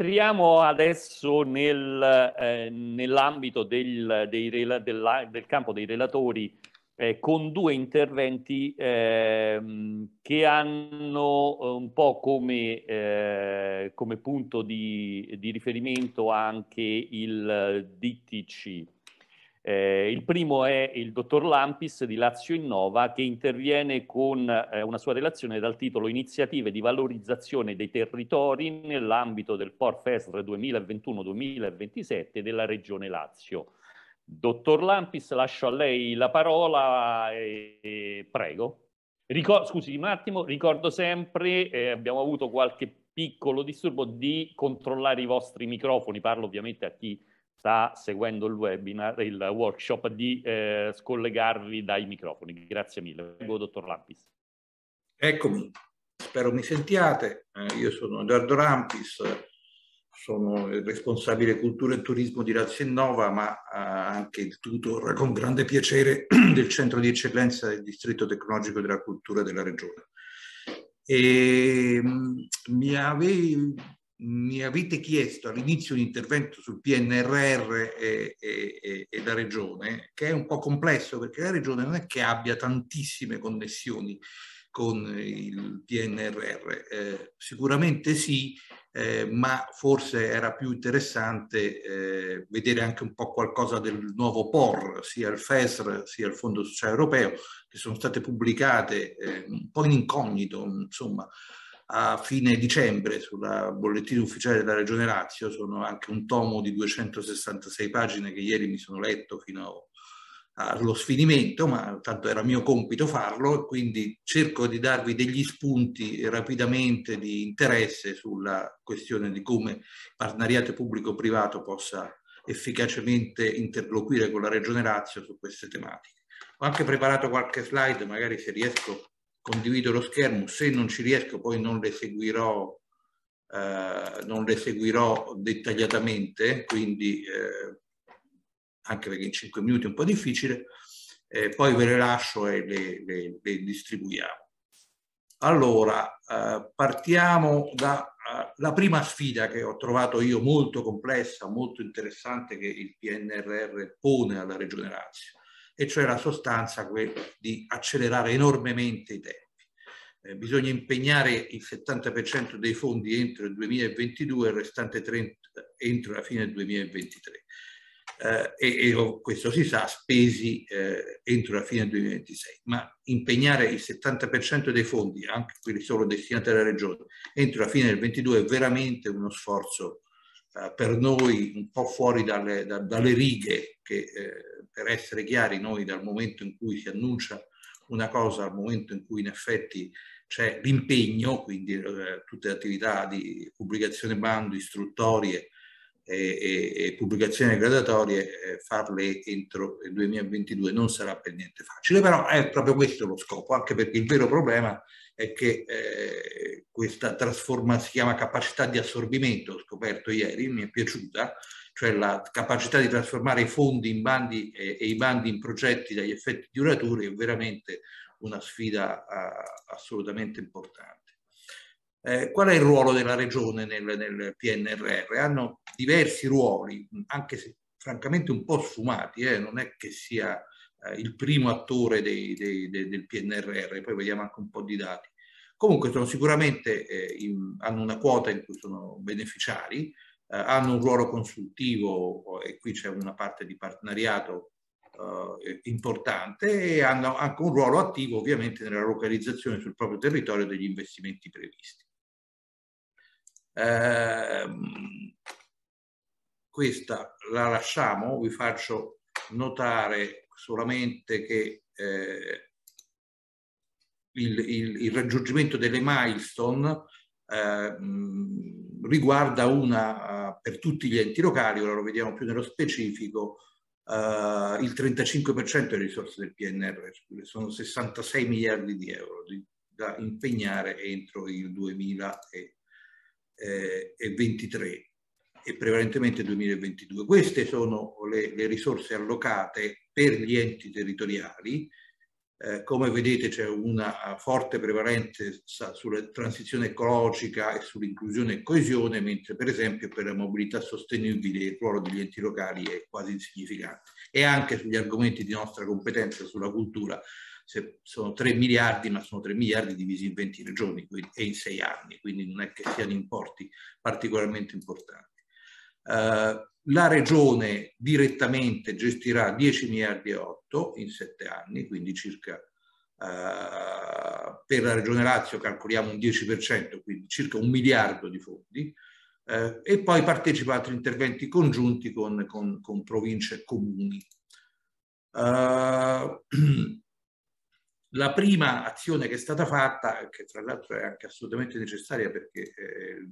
entriamo adesso nel, eh, nell'ambito del, del, del, campo dei relatori eh, con due interventi eh, che hanno eh, un po' come, eh, come punto di, di, riferimento anche il DTC. Eh, il primo è il dottor Lampis di Lazio Innova che interviene con eh, una sua relazione dal titolo Iniziative di valorizzazione dei territori nell'ambito del POR FESR 2021-2027 della Regione Lazio. Dottor Lampis, lascio a lei la parola e, e prego. Ricor scusi un attimo, ricordo sempre, eh, abbiamo avuto qualche piccolo disturbo di controllare i vostri microfoni, parlo ovviamente a chi sta seguendo il webinar, il workshop, di eh, scollegarvi dai microfoni. Grazie mille. Prego, dottor Lampis. Eccomi, spero mi sentiate. Eh, io sono Edoardo Lampis, sono il responsabile cultura e turismo di Lazio Innova, ma eh, anche il tutor con grande piacere del centro di eccellenza del distretto tecnologico della cultura della regione. E, mm, mi, avevi, mi avete chiesto all'inizio un intervento sul PNRR e, e, e, la regione, che è un po' complesso perché la regione non è che abbia tantissime connessioni con il PNRR. Eh, sicuramente sì, eh, ma forse era più interessante eh, vedere anche un po' qualcosa del nuovo POR, sia il FESR sia il Fondo Sociale Europeo, che sono state pubblicate eh, un po' in incognito, insomma, a fine dicembre sulla bollettina ufficiale della Regione Lazio, sono anche un tomo di 266 pagine che ieri mi sono letto fino allo sfinimento, ma tanto era mio compito farlo e quindi cerco di darvi degli spunti rapidamente di interesse sulla questione di come partenariato pubblico-privato possa efficacemente interloquire con la Regione Lazio su queste tematiche. Ho anche preparato qualche slide, magari se riesco condivido lo schermo, se non ci riesco poi non le seguirò, eh, non le seguirò dettagliatamente, quindi eh, anche perché in 5 minuti è un po' difficile, eh, poi ve le lascio e le, le, le distribuiamo. Allora, eh, partiamo dalla uh, prima sfida che ho trovato io molto complessa, molto interessante che il PNRR pone alla Regione Lazio, e cioè la sostanza di accelerare enormemente i tempi. Eh, bisogna impegnare il 70% dei fondi entro il 2022 e il restante 30% entro la fine del 2023 eh, e, e, questo si sa, spesi eh, entro la fine del 2026, ma impegnare il 70% dei fondi, anche quelli solo destinati alla regione, entro la fine del 2022 è veramente uno sforzo eh, per noi un po' fuori dalle, da, dalle righe che eh, per essere chiari noi dal momento in cui si annuncia una cosa al momento in cui in effetti c'è l'impegno, quindi eh, tutte le attività di pubblicazione bando, istruttorie, e, e, pubblicazioni gradatorie, eh, farle entro il 2022 non sarà per niente facile, però è proprio questo lo scopo, anche perché il vero problema è che eh, questa trasformazione si chiama capacità di assorbimento, scoperto ieri, mi è piaciuta, cioè la capacità di trasformare i fondi in bandi e, e i bandi in progetti dagli effetti duraturi è veramente una sfida uh, assolutamente importante. Eh, qual è il ruolo della regione nel, nel, PNRR? Hanno diversi ruoli, anche se francamente un po' sfumati, eh? non è che sia eh, il primo attore dei, dei, dei, del PNRR, poi vediamo anche un po' di dati. Comunque sono sicuramente, eh, in, hanno una quota in cui sono beneficiari, eh, hanno un ruolo consultivo e qui c'è una parte di partenariato Uh, importante e hanno anche un ruolo attivo ovviamente nella localizzazione sul proprio territorio degli investimenti previsti. Ehm, questa la lasciamo, vi faccio notare solamente che eh, il, il, il, raggiungimento delle milestone eh, riguarda una, per tutti gli enti locali, ora lo vediamo più nello specifico, Uh, il 35% delle risorse del PNR, sono 66 miliardi di euro di, da impegnare entro il 2020 eh, e 23 e prevalentemente 2022. Queste sono le, le risorse allocate per gli enti territoriali Eh, come vedete c'è una forte prevalenza sulla transizione ecologica e sull'inclusione e coesione, mentre per esempio per la mobilità sostenibile il ruolo degli enti locali è quasi insignificante. E anche sugli argomenti di nostra competenza sulla cultura, sono 3 miliardi, ma sono 3 miliardi divisi in 20 regioni e in 6 anni, quindi non è che siano importi particolarmente importanti. Uh, la regione direttamente gestirà 10 miliardi e 8 in 7 anni, quindi circa uh, per la regione Lazio calcoliamo un 10%, quindi circa un miliardo di fondi, uh, e poi partecipa a altri interventi congiunti con, con, con province e comuni. Uh, la prima azione che è stata fatta, che tra l'altro è anche assolutamente necessaria perché eh,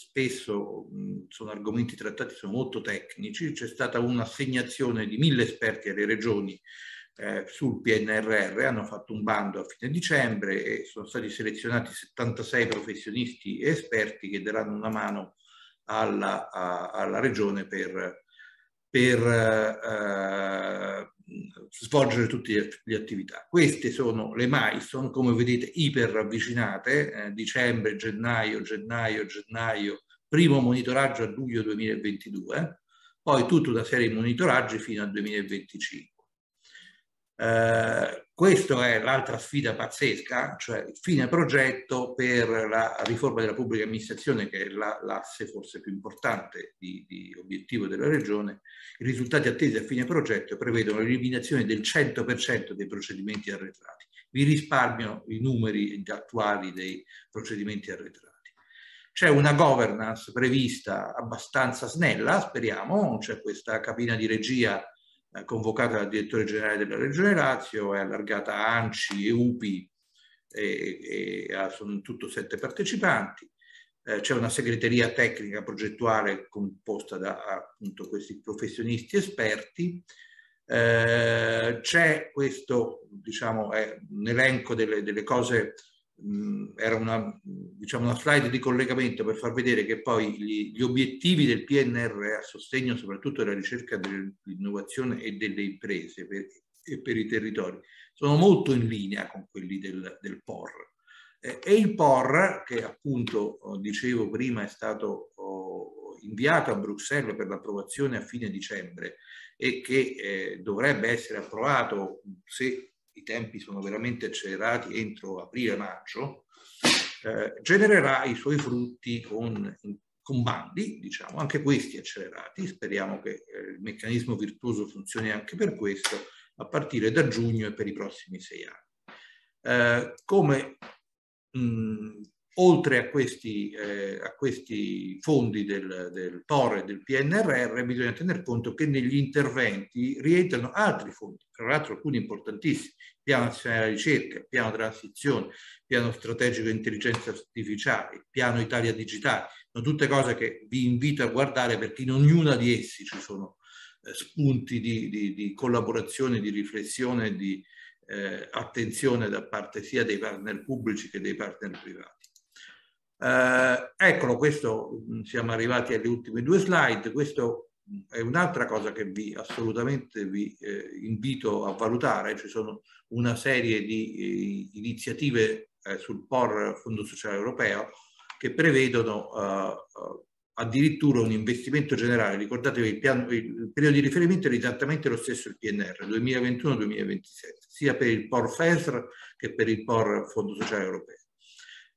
spesso mh, sono argomenti trattati, sono molto tecnici, c'è stata un'assegnazione di mille esperti alle regioni eh, sul PNRR, hanno fatto un bando a fine dicembre e sono stati selezionati 76 professionisti e esperti che daranno una mano alla, a, alla regione per, per eh, svolgere tutte le attività. Queste sono le milestone, come vedete, iper ravvicinate, eh, dicembre, gennaio, gennaio, gennaio, primo monitoraggio a luglio 2022, poi tutta una serie di monitoraggi fino al 2025. Eh, questa è l'altra sfida pazzesca, cioè fine progetto per la riforma della pubblica amministrazione, che è l'asse forse più importante di, di, obiettivo della Regione. I risultati attesi a fine progetto prevedono l'eliminazione del 100% dei procedimenti arretrati. Vi risparmio i numeri attuali dei procedimenti arretrati. C'è una governance prevista abbastanza snella, speriamo, c'è questa cabina di regia convocata dal direttore generale della Regione Lazio, è allargata a ANCI e UPI, e, e sono in tutto sette partecipanti. Eh, c'è una segreteria tecnica progettuale composta da appunto questi professionisti esperti. Eh, c'è questo, diciamo, è un elenco delle, delle cose era una, diciamo, una slide di collegamento per far vedere che poi gli, gli obiettivi del PNR a sostegno soprattutto della ricerca dell'innovazione e delle imprese per, e per i territori sono molto in linea con quelli del, del POR. Eh, e il POR, che appunto dicevo prima è stato oh, inviato a Bruxelles per l'approvazione a fine dicembre e che eh, dovrebbe essere approvato se i tempi sono veramente accelerati entro aprile-maggio, eh, genererà i suoi frutti con, con, bandi, diciamo, anche questi accelerati. Speriamo che eh, il meccanismo virtuoso funzioni anche per questo a partire da giugno e per i prossimi sei anni. Eh, come mh, oltre a questi, eh, a questi fondi del, del POR e del PNRR bisogna tener conto che negli interventi rientrano altri fondi, tra l'altro alcuni importantissimi, piano nazionale della ricerca, piano transizione, piano strategico intelligenza artificiale, piano Italia digitale, sono tutte cose che vi invito a guardare perché in ognuna di essi ci sono eh, spunti di, di, di, collaborazione, di riflessione, di eh, attenzione da parte sia dei partner pubblici che dei partner privati. Eh, eccolo, questo siamo arrivati alle ultime due slide. Questo è un'altra cosa che vi assolutamente vi eh, invito a valutare. Ci sono una serie di eh, iniziative eh, sul POR, Fondo Sociale Europeo, che prevedono eh, eh, addirittura un investimento generale. Ricordatevi, il, piano, il periodo di riferimento è esattamente lo stesso il PNR, 2021-2027, sia per il POR FESR che per il POR Fondo Sociale Europeo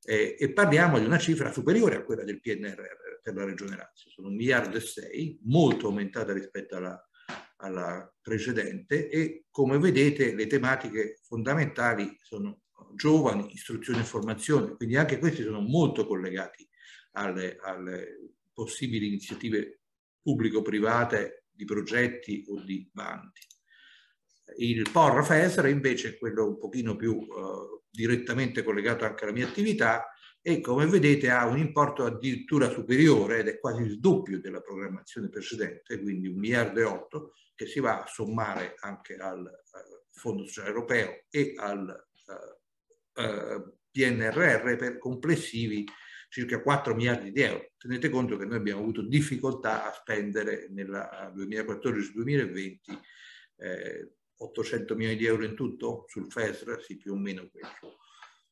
eh, e parliamo di una cifra superiore a quella del PNRR per la Regione Lazio, sono un miliardo e sei, molto aumentata rispetto alla, alla precedente e come vedete le tematiche fondamentali sono giovani, istruzione e formazione, quindi anche questi sono molto collegati alle, alle possibili iniziative pubblico-private di progetti o di bandi. Il POR FESR invece è quello un pochino più uh, direttamente collegato anche alla mia attività e come vedete ha un importo addirittura superiore ed è quasi il doppio della programmazione precedente, quindi un miliardo e otto che si va a sommare anche al uh, Fondo Sociale Europeo e al uh, uh, PNRR per complessivi circa 4 miliardi di euro. Tenete conto che noi abbiamo avuto difficoltà a spendere nel 2014-2020 eh, 800 milioni di euro in tutto sul FESR, sì più o meno quello.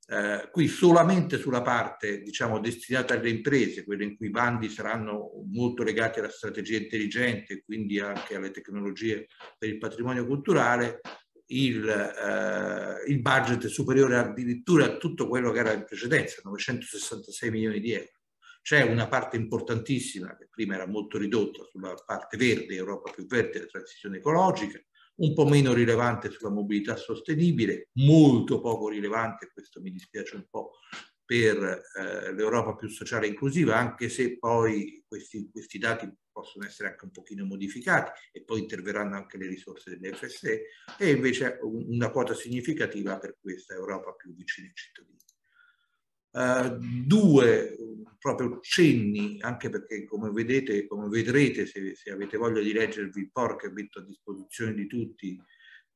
Eh, qui solamente sulla parte diciamo, destinata alle imprese, quelle in cui i bandi saranno molto legati alla strategia intelligente e quindi anche alle tecnologie per il patrimonio culturale, il, eh, il budget è superiore addirittura a tutto quello che era in precedenza, 966 milioni di euro. C'è una parte importantissima che prima era molto ridotta sulla parte verde, Europa più verde, la transizione ecologica, un po' meno rilevante sulla mobilità sostenibile, molto poco rilevante, questo mi dispiace un po' per eh, l'Europa più sociale e inclusiva, anche se poi questi, questi, dati possono essere anche un pochino modificati e poi interverranno anche le risorse delle FSE e invece una quota significativa per questa Europa più vicina ai cittadini. Uh, due proprio cenni, anche perché come vedete, come vedrete, se, se avete voglia di leggervi il POR che metto a disposizione di tutti,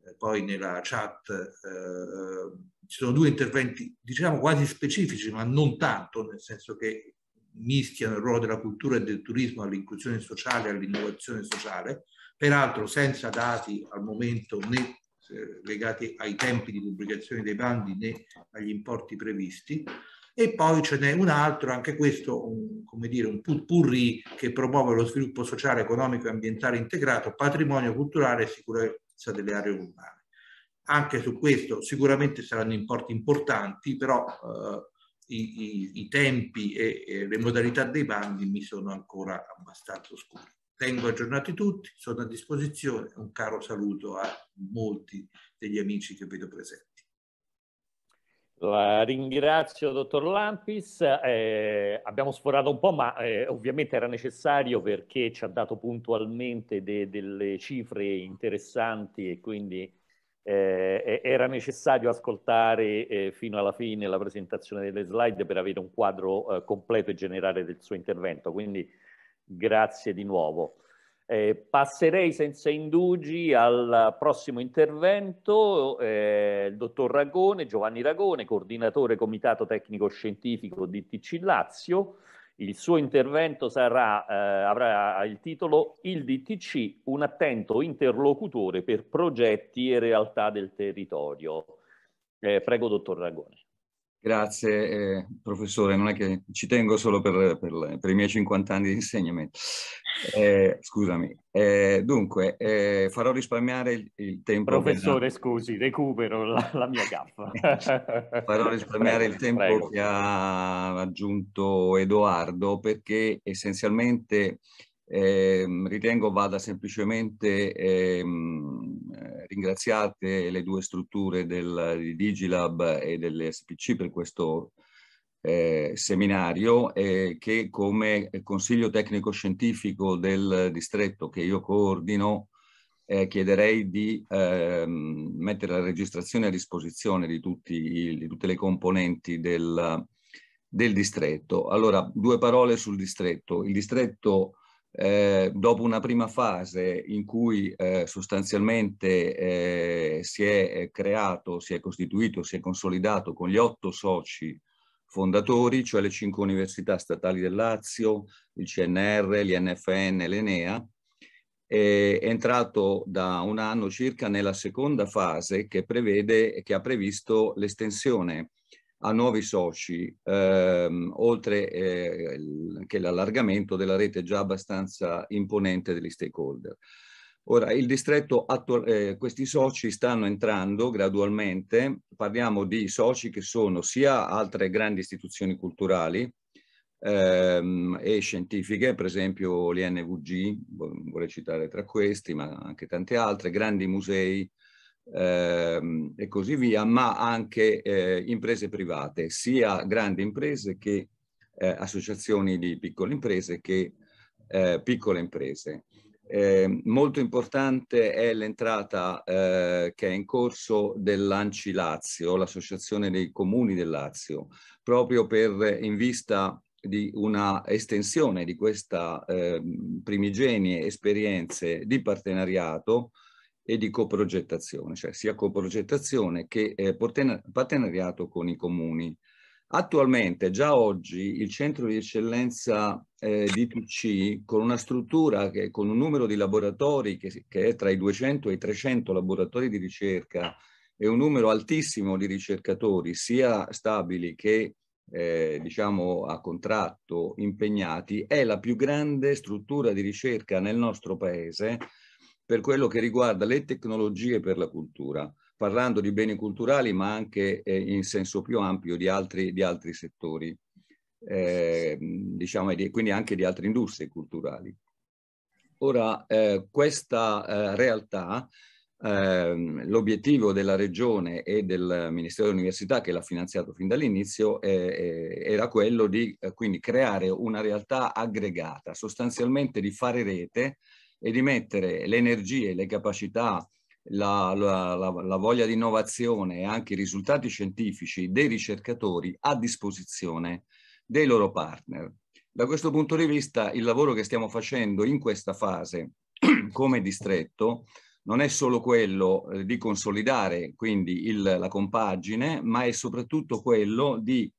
eh, poi nella chat, eh, ci sono due interventi, diciamo quasi specifici, ma non tanto, nel senso che mischiano il ruolo della cultura e del turismo all'inclusione sociale e all'innovazione sociale, peraltro senza dati al momento né eh, legati ai tempi di pubblicazione dei bandi né agli importi previsti e poi ce n'è un altro, anche questo un, come dire, un purri che promuove lo sviluppo sociale, economico e ambientale integrato, patrimonio culturale e sicurezza delle aree urbane. Anche su questo sicuramente saranno importi importanti, però eh, i, i, i, tempi e, e le modalità dei bandi mi sono ancora abbastanza oscuri. Tengo aggiornati tutti, sono a disposizione, un caro saluto a molti degli amici che vedo presenti. La ringrazio, dottor Lampis. Eh, abbiamo sforato un po', ma eh, ovviamente era necessario perché ci ha dato puntualmente de delle cifre interessanti e quindi eh, era necessario ascoltare eh, fino alla fine la presentazione delle slide per avere un quadro eh, completo e generale del suo intervento. Quindi grazie di nuovo. Eh, passerei senza indugi al prossimo intervento, eh, il dottor Ragone, Giovanni Ragone, coordinatore Comitato Tecnico Scientifico di TC Lazio. Il suo intervento sarà, eh, avrà il titolo Il DTC, un attento interlocutore per progetti e realtà del territorio. Eh, prego, dottor Ragone. Grazie eh, professore, non è che ci tengo solo per, per, per i miei 50 anni di insegnamento. Eh, scusami, eh, dunque eh, farò risparmiare il, il tempo. Professore, che... scusi, recupero la, la mia gaffa. farò risparmiare il tempo prego. che ha aggiunto Edoardo perché essenzialmente ehm, ritengo vada semplicemente ehm, ringraziate le due strutture del, di Digilab e dell'SPC per questo eh, seminario eh, che come consiglio tecnico scientifico del distretto che io coordino eh, chiederei di ehm, mettere la registrazione a disposizione di, tutti, di tutte le componenti del, del distretto. Allora, due parole sul distretto. Il distretto eh, dopo una prima fase in cui eh, sostanzialmente eh, si è creato, si è costituito, si è consolidato con gli otto soci fondatori, cioè le cinque università statali del Lazio, il CNR, l'INFN l'Enea, è entrato da un anno circa nella seconda fase che prevede, che ha previsto l'estensione a nuovi soci, ehm, oltre eh, che l'allargamento della rete già abbastanza imponente degli stakeholder. Ora, il distretto, eh, questi soci stanno entrando gradualmente, parliamo di soci che sono sia altre grandi istituzioni culturali ehm, e scientifiche, per esempio l'INVG, vorrei citare tra questi, ma anche tante altre, grandi musei, ehm, e così via, ma anche eh, imprese private, sia grandi imprese che eh, associazioni di piccole imprese che eh, piccole imprese. Eh, molto importante è l'entrata eh, che è in corso dell'Anci Lazio, l'associazione dei comuni del Lazio, proprio per in vista di una estensione di questa eh, primigenie esperienze di partenariato e di coprogettazione, cioè sia coprogettazione che eh, partenariato con i comuni. Attualmente, già oggi, il centro di eccellenza eh, di TC, con una struttura, che, con un numero di laboratori che, che, è tra i 200 e i 300 laboratori di ricerca e un numero altissimo di ricercatori, sia stabili che eh, diciamo a contratto impegnati, è la più grande struttura di ricerca nel nostro paese per quello che riguarda le tecnologie per la cultura parlando di beni culturali ma anche eh, in senso più ampio di altri, di altri settori, eh, diciamo, di, quindi anche di altre industrie culturali. Ora, eh, questa eh, realtà, ehm, l'obiettivo della Regione e del Ministero dell'Università, che l'ha finanziato fin dall'inizio, era quello di eh, quindi creare una realtà aggregata, sostanzialmente di fare rete e di mettere le energie, le capacità la, la, la, la, voglia di innovazione e anche i risultati scientifici dei ricercatori a disposizione dei loro partner. Da questo punto di vista il lavoro che stiamo facendo in questa fase come distretto non è solo quello eh, di consolidare quindi il, la compagine, ma è soprattutto quello di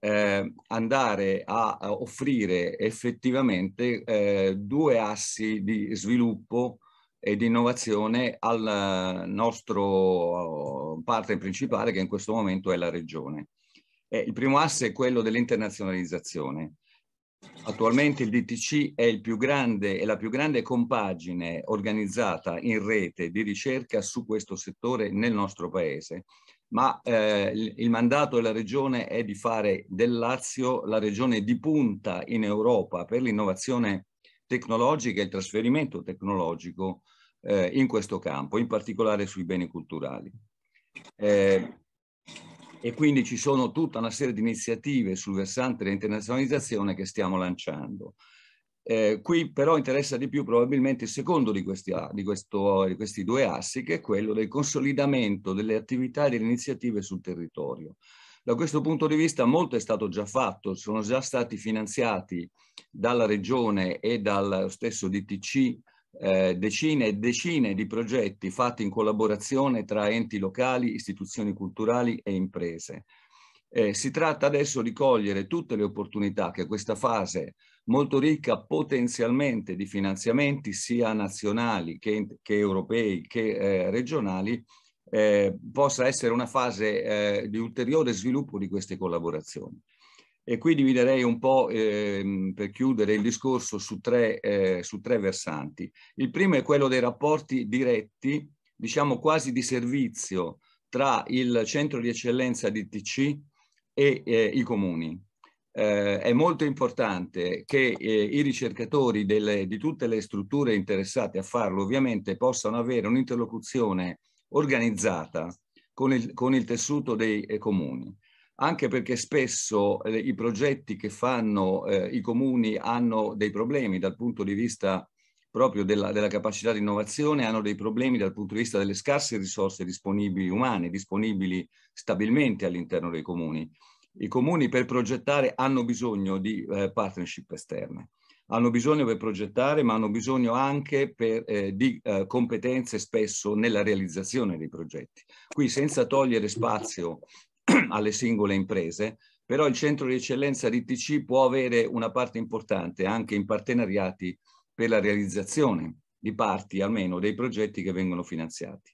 eh, andare a, a, offrire effettivamente eh, due assi di sviluppo e di innovazione al nostro uh, partner principale che in questo momento è la regione. Eh, il primo asse è quello dell'internazionalizzazione. Attualmente il DTC è il più grande, è la più grande compagine organizzata in rete di ricerca su questo settore nel nostro paese, ma eh, il, mandato della regione è di fare del Lazio la regione di punta in Europa per l'innovazione tecnologica e il trasferimento tecnologico eh, in questo campo, in particolare sui beni culturali. Eh, e quindi ci sono tutta una serie di iniziative sul versante dell'internazionalizzazione che stiamo lanciando. Eh, qui però interessa di più probabilmente il secondo di questi, di, questo, di questi, due assi, che è quello del consolidamento delle attività e delle iniziative sul territorio. Da questo punto di vista molto è stato già fatto, sono già stati finanziati dalla Regione e dallo stesso DTC eh, decine e decine di progetti fatti in collaborazione tra enti locali, istituzioni culturali e imprese. Eh, si tratta adesso di cogliere tutte le opportunità che questa fase molto ricca potenzialmente di finanziamenti sia nazionali che, che europei che eh, regionali eh, possa essere una fase eh, di ulteriore sviluppo di queste collaborazioni. E qui dividerei un po' eh, per chiudere il discorso su tre, eh, su tre versanti. Il primo è quello dei rapporti diretti, diciamo quasi di servizio, tra il centro di eccellenza di TC e eh, i comuni. Eh, è molto importante che eh, i ricercatori delle, di tutte le strutture interessate a farlo ovviamente possano avere un'interlocuzione organizzata con il, con il tessuto dei eh, comuni anche perché spesso eh, i progetti che fanno eh, i comuni hanno dei problemi dal punto di vista proprio della, della, capacità di innovazione, hanno dei problemi dal punto di vista delle scarse risorse disponibili umane, disponibili stabilmente all'interno dei comuni. I comuni per progettare hanno bisogno di eh, partnership esterne, hanno bisogno per progettare, ma hanno bisogno anche per, eh, di eh, competenze spesso nella realizzazione dei progetti. Qui senza togliere spazio alle singole imprese, però il centro di eccellenza di TC può avere una parte importante anche in partenariati per la realizzazione di parti almeno dei progetti che vengono finanziati.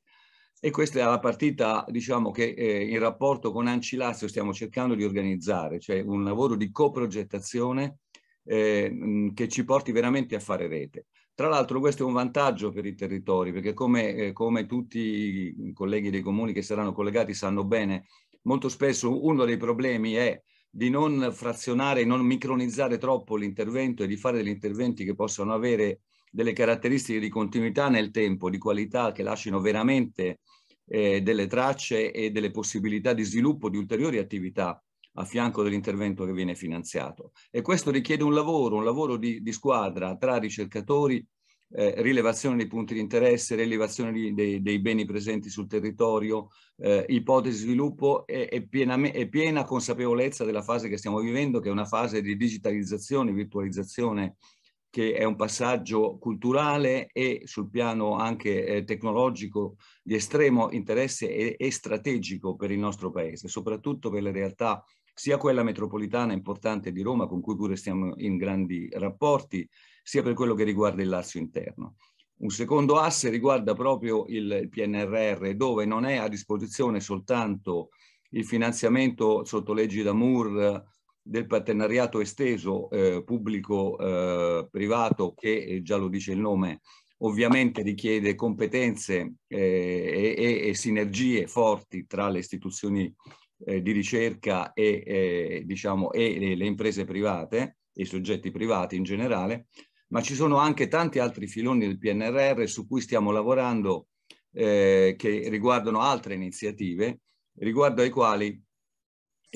E questa è la partita, diciamo, che eh, in rapporto con Anci Lazio stiamo cercando di organizzare, cioè un lavoro di coprogettazione eh, che ci porti veramente a fare rete. Tra l'altro questo è un vantaggio per i territori, perché come, eh, come tutti i colleghi dei comuni che saranno collegati sanno bene, molto spesso uno dei problemi è di non frazionare, non micronizzare troppo l'intervento e di fare degli interventi che possano avere delle caratteristiche di continuità nel tempo, di qualità che lasciano veramente eh, delle tracce e delle possibilità di sviluppo di ulteriori attività a fianco dell'intervento che viene finanziato. E questo richiede un lavoro, un lavoro di, di squadra tra ricercatori, eh, rilevazione dei punti di interesse, rilevazione di, dei, dei, beni presenti sul territorio, eh, ipotesi di sviluppo e, e, piena, e, piena, consapevolezza della fase che stiamo vivendo, che è una fase di digitalizzazione, virtualizzazione, che è un passaggio culturale e sul piano anche eh, tecnologico di estremo interesse e, e strategico per il nostro paese, soprattutto per le realtà sia quella metropolitana importante di Roma, con cui pure stiamo in grandi rapporti, sia per quello che riguarda il Lazio interno. Un secondo asse riguarda proprio il PNRR, dove non è a disposizione soltanto il finanziamento sotto leggi da Moore del partenariato esteso eh, pubblico-privato, eh, che già lo dice il nome, ovviamente richiede competenze eh, e, e, sinergie forti tra le istituzioni eh, di ricerca e, diciamo, e le, le, imprese private e i soggetti privati in generale, ma ci sono anche tanti altri filoni del PNRR su cui stiamo lavorando eh, che riguardano altre iniziative, riguardo ai quali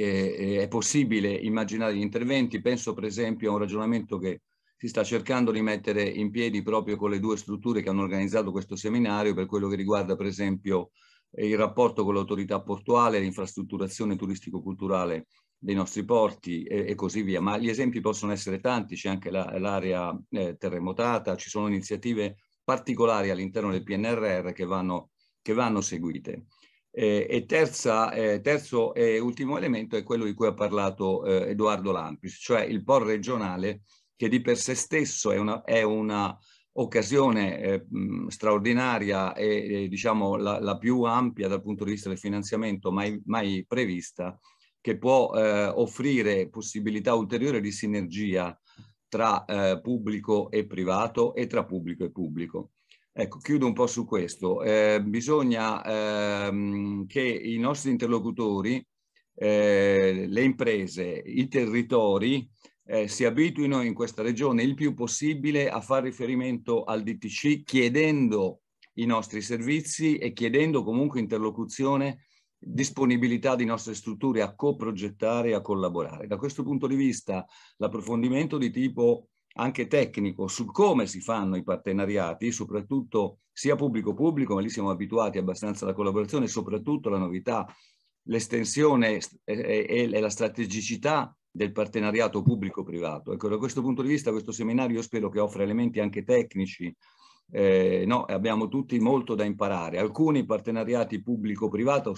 eh, è possibile immaginare gli interventi. Penso per esempio a un ragionamento che si sta cercando di mettere in piedi proprio con le due strutture che hanno organizzato questo seminario per quello che riguarda per esempio il rapporto con l'autorità portuale, l'infrastrutturazione turistico-culturale dei nostri porti e, e, così via. Ma gli esempi possono essere tanti, c'è anche l'area la, eh, terremotata, ci sono iniziative particolari all'interno del PNRR che vanno, che vanno seguite. Eh, e terza, eh, terzo e ultimo elemento è quello di cui ha parlato eh, Edoardo Lampis, cioè il POR regionale che di per sé stesso è una, è una occasione eh, straordinaria e, e diciamo la, la, più ampia dal punto di vista del finanziamento mai, mai prevista che può eh, offrire possibilità ulteriori di sinergia tra eh, pubblico e privato e tra pubblico e pubblico. Ecco, chiudo un po' su questo. Eh, bisogna ehm, che i nostri interlocutori, eh, le imprese, i territori, eh, si abituino in questa regione il più possibile a fare riferimento al DTC chiedendo i nostri servizi e chiedendo comunque interlocuzione disponibilità di nostre strutture a coprogettare e a collaborare. Da questo punto di vista l'approfondimento di tipo anche tecnico su come si fanno i partenariati, soprattutto sia pubblico-pubblico, ma lì siamo abituati abbastanza alla collaborazione, soprattutto la novità, l'estensione e, la strategicità del partenariato pubblico-privato. Ecco, da questo punto di vista questo seminario io spero che offra elementi anche tecnici eh, no, abbiamo tutti molto da imparare. Alcuni partenariati pubblico-privato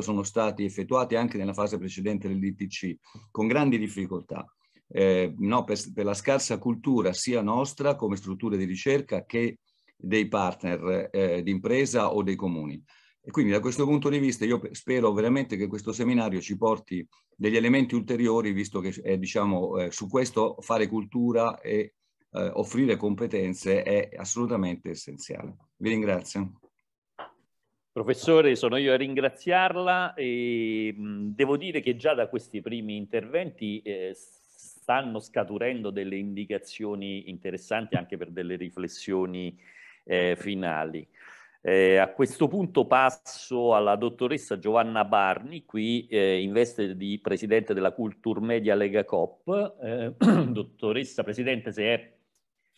sono stati effettuati anche nella fase precedente del DTC con grandi difficoltà. Eh, no, per, per, la scarsa cultura sia nostra come strutture di ricerca che dei partner eh, di impresa o dei comuni. E quindi da questo punto di vista io spero veramente che questo seminario ci porti degli elementi ulteriori, visto che diciamo, eh, su questo fare cultura e eh, offrire competenze è assolutamente essenziale. Vi ringrazio. Professore, sono io a ringraziarla e devo dire che già da questi primi interventi eh, stanno scaturendo delle indicazioni interessanti anche per delle riflessioni eh, finali. Eh, a questo punto passo alla dottoressa Giovanna Barni, qui eh, in veste di presidente della Culture Media Lega Cop. Eh, dottoressa, presidente, se è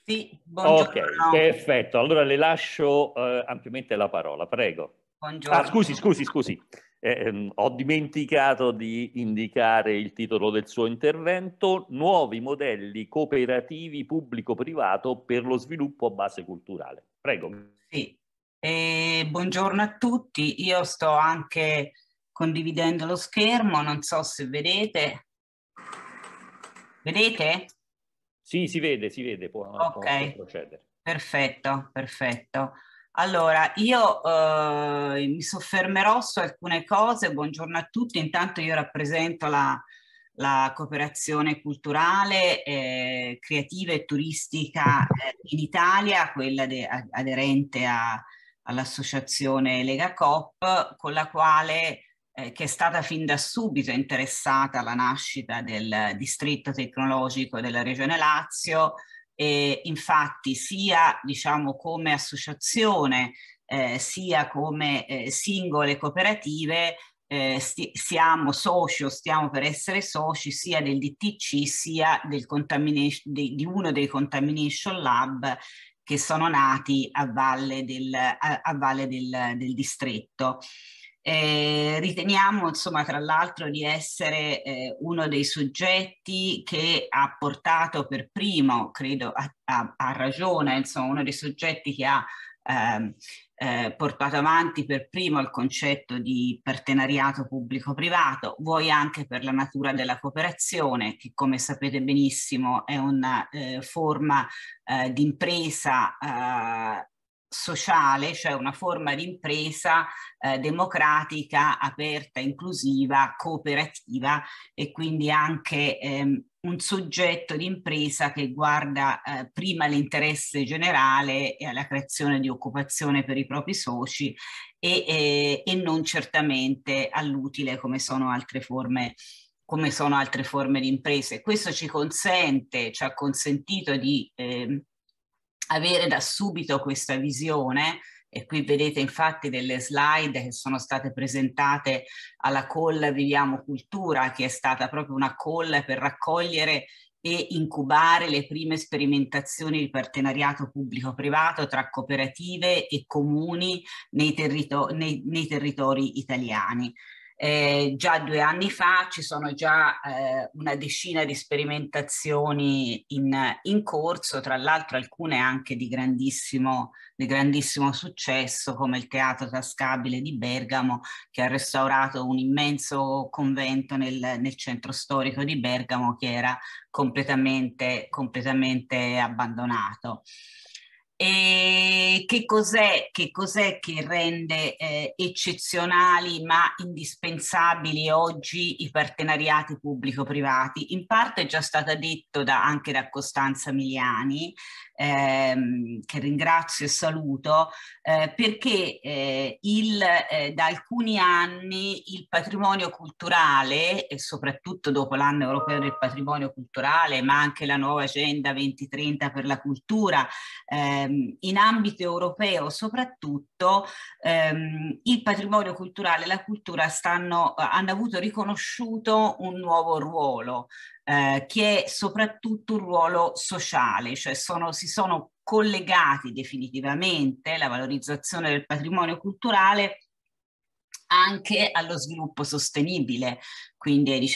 sì, buongiorno. Ok, perfetto. Allora le lascio eh, ampiamente la parola, prego. Buongiorno. Ah, scusi, scusi, scusi. Eh, ehm, ho dimenticato di indicare il titolo del suo intervento, Nuovi modelli cooperativi pubblico-privato per lo sviluppo a base culturale. Prego. Sì, eh, buongiorno a tutti. Io sto anche condividendo lo schermo, non so se vedete. Vedete? Sì, si vede, si vede, può, okay. può procedere. Perfetto, perfetto. Allora, io eh, mi soffermerò su alcune cose. Buongiorno a tutti. Intanto io rappresento la, la cooperazione culturale, eh, creativa e turistica eh, in Italia, quella de, aderente a, all'associazione Lega Coop, con la quale eh, che è stata fin da subito interessata alla nascita del distretto tecnologico della Regione Lazio e infatti sia diciamo come associazione eh, sia come eh, singole cooperative eh, sti- siamo soci o stiamo per essere soci sia del DTC sia del de- di uno dei Contamination Lab che sono nati a valle del, a, a valle del, del distretto. Eh, riteniamo, insomma, tra l'altro di essere eh, uno dei soggetti che ha portato per primo, credo a, a, a ragione, insomma, uno dei soggetti che ha eh, eh, portato avanti per primo il concetto di partenariato pubblico-privato, vuoi anche per la natura della cooperazione, che come sapete benissimo è una eh, forma eh, di impresa eh, sociale, cioè una forma di impresa eh, democratica, aperta, inclusiva, cooperativa e quindi anche ehm, un soggetto di impresa che guarda eh, prima l'interesse generale e alla creazione di occupazione per i propri soci e, e, e non certamente all'utile come sono altre forme come sono altre forme di imprese. Questo ci consente, ci ha consentito di eh, avere da subito questa visione e qui vedete infatti delle slide che sono state presentate alla call Viviamo Cultura, che è stata proprio una call per raccogliere e incubare le prime sperimentazioni di partenariato pubblico-privato tra cooperative e comuni nei, territo nei, nei territori italiani. Eh, già due anni fa ci sono già eh, una decina di sperimentazioni in, in corso, tra l'altro alcune anche di grandissimo, di grandissimo successo, come il Teatro Tascabile di Bergamo, che ha restaurato un immenso convento nel, nel centro storico di Bergamo che era completamente, completamente abbandonato. E che cos'è, che, cos'è che rende eh, eccezionali ma indispensabili oggi i partenariati pubblico-privati? In parte è già stato detto da, anche da Costanza Miliani, ehm, che ringrazio e saluto, eh, perché eh, il, eh, da alcuni anni il patrimonio culturale, e soprattutto dopo l'anno europeo del patrimonio culturale, ma anche la nuova agenda 2030 per la cultura, ehm, in ambito europeo soprattutto, ehm, il patrimonio culturale e la cultura stanno, hanno avuto riconosciuto un nuovo ruolo eh, che è soprattutto un ruolo sociale, cioè sono, si sono collegati definitivamente la valorizzazione del patrimonio culturale anche allo sviluppo sostenibile, quindi ai,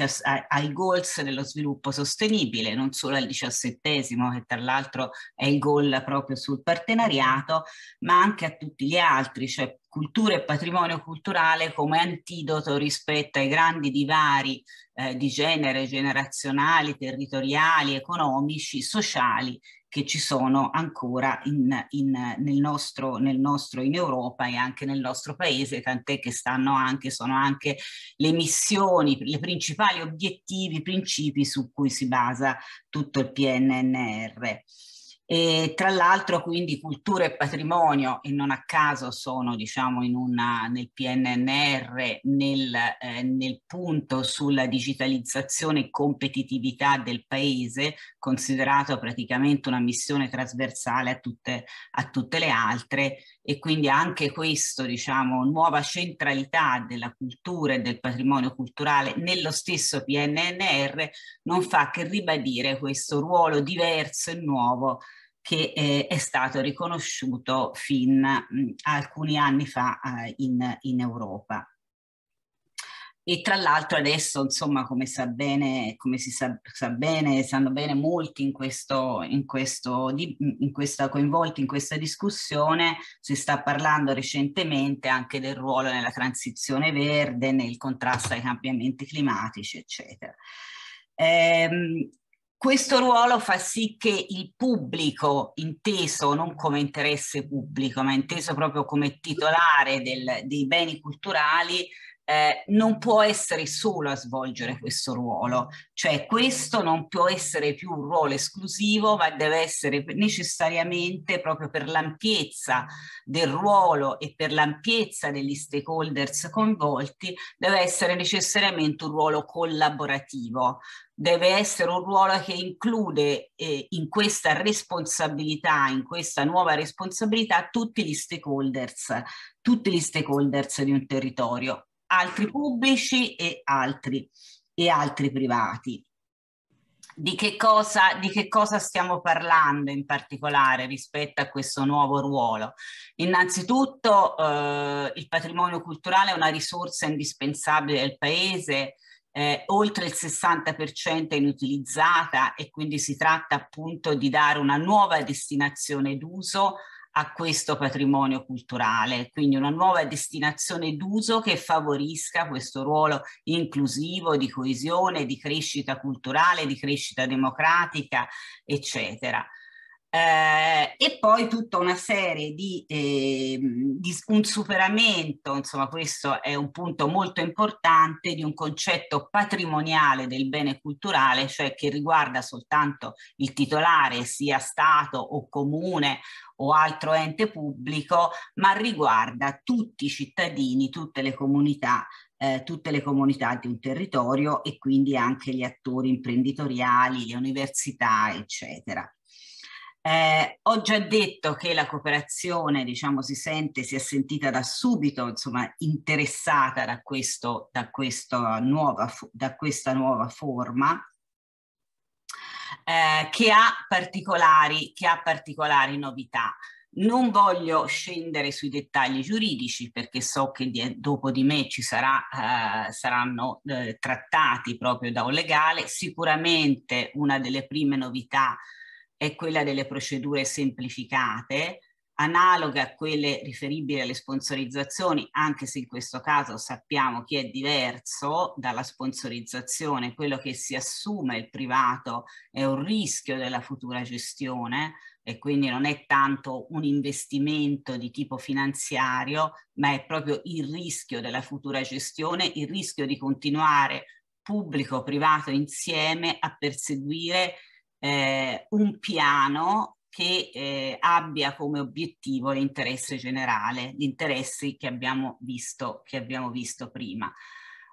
ai, goals dello sviluppo sostenibile, non solo al diciassettesimo, che tra l'altro è il goal proprio sul partenariato, ma anche a tutti gli altri, cioè cultura e patrimonio culturale come antidoto rispetto ai grandi divari eh, di genere, generazionali, territoriali, economici, sociali che ci sono ancora in, in, nel, nostro, nel nostro, in Europa e anche nel nostro paese, tant'è che stanno anche, sono anche le missioni, i principali obiettivi, i principi su cui si basa tutto il PNNR. E tra l'altro quindi cultura e patrimonio, e non a caso sono diciamo in una, nel PNNR, nel, eh, nel punto sulla digitalizzazione e competitività del paese, considerato praticamente una missione trasversale a tutte, a tutte le altre, e quindi anche questo, diciamo, nuova centralità della cultura e del patrimonio culturale nello stesso PNNR non fa che ribadire questo ruolo diverso e nuovo che eh, è stato riconosciuto fin mh, alcuni anni fa eh, in, in, Europa. E tra l'altro adesso, insomma, come sa bene, come si sa, sa bene, sanno bene molti in questo, in questo, in questa, coinvolti in questa discussione, si sta parlando recentemente anche del ruolo nella transizione verde, nel contrasto ai cambiamenti climatici, eccetera. Eh, questo ruolo fa sì che il pubblico, inteso non come interesse pubblico, ma inteso proprio come titolare del, dei beni culturali, eh, non può essere solo a svolgere questo ruolo, cioè questo non può essere più un ruolo esclusivo, ma deve essere necessariamente proprio per l'ampiezza del ruolo e per l'ampiezza degli stakeholders coinvolti, deve essere necessariamente un ruolo collaborativo, deve essere un ruolo che include eh, in questa responsabilità, in questa nuova responsabilità, tutti gli stakeholders, tutti gli stakeholders di un territorio, altri pubblici e altri, e altri privati. Di che, cosa, di che cosa stiamo parlando in particolare rispetto a questo nuovo ruolo? Innanzitutto eh, il patrimonio culturale è una risorsa indispensabile del paese, eh, oltre il 60% è inutilizzata e quindi si tratta appunto di dare una nuova destinazione d'uso a questo patrimonio culturale, quindi una nuova destinazione d'uso che favorisca questo ruolo inclusivo di coesione, di crescita culturale, di crescita democratica, eccetera. Eh, e poi tutta una serie di, eh, di, un superamento, insomma questo è un punto molto importante, di un concetto patrimoniale del bene culturale, cioè che riguarda soltanto il titolare, sia Stato o comune o altro ente pubblico, ma riguarda tutti i cittadini, tutte le comunità eh, tutte le comunità di un territorio e quindi anche gli attori imprenditoriali, le università, eccetera. Eh, ho già detto che la cooperazione, diciamo, si sente, si è sentita da subito, insomma, interessata da, questo, da, nuova, da questa nuova forma, eh, che, ha che ha particolari novità. Non voglio scendere sui dettagli giuridici perché so che di, dopo di me ci sarà, eh, saranno eh, trattati proprio da un legale. Sicuramente una delle prime novità è quella delle procedure semplificate, analoghe a quelle riferibili alle sponsorizzazioni, anche se in questo caso sappiamo che è diverso dalla sponsorizzazione, quello che si assume il privato è un rischio della futura gestione e quindi non è tanto un investimento di tipo finanziario, ma è proprio il rischio della futura gestione, il rischio di continuare pubblico-privato insieme a perseguire eh, un piano che eh, abbia come obiettivo l'interesse generale, gli interessi che abbiamo visto, che abbiamo visto prima.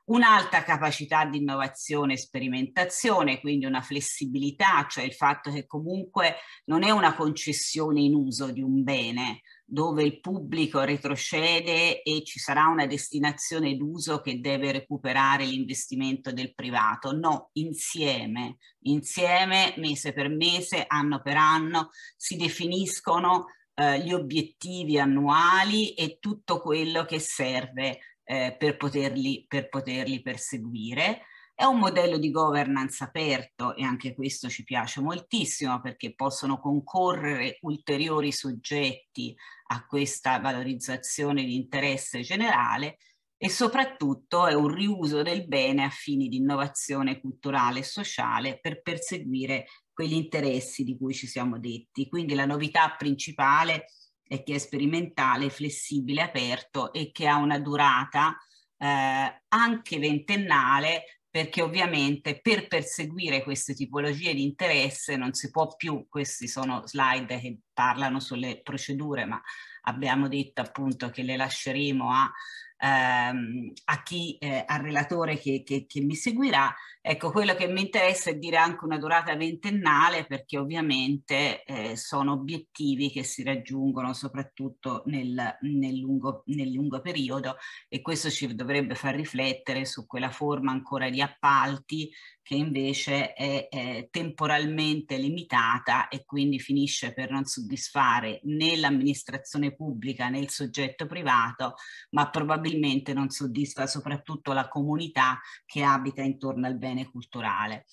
Un'alta capacità di innovazione e sperimentazione, quindi una flessibilità, cioè il fatto che comunque non è una concessione in uso di un bene, dove il pubblico retrocede e ci sarà una destinazione d'uso che deve recuperare l'investimento del privato. No, insieme, insieme, mese per mese, anno per anno, si definiscono eh, gli obiettivi annuali e tutto quello che serve eh, per, poterli, per poterli perseguire. È un modello di governance aperto e anche questo ci piace moltissimo perché possono concorrere ulteriori soggetti a questa valorizzazione di interesse generale e soprattutto è un riuso del bene a fini di innovazione culturale e sociale per perseguire quegli interessi di cui ci siamo detti. Quindi la novità principale è che è sperimentale, flessibile, aperto e che ha una durata eh, anche ventennale perché ovviamente per perseguire queste tipologie di interesse non si può più, questi sono slide che parlano sulle procedure, ma abbiamo detto appunto che le lasceremo a ehm, a chi, eh, al relatore che, che, che, mi seguirà. Ecco, quello che mi interessa è dire anche una durata ventennale perché ovviamente eh, sono obiettivi che si raggiungono soprattutto nel, nel, lungo, nel lungo periodo e questo ci dovrebbe far riflettere su quella forma ancora di appalti che invece è, è, temporalmente limitata e quindi finisce per non soddisfare né l'amministrazione pubblica né il soggetto privato, ma probabilmente non soddisfa soprattutto la comunità che abita intorno al bene culturale.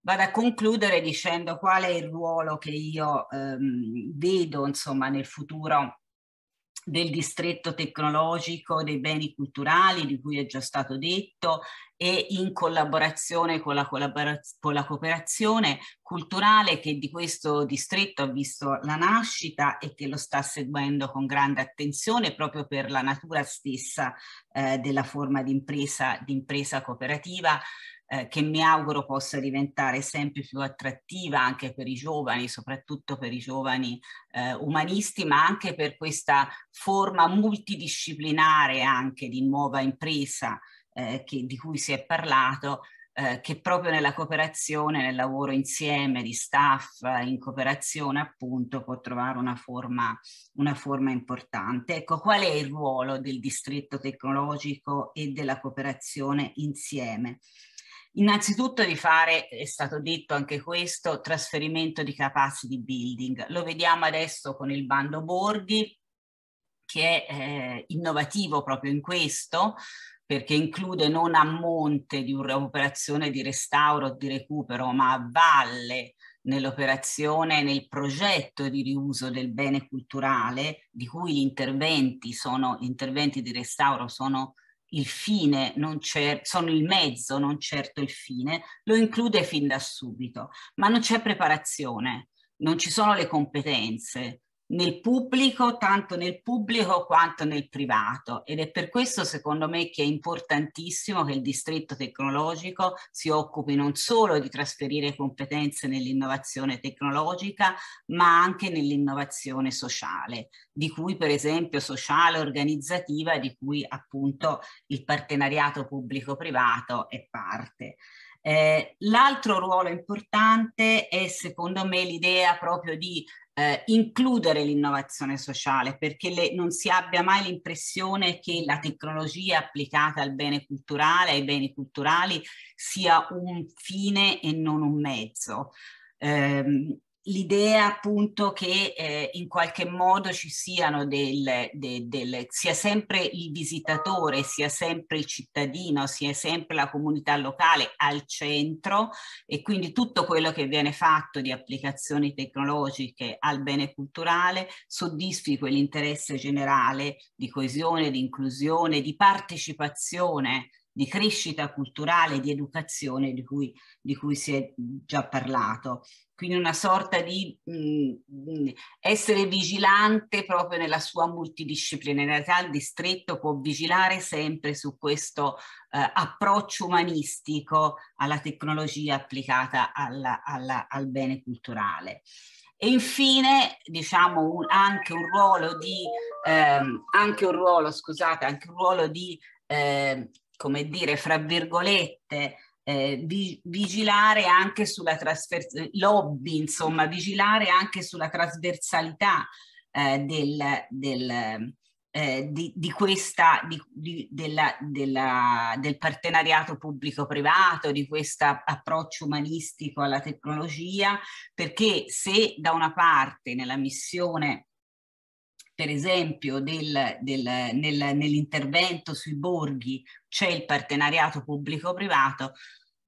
Vado a concludere dicendo qual è il ruolo che io ehm, vedo insomma nel futuro del distretto tecnologico dei beni culturali di cui è già stato detto e in collaborazione con la, collaboraz- con la cooperazione culturale che di questo distretto ha visto la nascita e che lo sta seguendo con grande attenzione proprio per la natura stessa eh, della forma di impresa cooperativa eh, che mi auguro possa diventare sempre più attrattiva anche per i giovani, soprattutto per i giovani eh, umanisti, ma anche per questa forma multidisciplinare anche di nuova impresa eh, che, di cui si è parlato, eh, che proprio nella cooperazione, nel lavoro insieme di staff in cooperazione appunto può trovare una forma, una forma importante. Ecco, qual è il ruolo del distretto tecnologico e della cooperazione insieme? Innanzitutto di fare, è stato detto anche questo, trasferimento di capacity building. Lo vediamo adesso con il bando borghi, che è eh, innovativo proprio in questo, perché include non a monte di un'operazione di restauro o di recupero, ma a valle nell'operazione, nel progetto di riuso del bene culturale, di cui gli interventi, sono, interventi di restauro sono il fine, non sono il mezzo, non certo il fine, lo include fin da subito, ma non c'è preparazione, non ci sono le competenze, nel pubblico, tanto nel pubblico quanto nel privato ed è per questo secondo me che è importantissimo che il distretto tecnologico si occupi non solo di trasferire competenze nell'innovazione tecnologica ma anche nell'innovazione sociale, di cui per esempio sociale organizzativa, di cui appunto il partenariato pubblico-privato è parte. Eh, l'altro ruolo importante è secondo me l'idea proprio di eh, includere l'innovazione sociale perché le, non si abbia mai l'impressione che la tecnologia applicata al bene culturale, ai beni culturali, sia un fine e non un mezzo. Eh, l'idea appunto che eh, in qualche modo ci siano del, del, del, sia sempre il visitatore, sia sempre il cittadino, sia sempre la comunità locale al centro e quindi tutto quello che viene fatto di applicazioni tecnologiche al bene culturale soddisfi quell'interesse generale di coesione, di inclusione, di partecipazione di crescita culturale, di educazione di cui, di cui si è già parlato. Quindi una sorta di mh, essere vigilante proprio nella sua multidisciplinarietà. Il distretto può vigilare sempre su questo eh, approccio umanistico alla tecnologia applicata alla, alla, al bene culturale. E infine, diciamo, un, anche un ruolo di, ehm, anche un ruolo, scusate, anche un ruolo di eh, come dire, fra virgolette, eh, vi, vigilare anche sulla trasversalità, lobby, insomma, vigilare anche sulla trasversalità eh, del, del, eh, di, di, questa, di, di, della, della, del partenariato pubblico-privato, di questo approccio umanistico alla tecnologia, perché se da una parte nella missione per esempio del, del, nel, nell'intervento sui borghi c'è il partenariato pubblico-privato,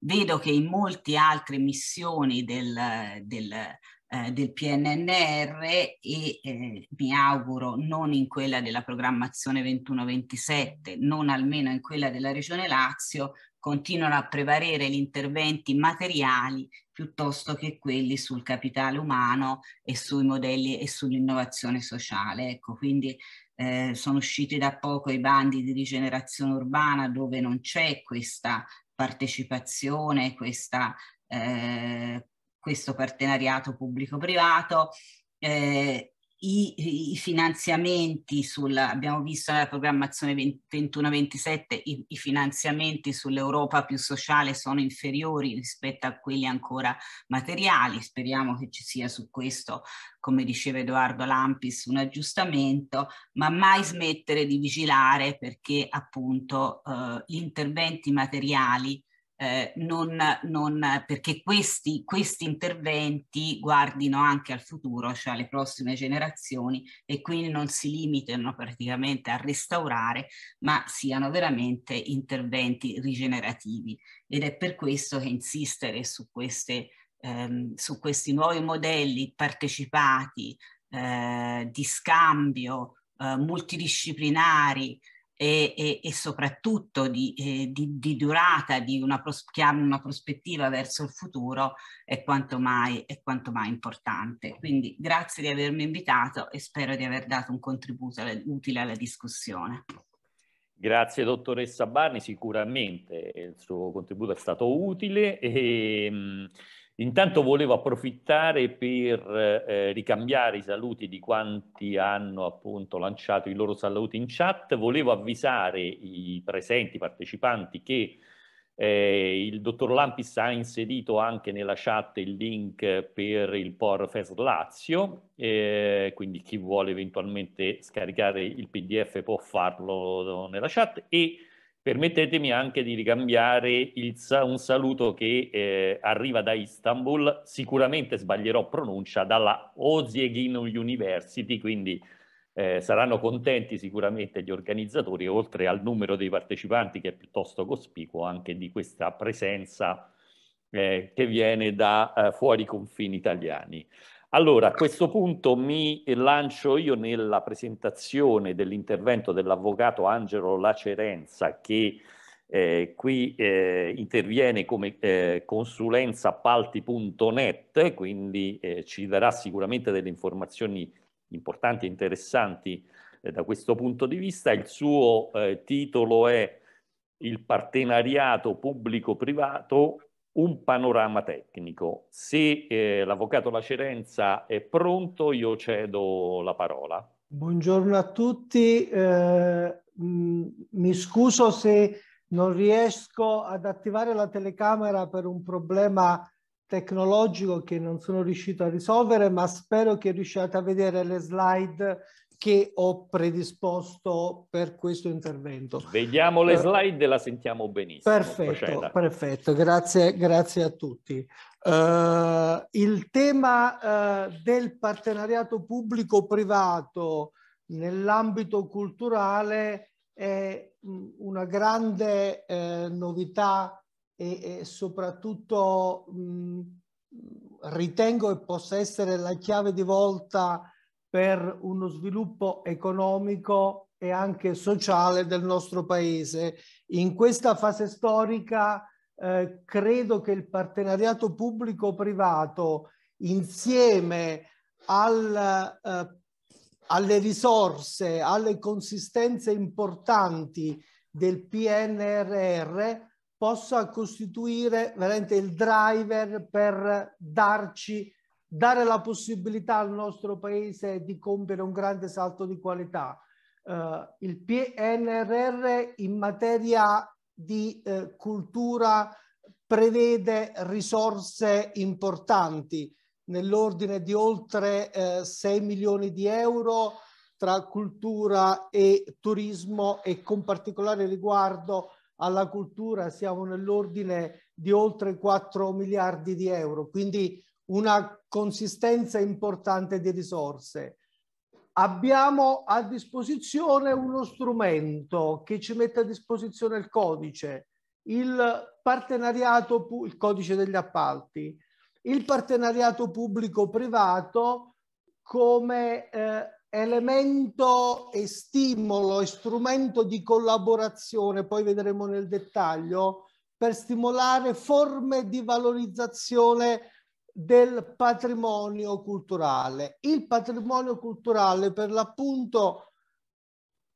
vedo che in molte altre missioni del, del, eh, del PNNR e eh, mi auguro non in quella della programmazione 21-27, non almeno in quella della Regione Lazio, continuano a prevalere gli interventi materiali piuttosto che quelli sul capitale umano e sui modelli e sull'innovazione sociale. Ecco, quindi eh, sono usciti da poco i bandi di rigenerazione urbana dove non c'è questa partecipazione, questa, eh, questo partenariato pubblico-privato. Eh, i, i, finanziamenti sul, abbiamo visto nella programmazione 21-27, i, i, finanziamenti sull'Europa più sociale sono inferiori rispetto a quelli ancora materiali, speriamo che ci sia su questo, come diceva Edoardo Lampis, un aggiustamento, ma mai smettere di vigilare perché appunto eh, gli interventi materiali eh, non, non, perché questi, questi interventi guardino anche al futuro, cioè alle prossime generazioni e quindi non si limitano praticamente a restaurare, ma siano veramente interventi rigenerativi. Ed è per questo che insistere su, queste, ehm, su questi nuovi modelli partecipati eh, di scambio eh, multidisciplinari, e, e, e soprattutto di, eh, di, di, durata, di una, che hanno una prospettiva verso il futuro è quanto, mai, è quanto mai importante. Quindi grazie di avermi invitato e spero di aver dato un contributo utile alla discussione. Grazie dottoressa Barni, sicuramente il suo contributo è stato utile e mh, Intanto volevo approfittare per eh, ricambiare i saluti di quanti hanno appunto lanciato i loro saluti in chat. Volevo avvisare i presenti partecipanti che eh, il dottor Lampis ha inserito anche nella chat il link per il POR FES Lazio, eh, quindi chi vuole eventualmente scaricare il PDF può farlo nella chat e Permettetemi anche di ricambiare il, un saluto che eh, arriva da Istanbul, sicuramente sbaglierò pronuncia, dalla Oziegin University, quindi eh, saranno contenti sicuramente gli organizzatori, oltre al numero dei partecipanti che è piuttosto cospicuo, anche di questa presenza eh, che viene da eh, fuori confini italiani. Allora, a questo punto mi lancio io nella presentazione dell'intervento dell'avvocato Angelo Lacerenza che eh, qui eh, interviene come eh, consulenza appalti.net, quindi eh, ci darà sicuramente delle informazioni importanti e interessanti eh, da questo punto di vista. Il suo eh, titolo è Il partenariato pubblico-privato un panorama tecnico. Se eh, l'avvocato Lacerenza è pronto, io cedo la parola. Buongiorno a tutti, eh, mh, mi scuso se non riesco ad attivare la telecamera per un problema tecnologico che non sono riuscito a risolvere, ma spero che riusciate a vedere le slide che ho predisposto per questo intervento. Vediamo le eh, slide e la sentiamo benissimo. Perfetto, perfetto. Grazie, grazie a tutti. Uh, il tema uh, del partenariato pubblico-privato nell'ambito culturale è una grande eh, novità e, e soprattutto mh, ritengo che possa essere la chiave di volta per uno sviluppo economico e anche sociale del nostro paese. In questa fase storica eh, credo che il partenariato pubblico-privato insieme al, eh, alle risorse, alle consistenze importanti del PNRR possa costituire veramente il driver per darci dare la possibilità al nostro paese di compiere un grande salto di qualità. Uh, il PNRR in materia di uh, cultura prevede risorse importanti nell'ordine di oltre uh, 6 milioni di euro tra cultura e turismo e con particolare riguardo alla cultura siamo nell'ordine di oltre 4 miliardi di euro. Quindi una consistenza importante di risorse. Abbiamo a disposizione uno strumento che ci mette a disposizione il codice, il partenariato, il codice degli appalti, il partenariato pubblico-privato come eh, elemento e stimolo e strumento di collaborazione, poi vedremo nel dettaglio, per stimolare forme di valorizzazione del patrimonio culturale. Il patrimonio culturale per l'appunto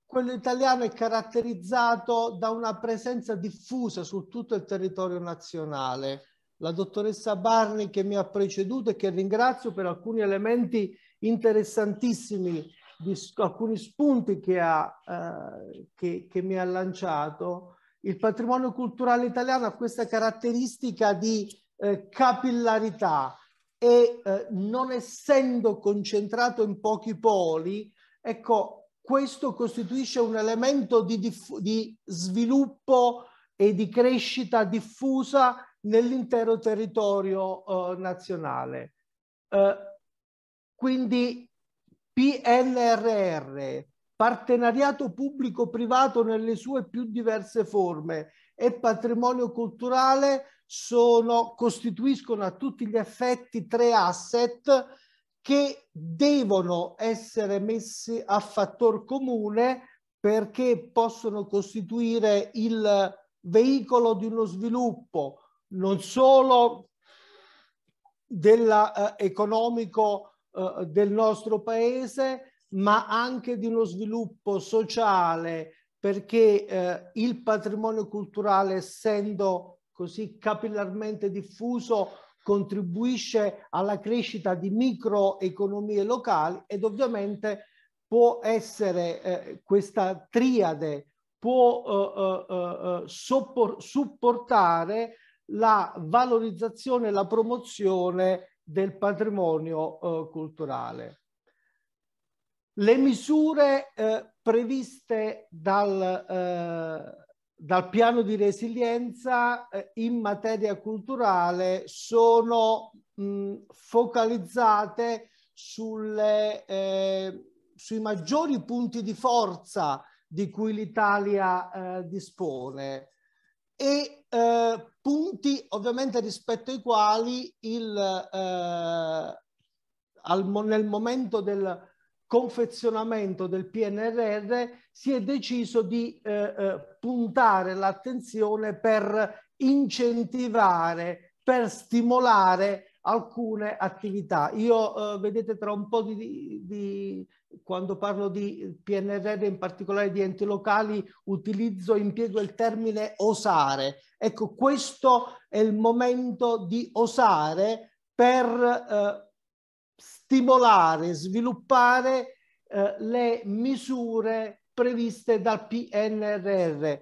quello italiano è caratterizzato da una presenza diffusa su tutto il territorio nazionale. La dottoressa Barni che mi ha preceduto e che ringrazio per alcuni elementi interessantissimi, di, alcuni spunti che, ha, eh, che, che mi ha lanciato. Il patrimonio culturale italiano ha questa caratteristica di eh, capillarità e eh, non essendo concentrato in pochi poli, ecco, questo costituisce un elemento di, di sviluppo e di crescita diffusa nell'intero territorio eh, nazionale. Eh, quindi PNRR, partenariato pubblico-privato nelle sue più diverse forme e patrimonio culturale sono, costituiscono a tutti gli effetti tre asset che devono essere messi a fattor comune perché possono costituire il veicolo di uno sviluppo non solo della, eh, economico eh, del nostro paese, ma anche di uno sviluppo sociale, perché eh, il patrimonio culturale, essendo così capillarmente diffuso contribuisce alla crescita di microeconomie locali ed ovviamente può essere eh, questa triade può eh, eh, eh soppor- supportare la valorizzazione e la promozione del patrimonio eh, culturale. Le misure eh, previste dal dal piano di resilienza eh, in materia culturale sono mh, focalizzate sulle, eh, sui maggiori punti di forza di cui l'Italia eh, dispone. e eh, punti ovviamente rispetto ai quali il, eh, al, nel momento del confezionamento del PNRR si è deciso di eh, eh, puntare l'attenzione per incentivare, per stimolare alcune attività. Io, eh, vedete, tra un po' di, di, quando parlo di PNRR, in particolare di enti locali, utilizzo, impiego il termine osare. Ecco, questo è il momento di osare per eh, stimolare, sviluppare eh, le misure previste dal PNRR.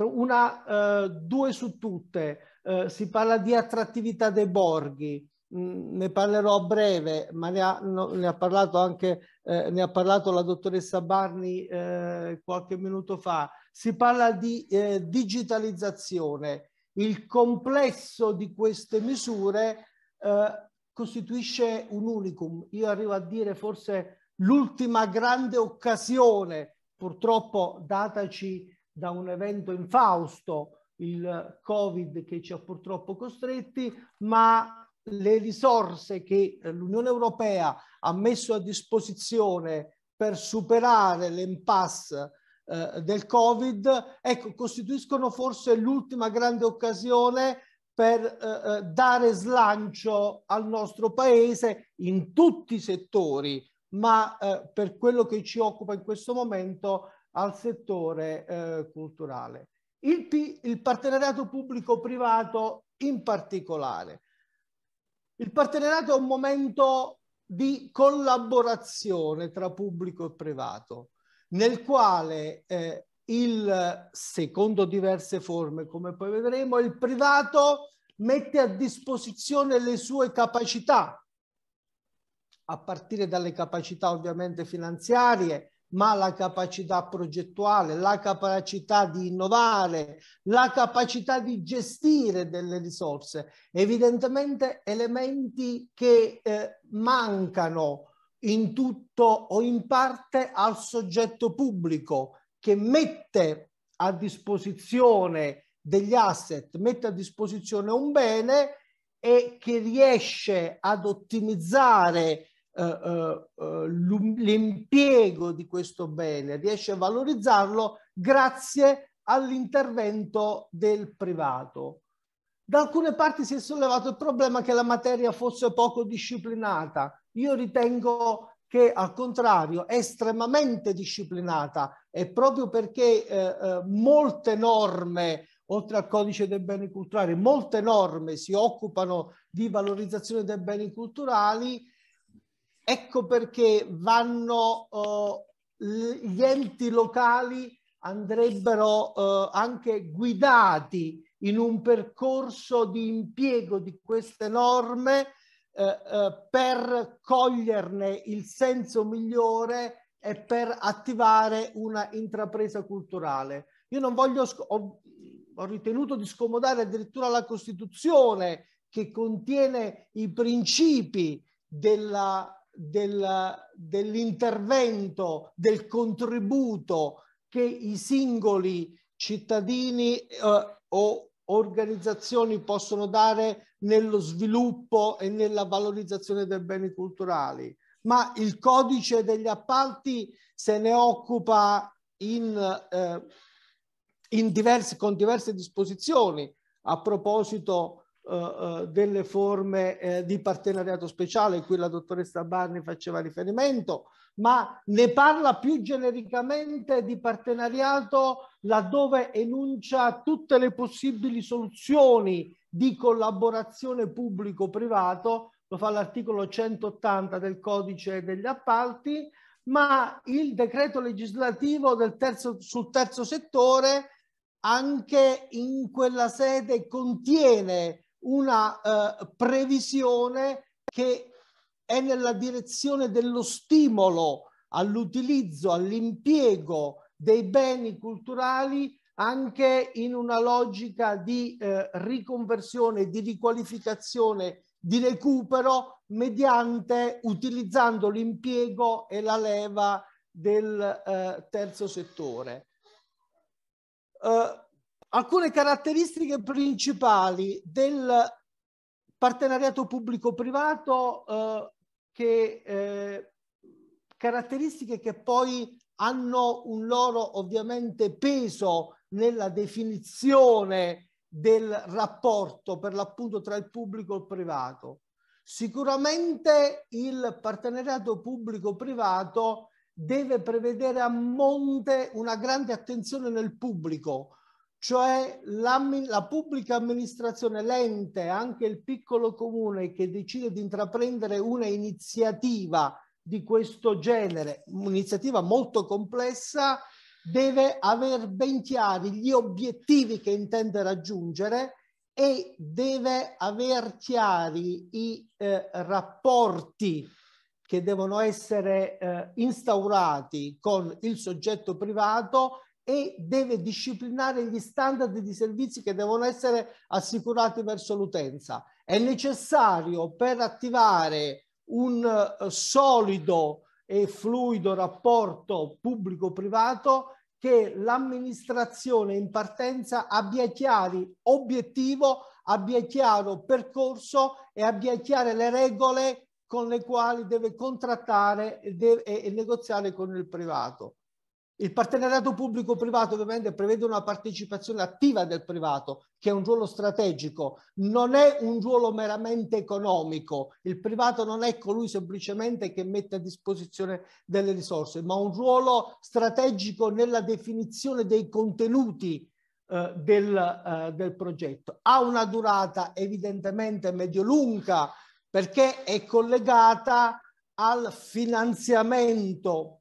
Una, eh, due su tutte, eh, si parla di attrattività dei borghi, mm, ne parlerò a breve, ma ne ha, no, ne ha parlato anche eh, ne ha parlato la dottoressa Barni eh, qualche minuto fa. Si parla di eh, digitalizzazione. Il complesso di queste misure eh, costituisce un unicum. Io arrivo a dire forse l'ultima grande occasione, purtroppo dataci da un evento infausto, il Covid che ci ha purtroppo costretti, ma le risorse che l'Unione Europea ha messo a disposizione per superare l'impasse eh, del Covid, ecco, costituiscono forse l'ultima grande occasione per eh, eh, dare slancio al nostro paese in tutti i settori, ma eh, per quello che ci occupa in questo momento al settore eh, culturale. Il, P, il partenariato pubblico-privato in particolare. Il partenariato è un momento di collaborazione tra pubblico e privato, nel quale eh, il, secondo diverse forme, come poi vedremo, il privato mette a disposizione le sue capacità, a partire dalle capacità ovviamente finanziarie, ma la capacità progettuale, la capacità di innovare, la capacità di gestire delle risorse, evidentemente elementi che eh, mancano in tutto o in parte al soggetto pubblico che mette a disposizione degli asset, mette a disposizione un bene e che riesce ad ottimizzare eh, eh, eh l'impiego di questo bene, riesce a valorizzarlo grazie all'intervento del privato. Da alcune parti si è sollevato il problema che la materia fosse poco disciplinata. Io ritengo che al contrario è estremamente disciplinata. E proprio perché eh, eh, molte norme, oltre al codice dei beni culturali, molte norme si occupano di valorizzazione dei beni culturali, ecco perché vanno eh, gli enti locali andrebbero eh, anche guidati in un percorso di impiego di queste norme eh, eh, per coglierne il senso migliore e per attivare una intrapresa culturale. Io non voglio, ho, ho ritenuto di scomodare addirittura la Costituzione che contiene i principi della, dell'intervento, del contributo che i singoli cittadini eh, o organizzazioni possono dare nello sviluppo e nella valorizzazione dei beni culturali. Ma il codice degli appalti se ne occupa in, eh, in diverse, con diverse disposizioni a proposito eh, eh delle forme eh, di partenariato speciale cui la dottoressa Barni faceva riferimento, ma ne parla più genericamente di partenariato laddove enuncia tutte le possibili soluzioni di collaborazione pubblico-privato, lo fa l'articolo 180 del codice degli appalti, ma il decreto legislativo terzo, sul terzo settore anche in quella sede contiene una eh, previsione che è nella direzione dello stimolo all'utilizzo, all'impiego dei beni culturali anche in una logica di eh, riconversione, di riqualificazione, di recupero mediante utilizzando l'impiego e la leva del eh, terzo settore. Uh, alcune caratteristiche principali del partenariato pubblico-privato eh, che eh, caratteristiche che poi hanno un loro ovviamente peso nella definizione del rapporto per l'appunto tra il pubblico e il privato. Sicuramente il partenariato pubblico-privato deve prevedere a monte una grande attenzione nel pubblico, cioè la, pubblica amministrazione, l'ente, anche il piccolo comune che decide di intraprendere una iniziativa di questo genere, un'iniziativa molto complessa, deve aver ben chiari gli obiettivi che intende raggiungere e deve aver chiari i eh, rapporti che devono essere eh, instaurati con il soggetto privato e deve disciplinare gli standard di servizi che devono essere assicurati verso l'utenza. È necessario per attivare un uh, solido e fluido rapporto pubblico-privato che l'amministrazione in partenza abbia chiari obiettivo, abbia chiaro percorso e abbia chiare le regole con le quali deve contrattare e, deve, e negoziare con il privato. Il partenariato pubblico-privato ovviamente prevede una partecipazione attiva del privato, che è un ruolo strategico, non è un ruolo meramente economico. Il privato non è colui semplicemente che mette a disposizione delle risorse, ma un ruolo strategico nella definizione dei contenuti eh, del, eh, del progetto. Ha una durata evidentemente medio-lunga perché è collegata al finanziamento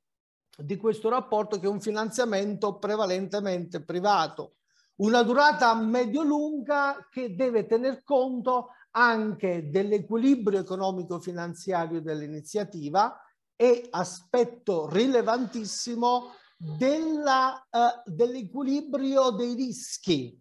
di questo rapporto che è un finanziamento prevalentemente privato. Una durata medio-lunga che deve tener conto anche dell'equilibrio economico-finanziario dell'iniziativa e aspetto rilevantissimo della, uh, dell'equilibrio dei rischi,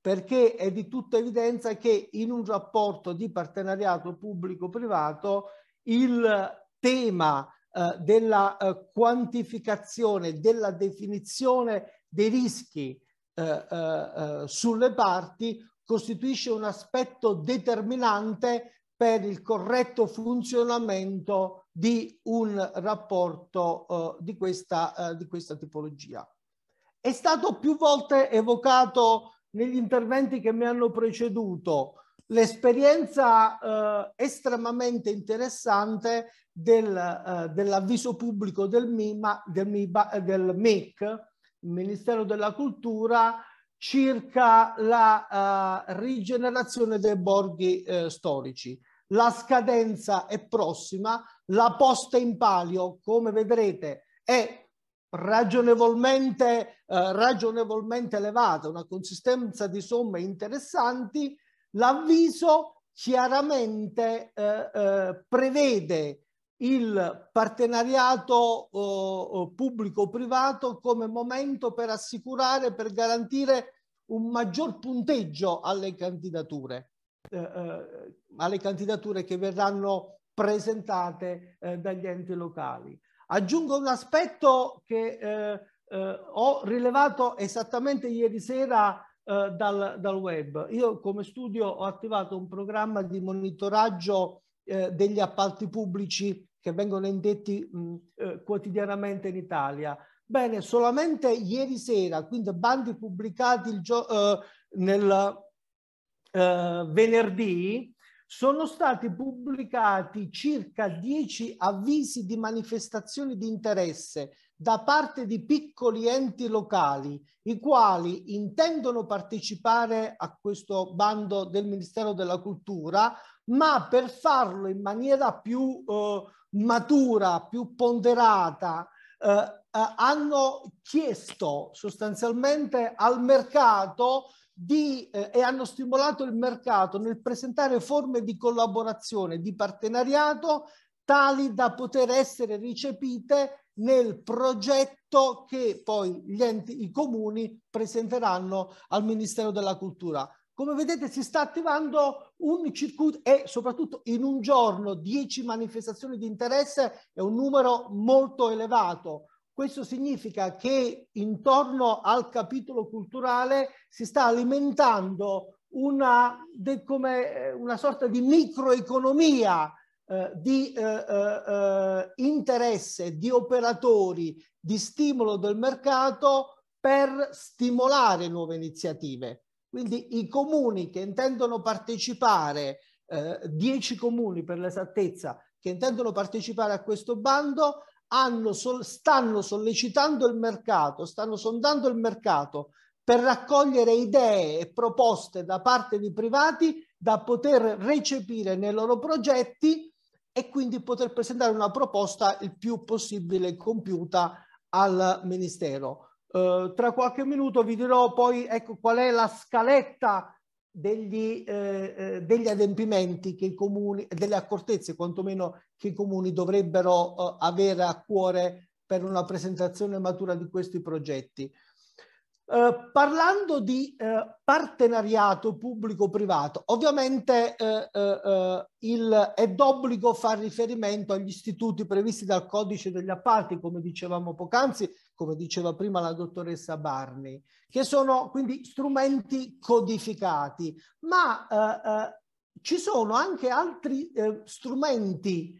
perché è di tutta evidenza che in un rapporto di partenariato pubblico-privato il tema eh, della eh, quantificazione, della definizione dei rischi eh, sulle parti costituisce un aspetto determinante per il corretto funzionamento di un rapporto di questa, di questa tipologia. È stato più volte evocato negli interventi che mi hanno preceduto l'esperienza eh, estremamente interessante del, eh, dell'avviso pubblico del, MIMA, del, MIBA, eh, del MEC, il Ministero della Cultura, circa la uh, rigenerazione dei borghi uh, storici. La scadenza è prossima, la posta in palio, come vedrete, è ragionevolmente, uh, ragionevolmente elevata, una consistenza di somme interessanti, L'avviso chiaramente eh, eh, prevede il partenariato eh, pubblico-privato come momento per assicurare, per garantire un maggior punteggio alle candidature, eh, eh, alle candidature che verranno presentate eh, dagli enti locali. Aggiungo un aspetto che ho rilevato esattamente ieri sera eh, dal, dal, web. Io come studio ho attivato un programma di monitoraggio eh, degli appalti pubblici che vengono indetti mh, eh, quotidianamente in Italia. Bene, solamente ieri sera, quindi bandi pubblicati il eh, nel eh, venerdì, sono stati pubblicati circa 10 avvisi di manifestazioni di interesse da parte di piccoli enti locali, i quali intendono partecipare a questo bando del Ministero della Cultura, ma per farlo in maniera più eh, matura, più ponderata, eh, eh, hanno chiesto sostanzialmente al mercato di, eh, e hanno stimolato il mercato nel presentare forme di collaborazione, di partenariato tali da poter essere ricepite nel progetto che poi enti, i comuni presenteranno al Ministero della Cultura. Come vedete si sta attivando un circuito e soprattutto in un giorno 10 manifestazioni di interesse è un numero molto elevato. questo significa che intorno al capitolo culturale si sta alimentando una, de, come eh, una sorta di microeconomia eh, di eh, eh, eh, interesse di operatori, di stimolo del mercato per stimolare nuove iniziative. Quindi i comuni che intendono partecipare, eh, 10 comuni per l'esattezza, che intendono partecipare a questo bando, hanno, stanno sollecitando il mercato, stanno sondando il mercato per raccogliere idee e proposte da parte di privati da poter recepire nei loro progetti e quindi poter presentare una proposta il più possibile compiuta al Ministero. Uh, tra qualche minuto vi dirò poi ecco, qual è la scaletta degli, eh, eh, degli adempimenti che i comuni, delle accortezze quantomeno che i comuni dovrebbero eh, avere a cuore per una presentazione matura di questi progetti. Uh, parlando di uh, partenariato pubblico-privato, ovviamente uh, il, è d'obbligo fare riferimento agli istituti previsti dal codice degli appalti, come dicevamo poc'anzi, come diceva prima la dottoressa Barney, che sono quindi strumenti codificati, ma ci sono anche altri strumenti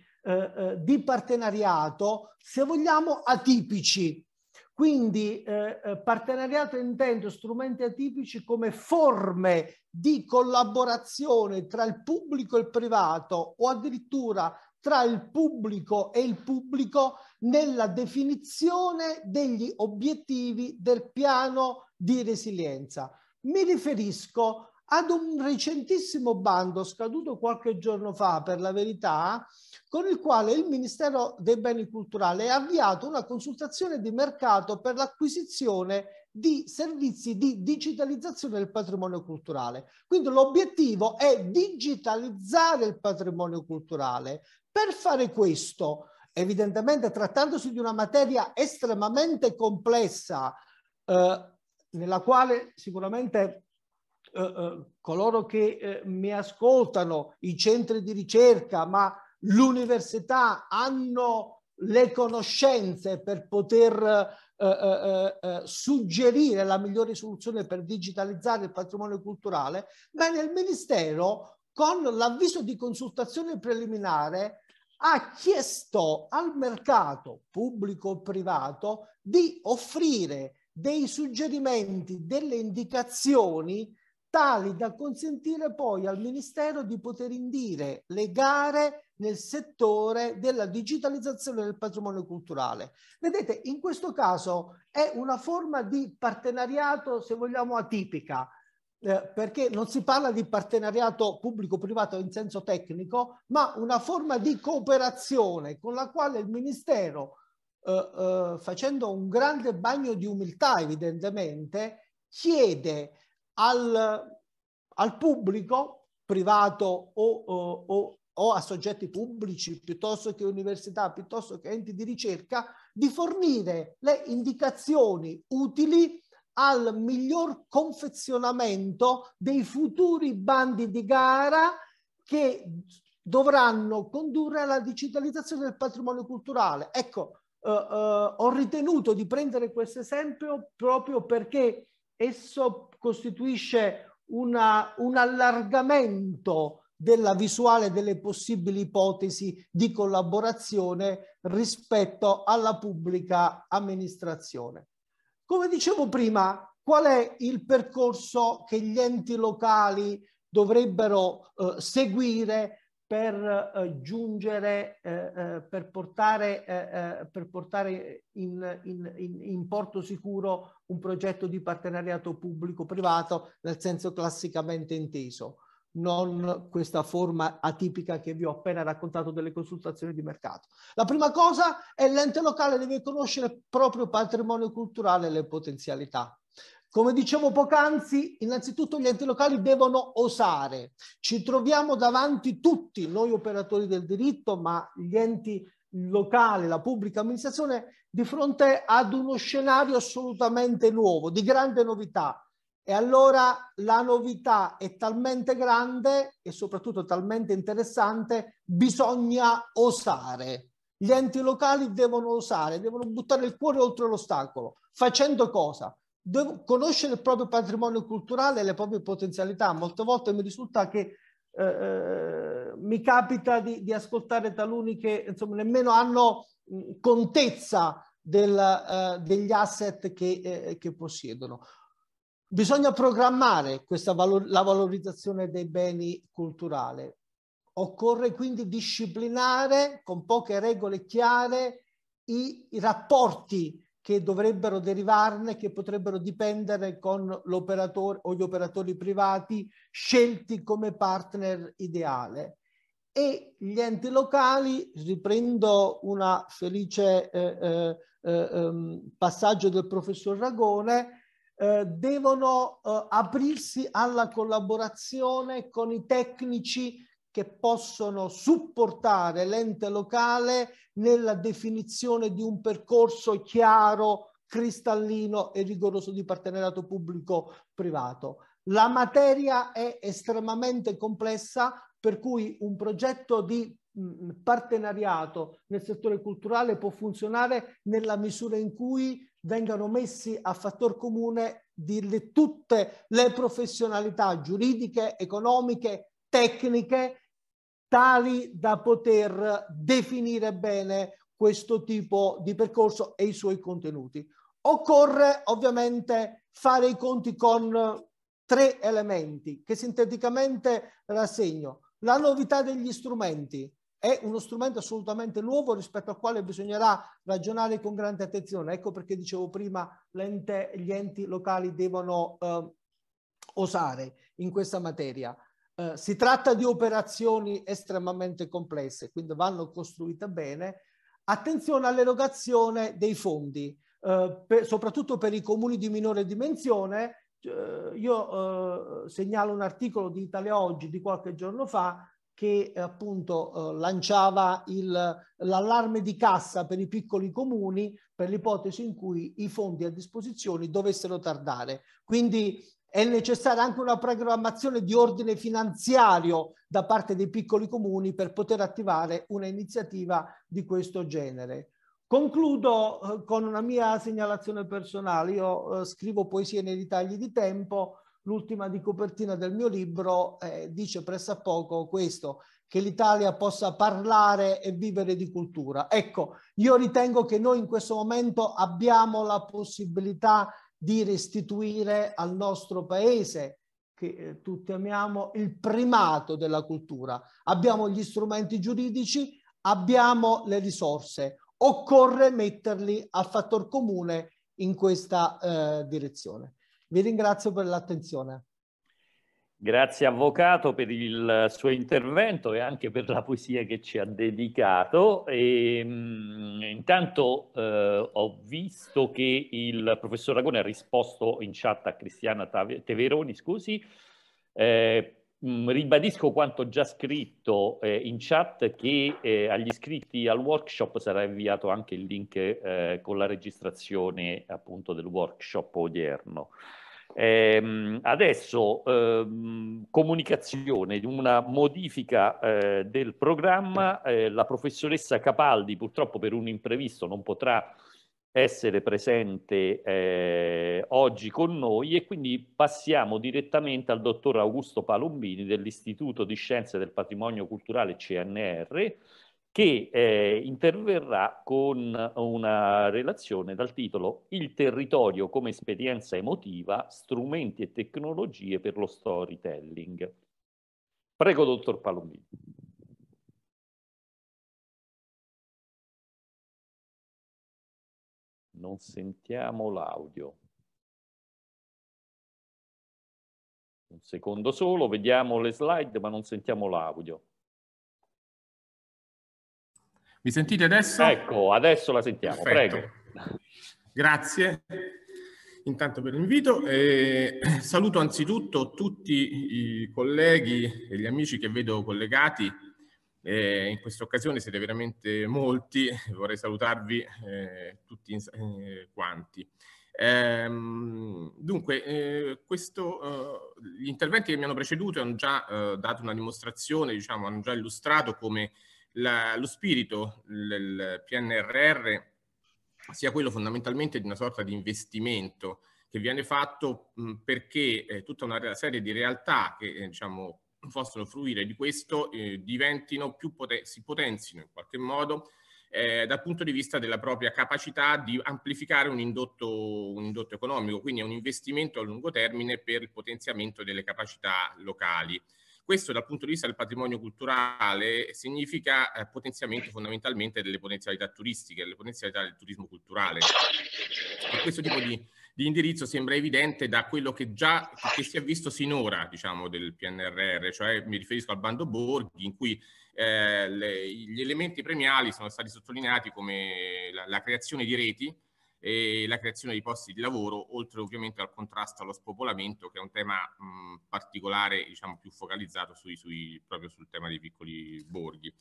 di partenariato, se vogliamo, atipici, quindi eh, eh, partenariato intendo strumenti atipici come forme di collaborazione tra il pubblico e il privato o addirittura tra il pubblico e il pubblico nella definizione degli obiettivi del piano di resilienza. Mi riferisco ad un recentissimo bando scaduto qualche giorno fa per la verità con il quale il Ministero dei Beni Culturali ha avviato una consultazione di mercato per l'acquisizione di servizi di digitalizzazione del patrimonio culturale. Quindi l'obiettivo è digitalizzare il patrimonio culturale. Per fare questo, evidentemente trattandosi di una materia estremamente complessa, eh, nella quale sicuramente eh, eh coloro che eh, mi ascoltano, i centri di ricerca, ma l'università hanno le conoscenze per poter eh, eh, eh, suggerire la migliore soluzione per digitalizzare il patrimonio culturale, bene, il Ministero con l'avviso di consultazione preliminare ha chiesto al mercato pubblico o privato di offrire dei suggerimenti, delle indicazioni tali da consentire poi al Ministero di poter indire le gare nel settore della digitalizzazione del patrimonio culturale. Vedete, in questo caso è una forma di partenariato, se vogliamo, atipica, eh, perché non si parla di partenariato pubblico-privato in senso tecnico, ma una forma di cooperazione con la quale il Ministero, eh, eh, facendo un grande bagno di umiltà evidentemente, chiede al, al pubblico privato o, o, o o a soggetti pubblici piuttosto che università, piuttosto che enti di ricerca, di fornire le indicazioni utili al miglior confezionamento dei futuri bandi di gara che dovranno condurre alla digitalizzazione del patrimonio culturale. Ecco, eh, eh, ho ritenuto di prendere questo esempio proprio perché esso costituisce una, un allargamento della visuale delle possibili ipotesi di collaborazione rispetto alla pubblica amministrazione. Come dicevo prima, qual è il percorso che gli enti locali dovrebbero eh, seguire per eh, giungere, eh, eh per portare, eh, eh, per portare in, in, in, in, porto sicuro un progetto di partenariato pubblico-privato nel senso classicamente inteso non questa forma atipica che vi ho appena raccontato delle consultazioni di mercato. La prima cosa è l'ente locale deve conoscere il proprio patrimonio culturale e le potenzialità. Come dicevo poc'anzi, innanzitutto gli enti locali devono osare. Ci troviamo davanti tutti, noi operatori del diritto, ma gli enti locali, la pubblica amministrazione, di fronte ad uno scenario assolutamente nuovo, di grande novità e allora la novità è talmente grande e soprattutto talmente interessante, bisogna osare. Gli enti locali devono osare, devono buttare il cuore oltre l'ostacolo. Facendo cosa? Devo conoscere il proprio patrimonio culturale e le proprie potenzialità. Molte volte mi risulta che eh, eh mi capita di, di, ascoltare taluni che insomma nemmeno hanno contezza del, eh, degli asset che, eh, che, possiedono. Bisogna programmare questa valor la valorizzazione dei beni culturali. Occorre quindi disciplinare con poche regole chiare i, i rapporti che dovrebbero derivarne, che potrebbero dipendere con l'operatore o gli operatori privati scelti come partner ideale. E gli enti locali, riprendo una felice eh, eh, eh, ehm, passaggio del professor Ragone, eh, devono eh, aprirsi alla collaborazione con i tecnici che possono supportare l'ente locale nella definizione di un percorso chiaro, cristallino e rigoroso di partenariato pubblico-privato. La materia è estremamente complessa, per cui un progetto di partenariato nel settore culturale può funzionare nella misura in cui vengano messi a fattor comune di tutte le professionalità giuridiche, economiche, tecniche tali da poter definire bene questo tipo di percorso e i suoi contenuti. Occorre ovviamente fare i conti con tre elementi che sinteticamente rassegno. La novità degli strumenti è uno strumento assolutamente nuovo rispetto al quale bisognerà ragionare con grande attenzione. Ecco perché dicevo prima, gli enti locali devono eh, osare in questa materia. Eh, si tratta di operazioni estremamente complesse, quindi vanno costruite bene. Attenzione all'erogazione dei fondi, eh, per, soprattutto per i comuni di minore dimensione. Eh, io eh, segnalo un articolo di Italia Oggi di qualche giorno fa che appunto eh, lanciava l'allarme di cassa per i piccoli comuni per l'ipotesi in cui i fondi a disposizione dovessero tardare. Quindi è necessaria anche una programmazione di ordine finanziario da parte dei piccoli comuni per poter attivare una iniziativa di questo genere. Concludo eh, con una mia segnalazione personale. Io eh, scrivo poesie nei ritagli di tempo. L'ultima di copertina del mio libro eh, dice pressappoco questo, che l'Italia possa parlare e vivere di cultura. Ecco, io ritengo che noi in questo momento abbiamo la possibilità di restituire al nostro paese, che eh, tutti amiamo, il primato della cultura. Abbiamo gli strumenti giuridici, abbiamo le risorse. Occorre metterli a fattor comune in questa eh, direzione. Vi ringrazio per l'attenzione. Grazie Avvocato per il suo intervento e anche per la poesia che ci ha dedicato. E, ehm, mh, intanto eh, ho visto che il professor Ragone ha risposto in chat a Cristiana Teveroni, scusi. Eh, mh, ribadisco quanto già scritto eh, in chat che eh, agli iscritti al workshop sarà inviato anche il link eh, con la registrazione appunto del workshop odierno. Eh, adesso ehm, comunicazione di una modifica eh, del programma, eh, la professoressa Capaldi purtroppo per un imprevisto non potrà essere presente eh, oggi con noi e quindi passiamo direttamente al dottor Augusto Palombini dell'Istituto di Scienze del Patrimonio Culturale CNR che eh, interverrà con una relazione dal titolo Il territorio come esperienza emotiva, strumenti e tecnologie per lo storytelling. Prego, dottor Palombini. Non sentiamo l'audio. Un secondo solo, vediamo le slide, ma non sentiamo l'audio. Mi sentite adesso? Ecco, adesso la sentiamo, Perfetto. prego. Grazie intanto per l'invito. Eh, saluto anzitutto tutti i colleghi e gli amici che vedo collegati. Eh, in questa occasione siete veramente molti, vorrei salutarvi eh, tutti eh, quanti. Ehm, dunque, eh, questo, eh, gli interventi che mi hanno preceduto hanno già dato una dimostrazione, diciamo, hanno già illustrato come la, lo spirito del PNRR sia quello fondamentalmente di una sorta di investimento che viene fatto perché eh, tutta una serie di realtà che eh, diciamo, possono fruire di questo eh, diventino più poten si potenzino in qualche modo eh, dal punto di vista della propria capacità di amplificare un indotto, un indotto economico, quindi è un investimento a lungo termine per il potenziamento delle capacità locali. Questo dal punto di vista del patrimonio culturale significa eh, potenziamento fondamentalmente delle potenzialità turistiche, delle potenzialità del turismo culturale. E questo tipo di, di indirizzo sembra evidente da quello che già che si è visto sinora diciamo, del PNRR, cioè mi riferisco al bando Borghi in cui eh, le, gli elementi premiali sono stati sottolineati come la, la, creazione di reti e la creazione di posti di lavoro, oltre ovviamente al contrasto allo spopolamento, che è un tema mh, particolare, diciamo più focalizzato sui, sui, proprio sul tema dei piccoli borghi.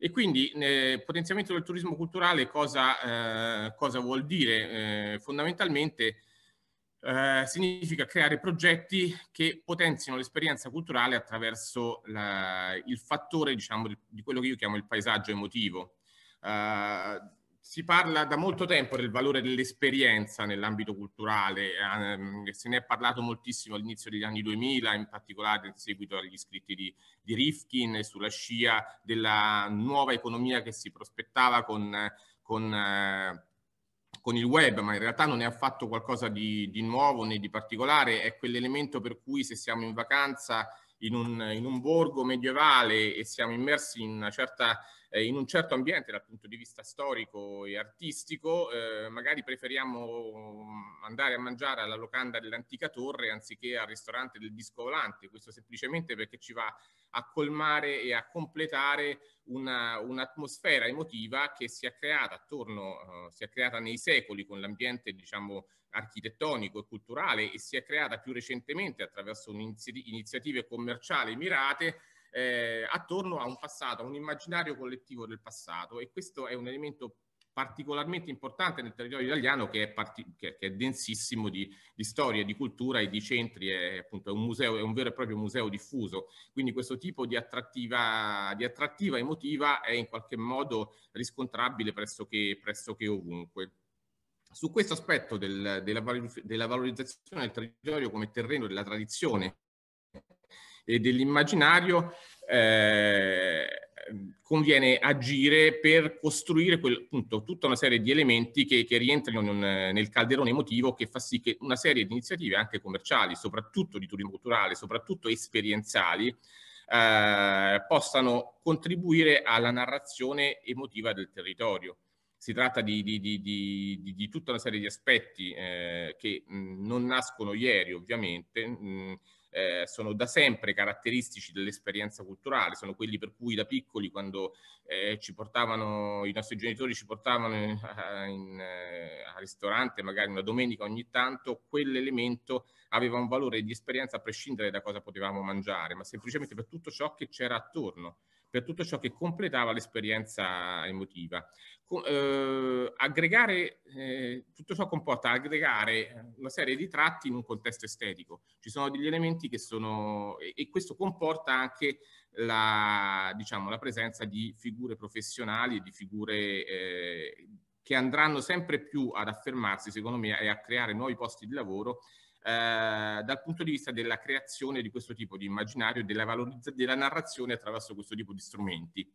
E quindi eh, potenziamento del turismo culturale cosa, eh, cosa vuol dire? Eh, fondamentalmente eh, significa creare progetti che potenzino l'esperienza culturale attraverso la, il fattore, diciamo, di, di, quello che io chiamo il paesaggio emotivo. Uh, si parla da molto tempo del valore dell'esperienza nell'ambito culturale, eh, se ne è parlato moltissimo all'inizio degli anni 2000, in particolare in seguito agli scritti di, di Rifkin sulla scia della nuova economia che si prospettava con, con eh, con il web, ma in realtà non è affatto qualcosa di, di nuovo né di particolare, è quell'elemento per cui se siamo in vacanza in un, in un borgo medievale e siamo immersi in una certa eh, in un certo ambiente dal punto di vista storico e artistico, eh, magari preferiamo andare a mangiare alla locanda dell'antica torre anziché al ristorante del disco volante, questo semplicemente perché ci va a colmare e a completare una, un'atmosfera emotiva che si è creata attorno, uh, si è creata nei secoli con l'ambiente diciamo architettonico e culturale e si è creata più recentemente attraverso iniziative commerciali mirate eh, attorno a un passato, a un immaginario collettivo del passato. E questo è un elemento particolarmente importante nel territorio italiano che è, parti- che è densissimo di, di, storia, di cultura e di centri, è appunto un museo, è un vero e proprio museo diffuso, quindi questo tipo di attrattiva, di attrattiva emotiva è in qualche modo riscontrabile pressoché, pressoché ovunque. Su questo aspetto del, della, della valorizzazione del territorio come terreno della tradizione e dell'immaginario eh, conviene agire per costruire quel, appunto, tutta una serie di elementi che, che rientrino in, nel calderone emotivo che fa sì che una serie di iniziative anche commerciali, soprattutto di turismo culturale, soprattutto esperienziali, eh, possano contribuire alla narrazione emotiva del territorio. Si tratta di, di, di, di tutta una serie di aspetti eh, che mh, non nascono ieri, ovviamente, mh, eh, sono da sempre caratteristici dell'esperienza culturale, sono quelli per cui da piccoli quando eh, ci portavano, i nostri genitori ci portavano in, in, eh, al ristorante magari una domenica ogni tanto, quell'elemento aveva un valore di esperienza a prescindere da cosa potevamo mangiare, ma semplicemente per tutto ciò che c'era attorno per tutto ciò che completava l'esperienza emotiva. Co- eh, aggregare, eh, tutto ciò comporta aggregare una serie di tratti in un contesto estetico. Ci sono degli elementi che sono, e, e questo comporta anche la, diciamo, la, presenza di figure professionali, di figure eh, che andranno sempre più ad affermarsi, secondo me, e a creare nuovi posti di lavoro eh, dal punto di vista della creazione di questo tipo di immaginario, della, della narrazione attraverso questo tipo di strumenti.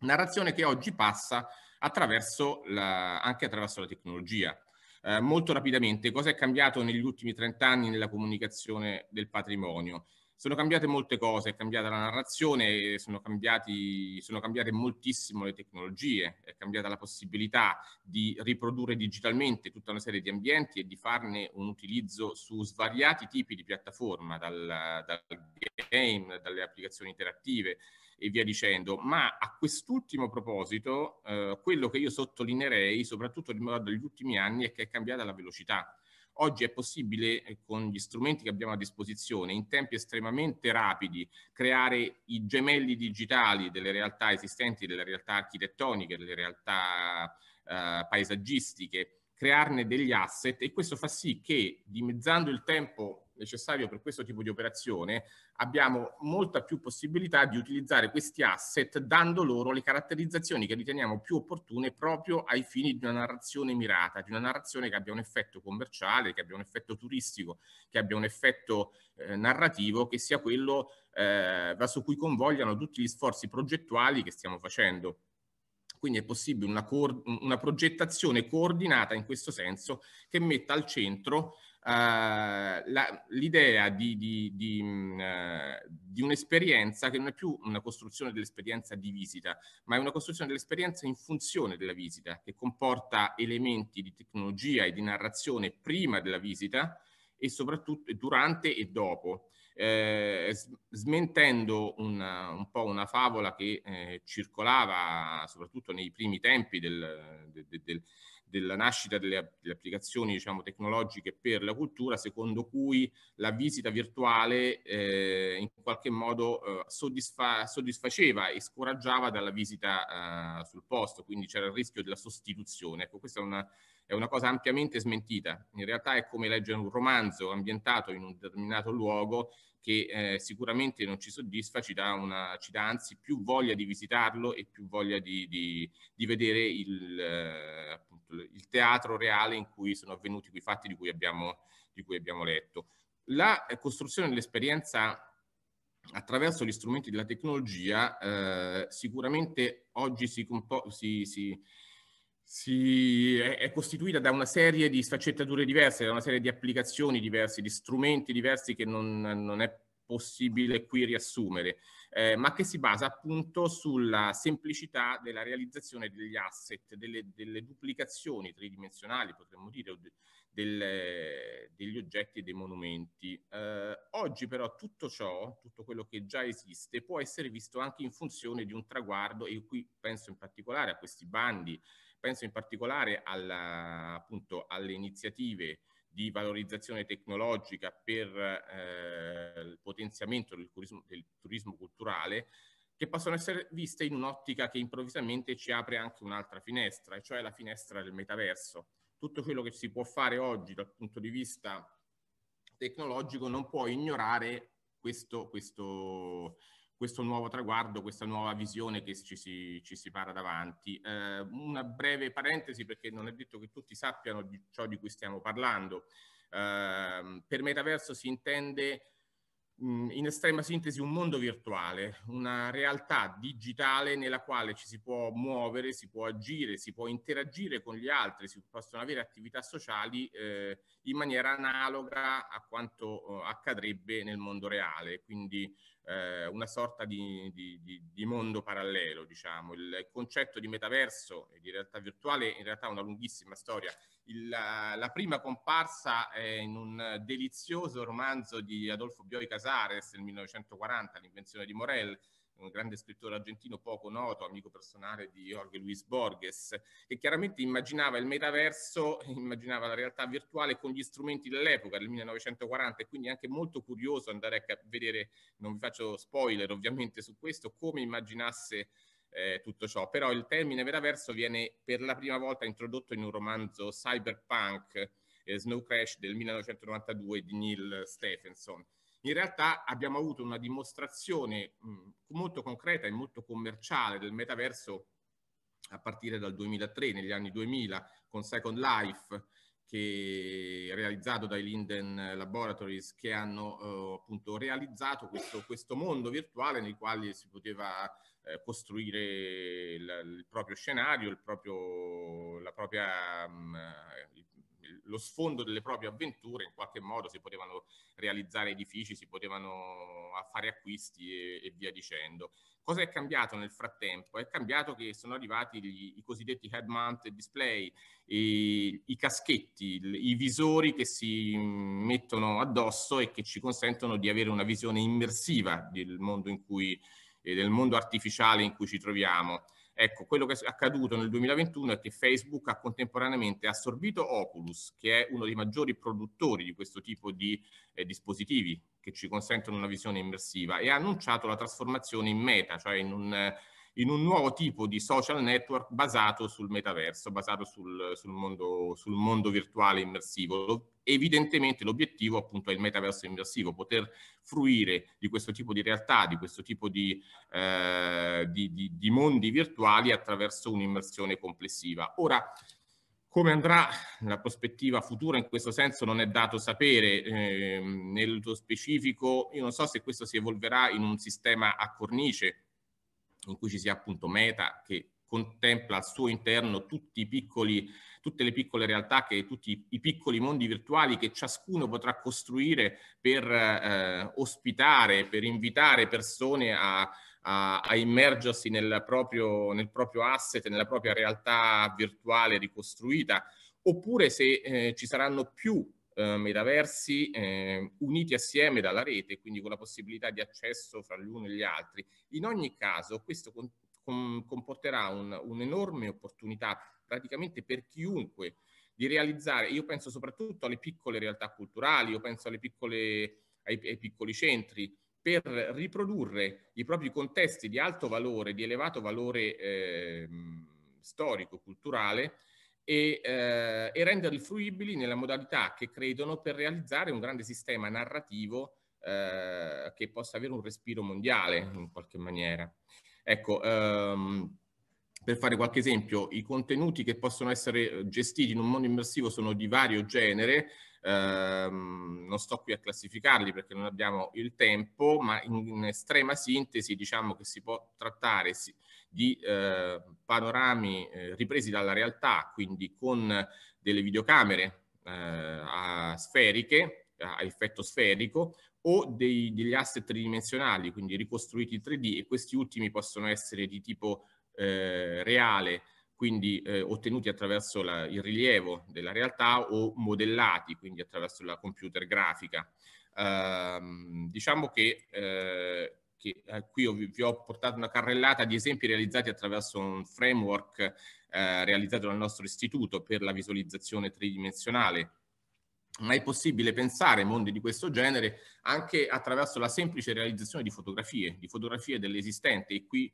Narrazione che oggi passa attraverso la, anche attraverso la tecnologia. Eh, molto rapidamente, cosa è cambiato negli ultimi 30 anni nella comunicazione del patrimonio? Sono cambiate molte cose, è cambiata la narrazione, sono, cambiati, sono cambiate moltissimo le tecnologie, è cambiata la possibilità di riprodurre digitalmente tutta una serie di ambienti e di farne un utilizzo su svariati tipi di piattaforma, dal, dal game, dalle applicazioni interattive e via dicendo. Ma a quest'ultimo proposito, eh, quello che io sottolineerei, soprattutto riguardo agli ultimi anni, è che è cambiata la velocità Oggi è possibile, eh, con gli strumenti che abbiamo a disposizione, in tempi estremamente rapidi, creare i gemelli digitali delle realtà esistenti, delle realtà architettoniche, delle realtà eh, paesaggistiche, crearne degli asset e questo fa sì che, dimezzando il tempo necessario per questo tipo di operazione, abbiamo molta più possibilità di utilizzare questi asset dando loro le caratterizzazioni che riteniamo più opportune proprio ai fini di una narrazione mirata, di una narrazione che abbia un effetto commerciale, che abbia un effetto turistico, che abbia un effetto eh, narrativo, che sia quello eh, verso cui convogliano tutti gli sforzi progettuali che stiamo facendo. Quindi è possibile una, una progettazione coordinata in questo senso che metta al centro Uh, l'idea di, di, di, uh, di, un'esperienza che non è più una costruzione dell'esperienza di visita, ma è una costruzione dell'esperienza in funzione della visita, che comporta elementi di tecnologia e di narrazione prima della visita e soprattutto durante e dopo. Eh, smentendo una, un po' una favola che eh, circolava soprattutto nei primi tempi del, del, del della nascita delle, delle applicazioni diciamo, tecnologiche per la cultura, secondo cui la visita virtuale eh, in qualche modo eh, soddisfa, soddisfaceva e scoraggiava dalla visita eh, sul posto, quindi c'era il rischio della sostituzione. Ecco, questa è una, è una cosa ampiamente smentita. In realtà è come leggere un romanzo ambientato in un determinato luogo che eh, sicuramente non ci soddisfa, ci dà, una, ci dà, anzi più voglia di visitarlo e più voglia di, di, di vedere il, eh, teatro reale in cui sono avvenuti quei fatti di cui abbiamo, di cui abbiamo letto. La costruzione dell'esperienza attraverso gli strumenti della tecnologia eh, sicuramente oggi si, si, si si, è, è, costituita da una serie di sfaccettature diverse, da una serie di applicazioni diverse, di strumenti diversi che non, non è possibile qui riassumere, eh, ma che si basa appunto sulla semplicità della realizzazione degli asset, delle, delle duplicazioni tridimensionali, potremmo dire, del, degli oggetti e dei monumenti. Eh, oggi però tutto ciò, tutto quello che già esiste, può essere visto anche in funzione di un traguardo, e qui penso in particolare a questi bandi Penso in particolare alla, appunto, alle iniziative di valorizzazione tecnologica per eh, il potenziamento del turismo, del turismo culturale che possono essere viste in un'ottica che improvvisamente ci apre anche un'altra finestra, e cioè la finestra del metaverso. Tutto quello che si può fare oggi dal punto di vista tecnologico non può ignorare questo, questo, questo nuovo traguardo, questa nuova visione che ci si, ci si para davanti. Eh, una breve parentesi perché non è detto che tutti sappiano di ciò di cui stiamo parlando. Eh, per metaverso si intende in estrema sintesi un mondo virtuale, una realtà digitale nella quale ci si può muovere, si può agire, si può interagire con gli altri, si possono avere attività sociali eh, in maniera analoga a quanto eh, accadrebbe nel mondo reale, quindi eh, una sorta di, di, di, di, mondo parallelo, diciamo. Il concetto di metaverso e di realtà virtuale in realtà è una lunghissima storia. Il, la, prima comparsa è in un delizioso romanzo di Adolfo Bioy Casares nel 1940, L'invenzione di Morel, un grande scrittore argentino poco noto, amico personale di Jorge Luis Borges, che chiaramente immaginava il metaverso, immaginava la realtà virtuale con gli strumenti dell'epoca, del 1940, e quindi è anche molto curioso andare a vedere, non vi faccio spoiler ovviamente su questo, come immaginasse eh, tutto ciò. Però il termine metaverso viene per la prima volta introdotto in un romanzo cyberpunk, eh, Snow Crash del 1992 di Neil Stephenson in realtà abbiamo avuto una dimostrazione mh, molto concreta e molto commerciale del metaverso a partire dal 2003, negli anni 2000, con Second Life, che realizzato dai Linden Laboratories, che hanno eh, appunto realizzato questo, questo, mondo virtuale nel quale si poteva eh, costruire il, il, proprio scenario, il proprio, propria, mh, lo sfondo delle proprie avventure, in qualche modo si potevano realizzare edifici, si potevano fare acquisti e, e via dicendo. Cosa è cambiato nel frattempo? È cambiato che sono arrivati gli, i cosiddetti head mounted display, i, i caschetti, i visori che si mettono addosso e che ci consentono di avere una visione immersiva del mondo, in cui, eh, del mondo artificiale in cui ci troviamo. Ecco, quello che è accaduto nel 2021 è che Facebook ha contemporaneamente assorbito Oculus, che è uno dei maggiori produttori di questo tipo di eh, dispositivi che ci consentono una visione immersiva, e ha annunciato la trasformazione in Meta, cioè in un, in un nuovo tipo di social network basato sul metaverso, basato sul, sul, mondo, sul mondo, virtuale immersivo. Evidentemente l'obiettivo appunto è il metaverso immersivo, poter fruire di questo tipo di realtà, di questo tipo di, eh, di, di, di mondi virtuali attraverso un'immersione complessiva. Ora, come andrà la prospettiva futura in questo senso non è dato sapere, eh, nello specifico io non so se questo si evolverà in un sistema a cornice in cui ci sia appunto Meta che contempla al suo interno tutti i piccoli, tutte le piccole realtà, che, tutti i piccoli mondi virtuali che ciascuno potrà costruire per eh, ospitare, per invitare persone a, a, a immergersi nel proprio, nel proprio asset, nella propria realtà virtuale ricostruita, oppure se eh, ci saranno più eh, metaversi eh, uniti assieme dalla rete, quindi con la possibilità di accesso fra gli uni e gli altri. In ogni caso, questo con, con, comporterà un'enorme un opportunità praticamente per chiunque di realizzare, io penso soprattutto alle piccole realtà culturali, io penso piccole, ai, ai piccoli centri, per riprodurre i propri contesti di alto valore, di elevato valore eh, storico, culturale e, eh, e, renderli fruibili nella modalità che credono per realizzare un grande sistema narrativo eh, che possa avere un respiro mondiale in qualche maniera. Ecco, ehm, per fare qualche esempio, i contenuti che possono essere gestiti in un mondo immersivo sono di vario genere, ehm, non sto qui a classificarli perché non abbiamo il tempo, ma in, in estrema sintesi diciamo che si può trattare di eh, panorami eh, ripresi dalla realtà, quindi con delle videocamere eh, a sferiche, a effetto sferico, o dei, degli asset tridimensionali, quindi ricostruiti in 3D, e questi ultimi possono essere di tipo eh, reale quindi eh, ottenuti attraverso la, il rilievo della realtà o modellati, quindi attraverso la computer grafica. Uh, diciamo che, eh, che eh, qui ho, vi ho portato una carrellata di esempi realizzati attraverso un framework eh, realizzato dal nostro istituto per la visualizzazione tridimensionale. Ma è possibile pensare mondi di questo genere anche attraverso la semplice realizzazione di fotografie, di fotografie dell'esistente e qui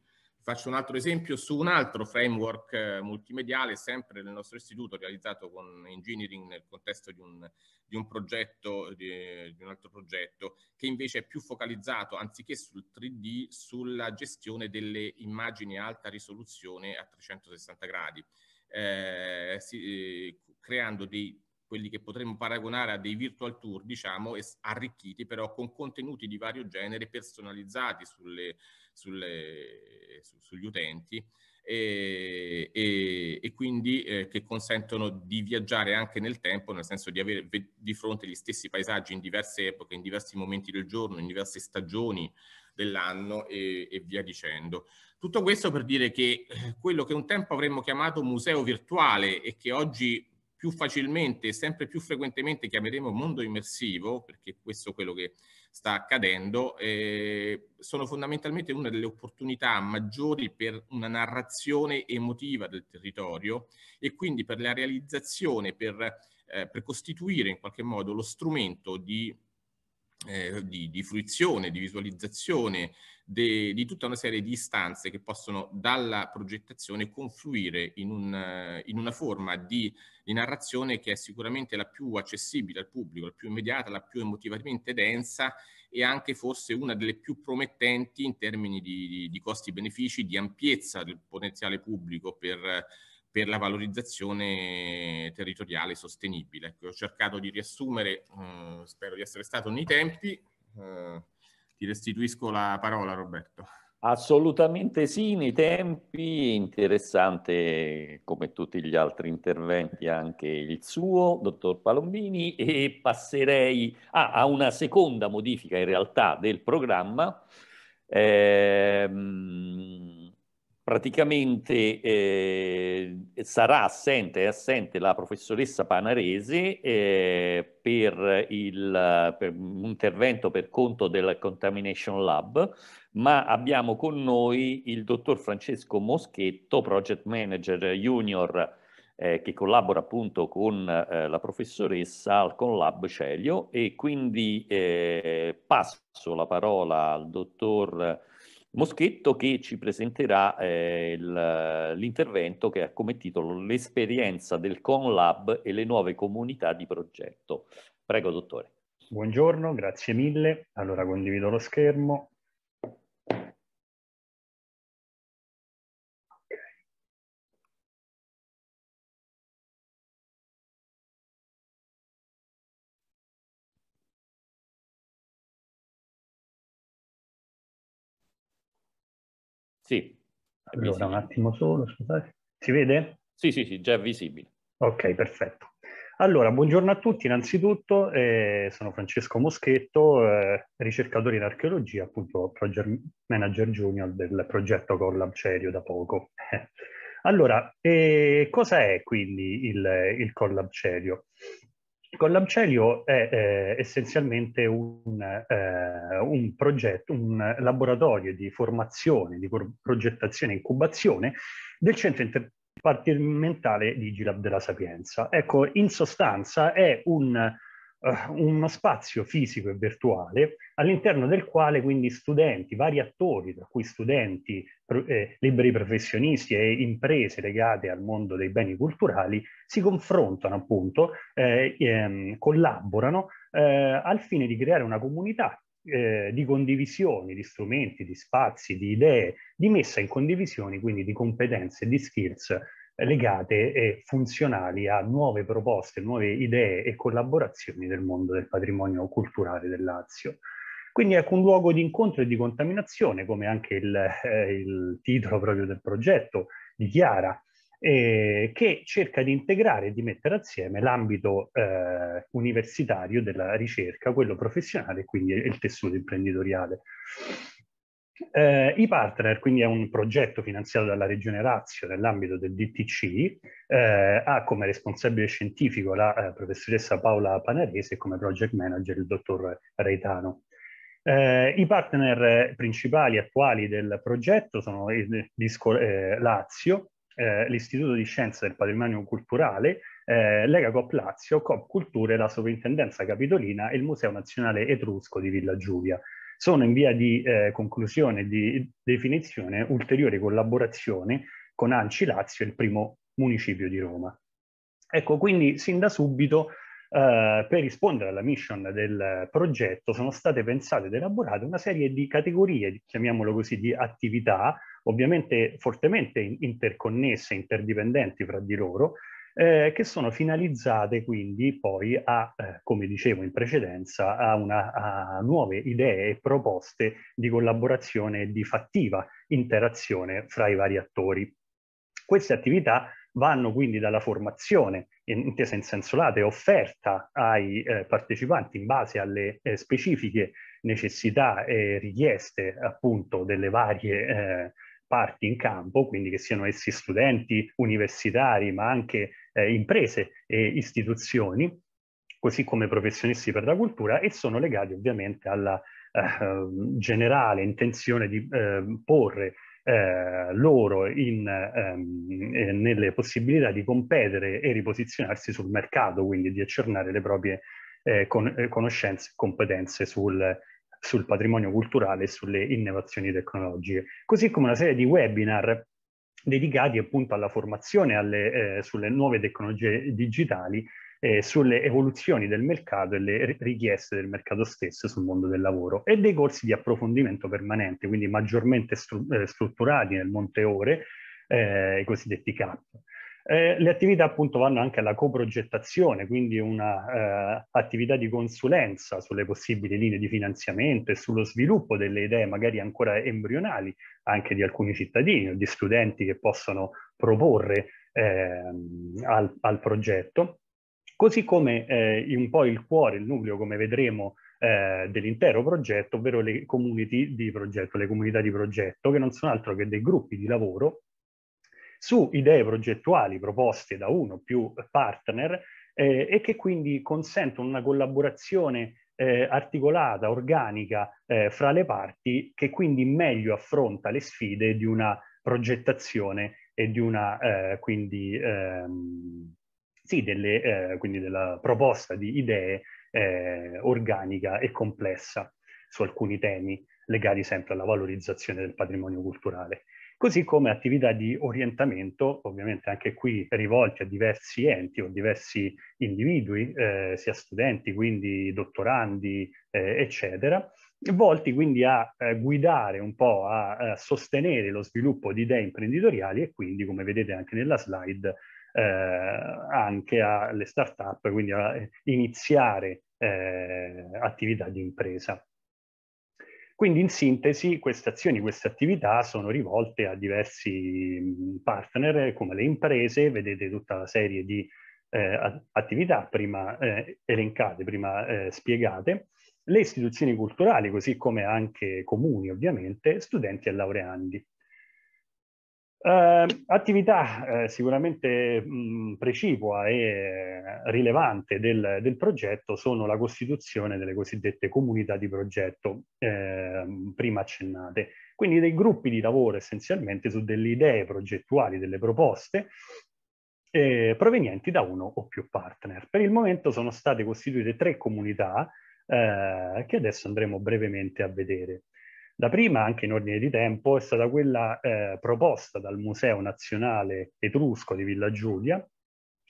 Faccio un altro esempio su un altro framework eh, multimediale, sempre nel nostro istituto, realizzato con engineering nel contesto di un, di un progetto, di, di, un altro progetto, che invece è più focalizzato, anziché sul 3D, sulla gestione delle immagini a alta risoluzione a 360 gradi, eh, si, eh, creando dei quelli che potremmo paragonare a dei virtual tour, diciamo, arricchiti però con contenuti di vario genere personalizzati sulle, sulle, su, sugli utenti e, e, e quindi eh, che consentono di viaggiare anche nel tempo, nel senso di avere di fronte gli stessi paesaggi in diverse epoche, in diversi momenti del giorno, in diverse stagioni dell'anno e, e via dicendo. Tutto questo per dire che eh, quello che un tempo avremmo chiamato museo virtuale e che oggi più facilmente e sempre più frequentemente chiameremo mondo immersivo, perché questo è quello che sta accadendo, eh, sono fondamentalmente una delle opportunità maggiori per una narrazione emotiva del territorio e quindi per la realizzazione, per, eh, per costituire in qualche modo lo strumento di eh, di, di, fruizione, di visualizzazione de, di tutta una serie di istanze che possono dalla progettazione confluire in, un, in una forma di, di, narrazione che è sicuramente la più accessibile al pubblico, la più immediata, la più emotivamente densa e anche forse una delle più promettenti in termini di, di costi-benefici, di ampiezza del potenziale pubblico per per la valorizzazione territoriale sostenibile. Ecco, ho cercato di riassumere, eh, spero di essere stato nei tempi. Eh, ti restituisco la parola, Roberto. Assolutamente sì, nei tempi, interessante come tutti gli altri interventi anche il suo, dottor Palombini, e passerei ah, a una seconda modifica in realtà del programma. Ehm, praticamente eh, sarà assente, è assente la professoressa Panarese eh, per, il, per un intervento per conto del Contamination Lab, ma abbiamo con noi il dottor Francesco Moschetto, project manager junior eh, che collabora appunto con eh, la professoressa al Conlab Celio e quindi eh, passo la parola al dottor Moschetto che ci presenterà eh, l'intervento che ha come titolo L'esperienza del ConLab e le nuove comunità di progetto. Prego, dottore. Buongiorno, grazie mille. Allora condivido lo schermo. Allora, un attimo solo, scusate. Si vede? Sì, sì, sì, già è visibile. Ok, perfetto. Allora, buongiorno a tutti innanzitutto, eh, sono Francesco Moschetto, eh, ricercatore in archeologia, appunto project manager junior del progetto Collab Cerio da poco. allora, eh, cosa è quindi il, il Collab Cerio? Con l'Amcelio è eh, essenzialmente un, eh, un, progetto, un laboratorio di formazione, di progettazione e incubazione del Centro Interpartimentale di Gilab della Sapienza. Ecco, in sostanza è un uno spazio fisico e virtuale all'interno del quale quindi studenti, vari attori, tra cui studenti, eh, liberi professionisti e imprese legate al mondo dei beni culturali, si confrontano appunto, eh, ehm, collaborano eh, al fine di creare una comunità eh, di condivisioni, di strumenti, di spazi, di idee, di messa in condivisione, quindi di competenze, di skills legate e funzionali a nuove proposte, nuove idee e collaborazioni del mondo del patrimonio culturale del Lazio. Quindi ecco un luogo di incontro e di contaminazione, come anche il, eh, il titolo proprio del progetto dichiara, eh, che cerca di integrare e di mettere assieme l'ambito eh, universitario della ricerca, quello professionale e quindi il tessuto imprenditoriale. Eh, I partner, quindi è un progetto finanziato dalla Regione Lazio nell'ambito del DTC, eh, ha come responsabile scientifico la eh, professoressa Paola Panarese e come project manager il dottor Reitano. Eh, I partner principali attuali del progetto sono il Disco eh, Lazio, eh, l'Istituto di Scienze del Patrimonio Culturale, Lega Cop Lazio, Cop Culture, la Sovrintendenza Capitolina e il Museo Nazionale Etrusco di Villa Giulia sono in via di eh, conclusione e di definizione ulteriore collaborazione con Anci Lazio, il primo municipio di Roma. Ecco, quindi sin da subito Uh, per rispondere alla mission del progetto sono state pensate ed elaborate una serie di categorie, chiamiamolo così, di attività, ovviamente fortemente interconnesse, interdipendenti fra di loro, eh, che sono finalizzate quindi poi a, eh, come dicevo in precedenza, a, una, a nuove idee e proposte di collaborazione e di fattiva interazione fra i vari attori. Queste attività vanno quindi dalla formazione, intesa in senso lato, offerta ai eh, partecipanti in base alle eh, specifiche necessità e richieste appunto delle varie eh, parti in campo, quindi che siano essi studenti, universitari, ma anche eh, imprese e istituzioni, così come professionisti per la cultura, e sono legati ovviamente alla eh, generale intenzione di eh, porre eh, loro in, ehm, eh, nelle possibilità di competere e riposizionarsi sul mercato, quindi di accernare le proprie eh, con, conoscenze e competenze sul, sul patrimonio culturale e sulle innovazioni tecnologiche, così come una serie di webinar dedicati appunto alla formazione alle, eh, sulle nuove tecnologie digitali, eh, sulle evoluzioni del mercato e le richieste del mercato stesso sul mondo del lavoro e dei corsi di approfondimento permanente, quindi maggiormente stru eh, strutturati nel monte ore, eh, i cosiddetti CAP. Eh, le attività appunto vanno anche alla coprogettazione, quindi un'attività eh, di consulenza sulle possibili linee di finanziamento e sullo sviluppo delle idee magari ancora embrionali anche di alcuni cittadini o di studenti che possono proporre eh, al, al, progetto. Così come eh, un po' il cuore, il nucleo, come vedremo, eh, dell'intero progetto, ovvero le community di progetto, le comunità di progetto, che non sono altro che dei gruppi di lavoro su idee progettuali proposte da uno o più partner eh, e che quindi consentono una collaborazione eh, articolata, organica eh, fra le parti che quindi meglio affronta le sfide di una progettazione e di una eh, quindi, ehm, sì, delle, eh, quindi della proposta di idee eh, organica e complessa su alcuni temi legati sempre alla valorizzazione del patrimonio culturale così come attività di orientamento, ovviamente anche qui rivolte a diversi enti o diversi individui, eh, sia studenti, quindi dottorandi, eh, eccetera, volti quindi a eh, guidare un po', a, a, sostenere lo sviluppo di idee imprenditoriali e quindi, come vedete anche nella slide, eh, anche alle start-up, quindi a iniziare eh, attività di impresa. Quindi in sintesi queste azioni, queste attività sono rivolte a diversi partner come le imprese, vedete tutta la serie di eh, attività prima eh, elencate, prima eh, spiegate, le istituzioni culturali, così come anche comuni ovviamente, studenti e laureandi. Uh, attività eh, sicuramente mh, precipua e rilevante del, del, progetto sono la costituzione delle cosiddette comunità di progetto eh, prima accennate, quindi dei gruppi di lavoro essenzialmente su delle idee progettuali, delle proposte eh, provenienti da uno o più partner. Per il momento sono state costituite tre comunità eh, che adesso andremo brevemente a vedere. La prima, anche in ordine di tempo, è stata quella eh, proposta dal Museo Nazionale Etrusco di Villa Giulia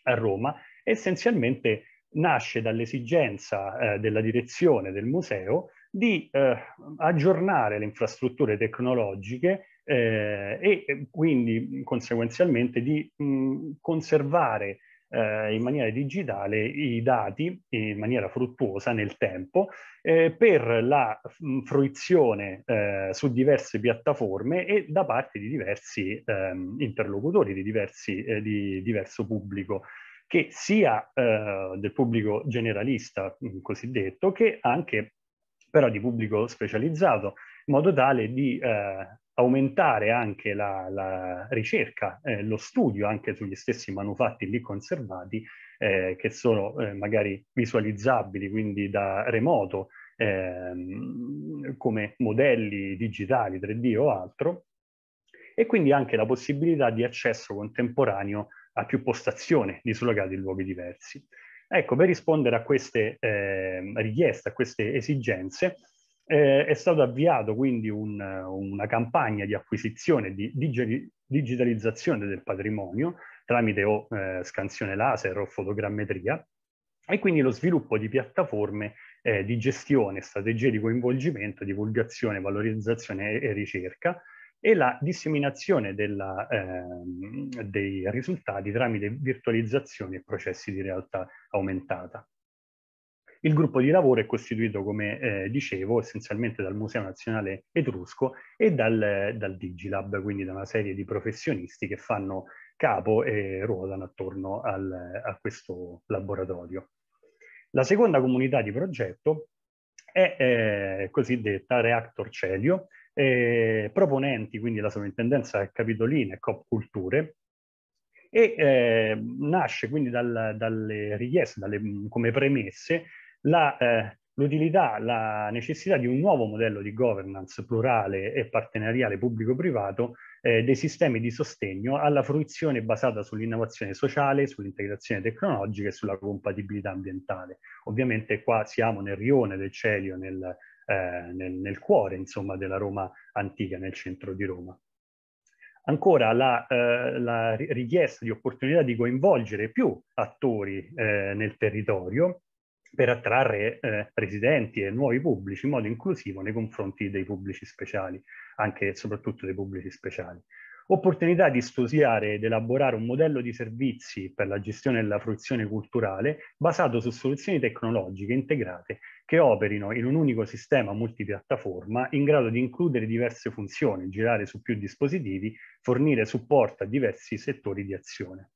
a Roma, essenzialmente nasce dall'esigenza eh, della direzione del museo di eh, aggiornare le infrastrutture tecnologiche eh, e quindi conseguenzialmente di mh, conservare eh, in maniera digitale i dati in maniera fruttuosa nel tempo eh, per la mh, fruizione eh, su diverse piattaforme e da parte di diversi ehm, interlocutori, di, diversi, eh, di diverso pubblico che sia eh, del pubblico generalista cosiddetto che anche però di pubblico specializzato in modo tale di eh, aumentare anche la, la ricerca, eh, lo studio anche sugli stessi manufatti lì conservati eh, che sono eh, magari visualizzabili quindi da remoto ehm, come modelli digitali 3D o altro e quindi anche la possibilità di accesso contemporaneo a più postazioni dislocate in luoghi diversi. Ecco, per rispondere a queste eh, richieste, a queste esigenze, eh, è stato avviato quindi un, una campagna di acquisizione, di digi digitalizzazione del patrimonio tramite o eh, scansione laser o fotogrammetria e quindi lo sviluppo di piattaforme eh, di gestione, strategie di coinvolgimento, divulgazione, valorizzazione e, e ricerca e la disseminazione della, eh, dei risultati tramite virtualizzazione e processi di realtà aumentata. Il gruppo di lavoro è costituito, come eh, dicevo, essenzialmente dal Museo Nazionale Etrusco e dal, dal, Digilab, quindi da una serie di professionisti che fanno capo e ruotano attorno al, a questo laboratorio. La seconda comunità di progetto è eh, cosiddetta Reactor Celio, eh, proponenti quindi la sovrintendenza Capitolina e Cop Culture, e eh, nasce quindi dal, dalle richieste, dalle, come premesse, l'utilità, la, la, necessità di un nuovo modello di governance plurale e partenariale pubblico-privato eh, dei sistemi di sostegno alla fruizione basata sull'innovazione sociale, sull'integrazione tecnologica e sulla compatibilità ambientale. Ovviamente qua siamo nel rione del Celio, nel, eh, nel, nel cuore insomma, della Roma antica, nel centro di Roma. Ancora la, eh, la, richiesta di opportunità di coinvolgere più attori eh, nel territorio per attrarre eh, residenti e nuovi pubblici in modo inclusivo nei confronti dei pubblici speciali, anche e soprattutto dei pubblici speciali. Opportunità di studiare ed elaborare un modello di servizi per la gestione della fruizione culturale basato su soluzioni tecnologiche integrate che operino in un unico sistema multipiattaforma in grado di includere diverse funzioni, girare su più dispositivi, fornire supporto a diversi settori di azione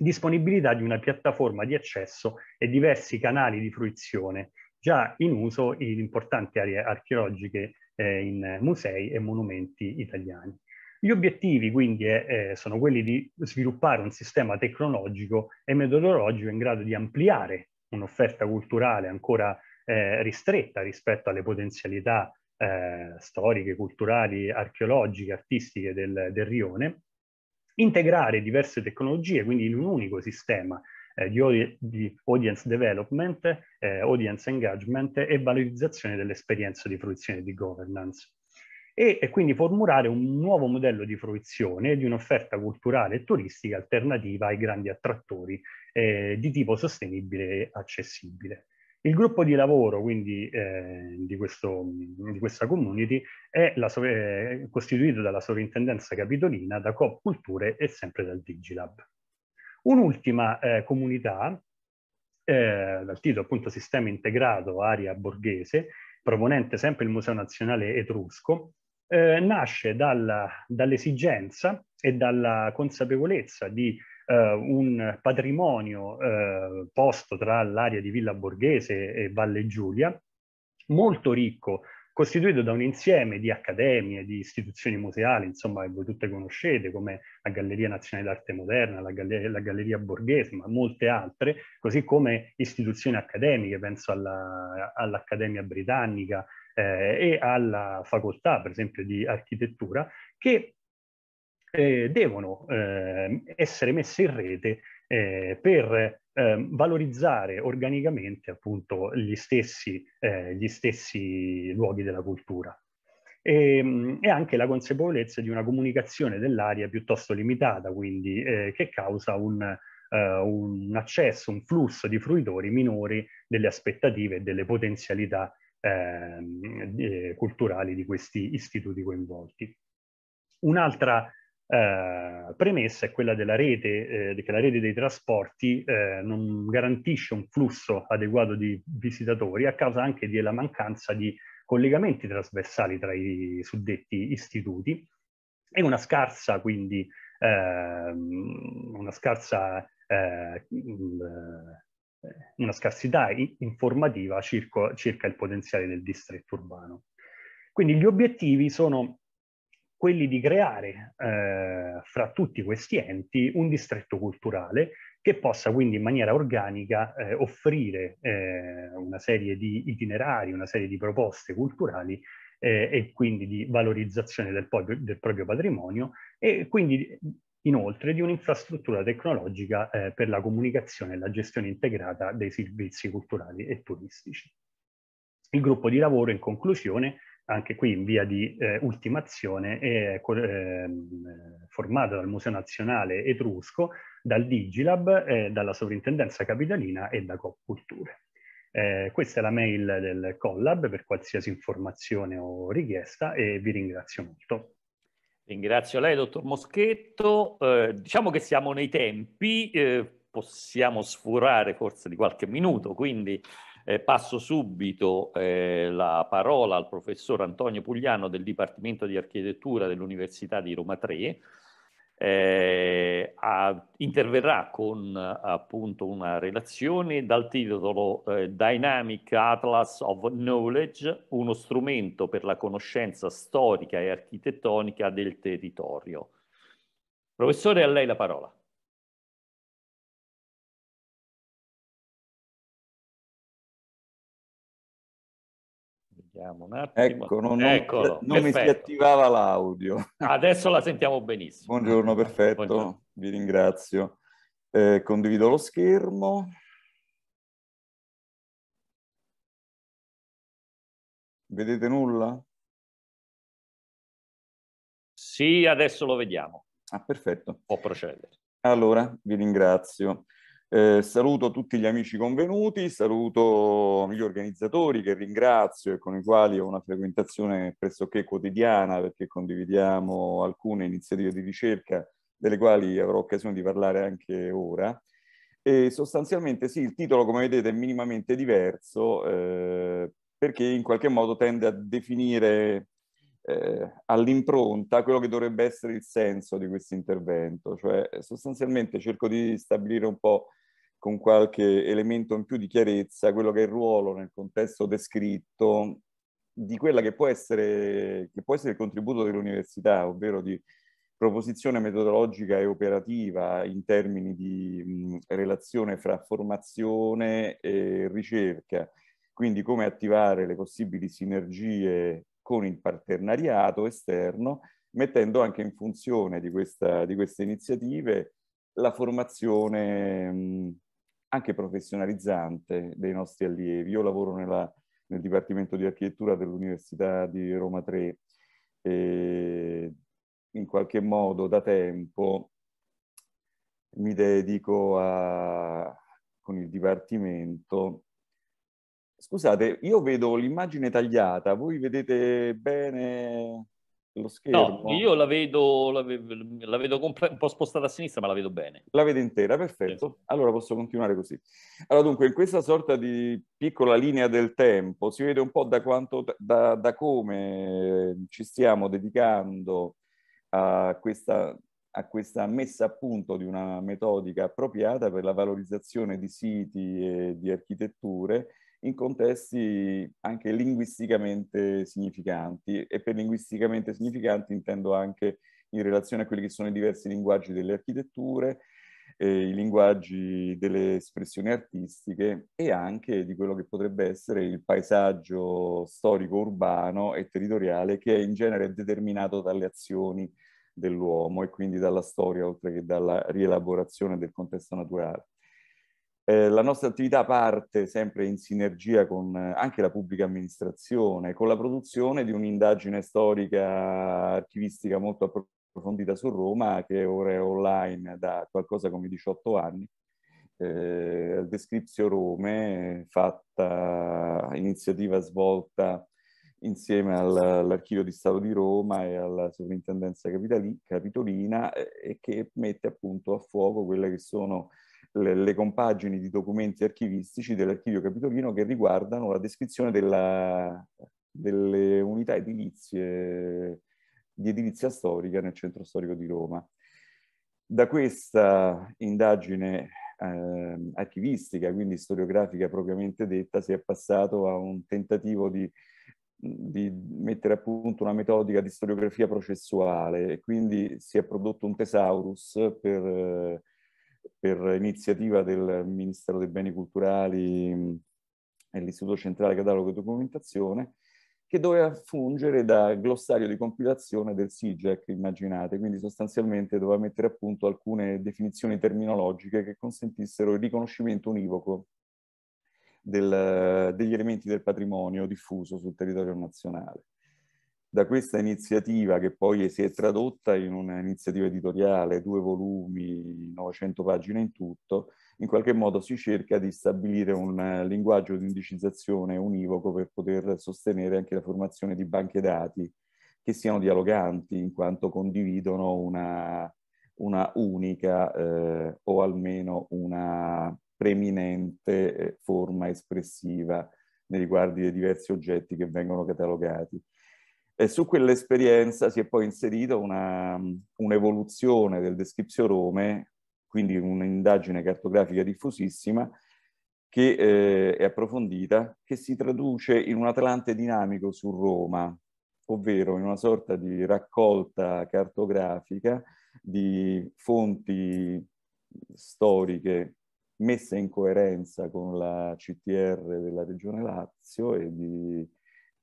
disponibilità di una piattaforma di accesso e diversi canali di fruizione, già in uso in importanti aree archeologiche eh, in musei e monumenti italiani. Gli obiettivi quindi eh, sono quelli di sviluppare un sistema tecnologico e metodologico in grado di ampliare un'offerta culturale ancora eh, ristretta rispetto alle potenzialità eh, storiche, culturali, archeologiche, artistiche del, del rione integrare diverse tecnologie, quindi in un unico sistema eh, di, di, audience development, eh, audience engagement e valorizzazione dell'esperienza di fruizione di governance. E, e, quindi formulare un nuovo modello di fruizione di un'offerta culturale e turistica alternativa ai grandi attrattori eh, di tipo sostenibile e accessibile. Il gruppo di lavoro, quindi, eh, di, questo, di, questa community, è la, eh, costituito dalla sovrintendenza capitolina, da Coop Culture e sempre dal Digilab. Un'ultima eh, comunità, eh, dal titolo appunto Sistema Integrato Area Borghese, proponente sempre il Museo Nazionale Etrusco, eh, nasce dall'esigenza e dalla consapevolezza di eh, un patrimonio eh, posto tra l'area di Villa Borghese e Valle Giulia, molto ricco, costituito da un insieme di accademie, di istituzioni museali, insomma, che voi tutte conoscete, come la Galleria Nazionale d'Arte Moderna, la Galleria, la Galleria Borghese, ma molte altre, così come istituzioni accademiche, penso all'Accademia all Britannica eh, e alla facoltà, per esempio, di architettura, che eh, devono eh, essere messe in rete eh, per ehm, valorizzare organicamente appunto gli stessi, eh, gli stessi luoghi della cultura. E, ehm, e, anche la consapevolezza di una comunicazione dell'aria piuttosto limitata, quindi eh, che causa un, uh, un, accesso, un flusso di fruitori minori delle aspettative e delle potenzialità eh, culturali di questi istituti coinvolti. Un'altra eh, premessa è quella della rete, eh, che la rete dei trasporti eh, non garantisce un flusso adeguato di visitatori a causa anche della mancanza di collegamenti trasversali tra i suddetti istituti e una scarsa, quindi, ehm, una scarsa eh, una scarsità informativa circa, circa il potenziale del distretto urbano. Quindi gli obiettivi sono quelli di creare eh, fra tutti questi enti un distretto culturale che possa quindi in maniera organica eh, offrire eh, una serie di itinerari, una serie di proposte culturali eh, e quindi di valorizzazione del, del, proprio patrimonio e quindi inoltre di un'infrastruttura tecnologica eh, per la comunicazione e la gestione integrata dei servizi culturali e turistici. Il gruppo di lavoro in conclusione anche qui in via di eh, ultimazione, è eh, formato dal Museo Nazionale Etrusco, dal Digilab, eh, dalla Sovrintendenza Capitalina e da Coop Culture. Eh, questa è la mail del Collab per qualsiasi informazione o richiesta e vi ringrazio molto. Ringrazio lei, dottor Moschetto. Eh, diciamo che siamo nei tempi, eh, possiamo sfurare forse di qualche minuto, quindi eh, passo subito eh, la parola al professor Antonio Pugliano del Dipartimento di Architettura dell'Università di Roma 3. Eh, a, interverrà con appunto una relazione dal titolo eh, Dynamic Atlas of Knowledge, uno strumento per la conoscenza storica e architettonica del territorio. Professore, a lei la parola. Vediamo un attimo. Ecco, non, non, non mi si attivava l'audio. Adesso la sentiamo benissimo. Buongiorno, perfetto, Buongiorno. vi ringrazio. Eh, condivido lo schermo. Vedete nulla? Sì, adesso lo vediamo. Ah, perfetto. Può procedere. Allora, vi ringrazio. Eh, saluto tutti gli amici convenuti, saluto gli organizzatori che ringrazio e con i quali ho una frequentazione pressoché quotidiana perché condividiamo alcune iniziative di ricerca delle quali avrò occasione di parlare anche ora. E sostanzialmente sì, il titolo come vedete è minimamente diverso eh, perché in qualche modo tende a definire eh, all'impronta quello che dovrebbe essere il senso di questo intervento, cioè sostanzialmente cerco di stabilire un po' con qualche elemento in più di chiarezza quello che è il ruolo nel contesto descritto di quella che può essere, che può essere il contributo dell'università, ovvero di proposizione metodologica e operativa in termini di mh, relazione fra formazione e ricerca, quindi come attivare le possibili sinergie con il partenariato esterno, mettendo anche in funzione di, questa, di queste iniziative la formazione mh, anche professionalizzante dei nostri allievi. Io lavoro nella, nel Dipartimento di Architettura dell'Università di Roma 3 e in qualche modo da tempo mi dedico a, con il Dipartimento Scusate, io vedo l'immagine tagliata, voi vedete bene lo schermo? No, io la vedo, la vedo, la vedo un po' spostata a sinistra, ma la vedo bene. La vedo intera, perfetto. Sì. Allora posso continuare così. Allora dunque, in questa sorta di piccola linea del tempo si vede un po' da, quanto, da, da come ci stiamo dedicando a questa, a questa messa a punto di una metodica appropriata per la valorizzazione di siti e di architetture in contesti anche linguisticamente significanti e per linguisticamente significanti intendo anche in relazione a quelli che sono i diversi linguaggi delle architetture, eh, i linguaggi delle espressioni artistiche e anche di quello che potrebbe essere il paesaggio storico urbano e territoriale che è in genere determinato dalle azioni dell'uomo e quindi dalla storia oltre che dalla rielaborazione del contesto naturale. Eh, la nostra attività parte sempre in sinergia con eh, anche la pubblica amministrazione, con la produzione di un'indagine storica archivistica molto approfondita su Roma, che ora è online da qualcosa come 18 anni. Eh, Descriptio Rome, fatta, iniziativa svolta insieme al, all'Archivio di Stato di Roma e alla Sovrintendenza Capitolina eh, e che mette appunto a fuoco quelle che sono le, le compagini di documenti archivistici dell'archivio capitolino che riguardano la descrizione della, delle unità edilizie di edilizia storica nel centro storico di Roma. Da questa indagine eh, archivistica, quindi storiografica propriamente detta, si è passato a un tentativo di, di, mettere a punto una metodica di storiografia processuale e quindi si è prodotto un thesaurus per eh, per iniziativa del Ministero dei Beni Culturali mm, e l'Istituto Centrale Catalogo e Documentazione, che doveva fungere da glossario di compilazione del SIGEC, immaginate, quindi sostanzialmente doveva mettere a punto alcune definizioni terminologiche che consentissero il riconoscimento univoco del, degli elementi del patrimonio diffuso sul territorio nazionale da questa iniziativa che poi si è tradotta in un'iniziativa editoriale, due volumi, 900 pagine in tutto, in qualche modo si cerca di stabilire un linguaggio di indicizzazione univoco per poter sostenere anche la formazione di banche dati che siano dialoganti in quanto condividono una, una unica eh, o almeno una preminente eh, forma espressiva nei riguardi dei diversi oggetti che vengono catalogati. E su quell'esperienza si è poi inserita un'evoluzione del Descriptio Rome, quindi un'indagine cartografica diffusissima, che eh, è approfondita, che si traduce in un Atlante dinamico su Roma, ovvero in una sorta di raccolta cartografica di fonti storiche messe in coerenza con la CTR della Regione Lazio e di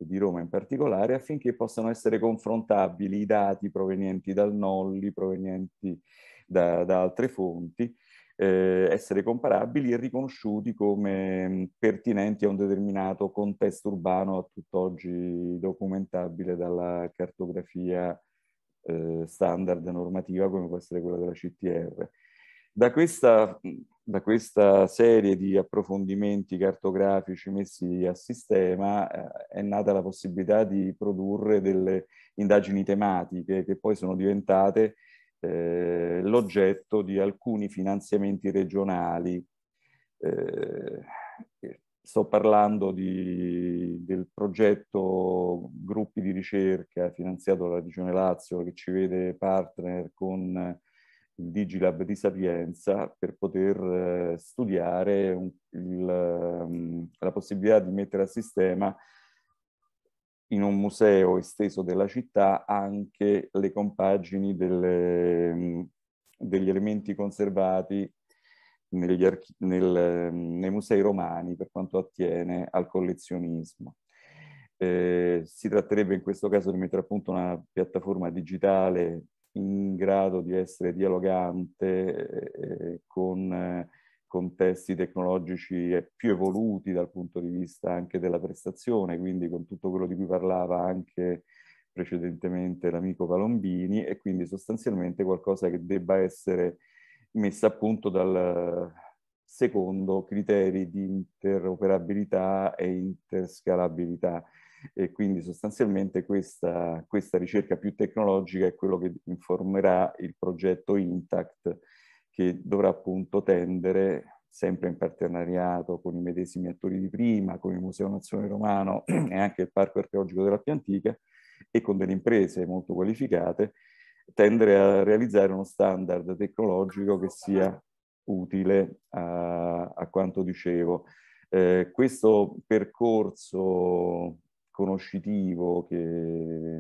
di Roma in particolare, affinché possano essere confrontabili i dati provenienti dal Nolli, provenienti da, da altre fonti, eh, essere comparabili e riconosciuti come mm, pertinenti a un determinato contesto urbano a tutt'oggi documentabile dalla cartografia eh, standard normativa come può essere quella della CTR. Da questa, da questa, serie di approfondimenti cartografici messi a sistema eh, è nata la possibilità di produrre delle indagini tematiche che poi sono diventate eh, l'oggetto di alcuni finanziamenti regionali. Eh, sto parlando di, del progetto gruppi di ricerca finanziato dalla Regione Lazio che ci vede partner con il Digilab di Sapienza per poter eh, studiare un, il, um, la possibilità di mettere a sistema in un museo esteso della città anche le compagini delle, um, degli elementi conservati nel, nei musei romani per quanto attiene al collezionismo. Eh, si tratterebbe in questo caso di mettere a punto una piattaforma digitale in grado di essere dialogante eh, con eh, contesti tecnologici più evoluti dal punto di vista anche della prestazione, quindi con tutto quello di cui parlava anche precedentemente l'amico Palombini e quindi sostanzialmente qualcosa che debba essere messa a punto dal secondo criteri di interoperabilità e interscalabilità e quindi sostanzialmente questa, questa ricerca più tecnologica è quello che informerà il progetto Intact che dovrà appunto tendere sempre in partenariato con i medesimi attori di prima, con il Museo Nazionale Romano e anche il Parco Archeologico della Piantica e con delle imprese molto qualificate, tendere a realizzare uno standard tecnologico che sia utile a, a quanto dicevo. Eh, questo percorso conoscitivo che,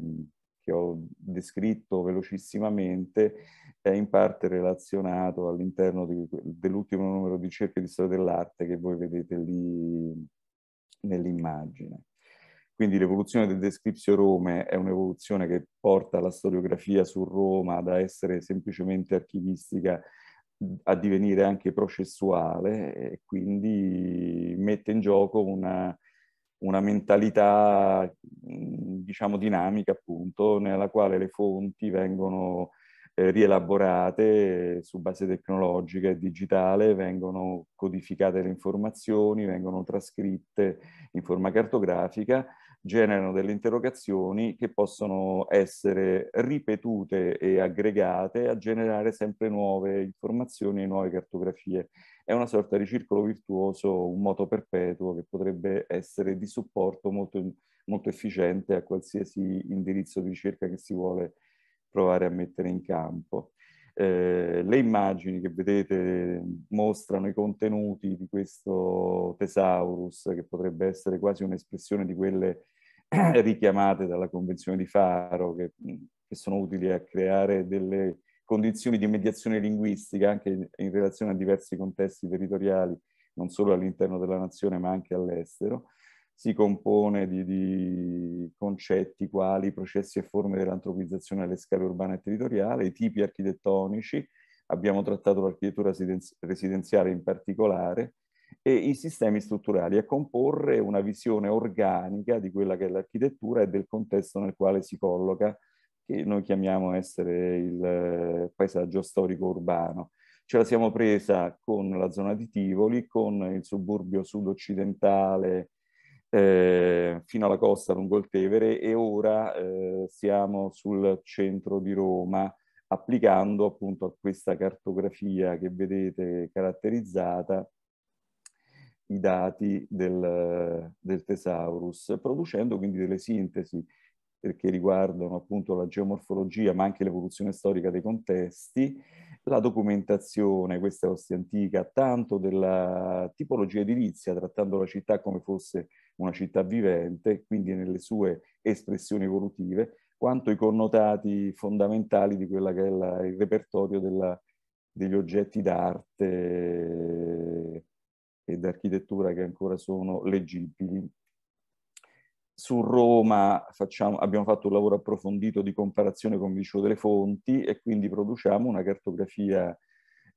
che ho descritto velocissimamente è in parte relazionato all'interno dell'ultimo numero di cerche di storia dell'arte che voi vedete lì nell'immagine. Quindi l'evoluzione del Descriptio Rome è un'evoluzione che porta la storiografia su Roma da essere semplicemente archivistica a divenire anche processuale e quindi mette in gioco una, una mentalità, diciamo, dinamica appunto, nella quale le fonti vengono eh, rielaborate su base tecnologica e digitale, vengono codificate le informazioni, vengono trascritte in forma cartografica generano delle interrogazioni che possono essere ripetute e aggregate a generare sempre nuove informazioni e nuove cartografie. È una sorta di circolo virtuoso, un moto perpetuo che potrebbe essere di supporto molto, molto efficiente a qualsiasi indirizzo di ricerca che si vuole provare a mettere in campo. Eh, le immagini che vedete mostrano i contenuti di questo Thesaurus, che potrebbe essere quasi un'espressione di quelle richiamate dalla Convenzione di Faro, che, che, sono utili a creare delle condizioni di mediazione linguistica anche in relazione a diversi contesti territoriali, non solo all'interno della nazione ma anche all'estero. Si compone di, di, concetti quali processi e forme dell'antropizzazione alle scale urbane e territoriali, i tipi architettonici, abbiamo trattato l'architettura residenziale in particolare, e i sistemi strutturali, a comporre una visione organica di quella che è l'architettura e del contesto nel quale si colloca, che noi chiamiamo essere il eh, paesaggio storico urbano. Ce la siamo presa con la zona di Tivoli, con il suburbio sud-occidentale eh, fino alla costa lungo il Tevere e ora eh, siamo sul centro di Roma applicando appunto a questa cartografia che vedete caratterizzata i dati del, del Thesaurus, producendo quindi delle sintesi che riguardano appunto la geomorfologia, ma anche l'evoluzione storica dei contesti, la documentazione, questa è ostia antica, tanto della tipologia edilizia, trattando la città come fosse una città vivente, quindi nelle sue espressioni evolutive, quanto i connotati fondamentali di quella che è la, il repertorio della, degli oggetti d'arte e d'architettura che ancora sono leggibili. Su Roma facciamo, abbiamo fatto un lavoro approfondito di comparazione con dicevo delle fonti e quindi produciamo una cartografia,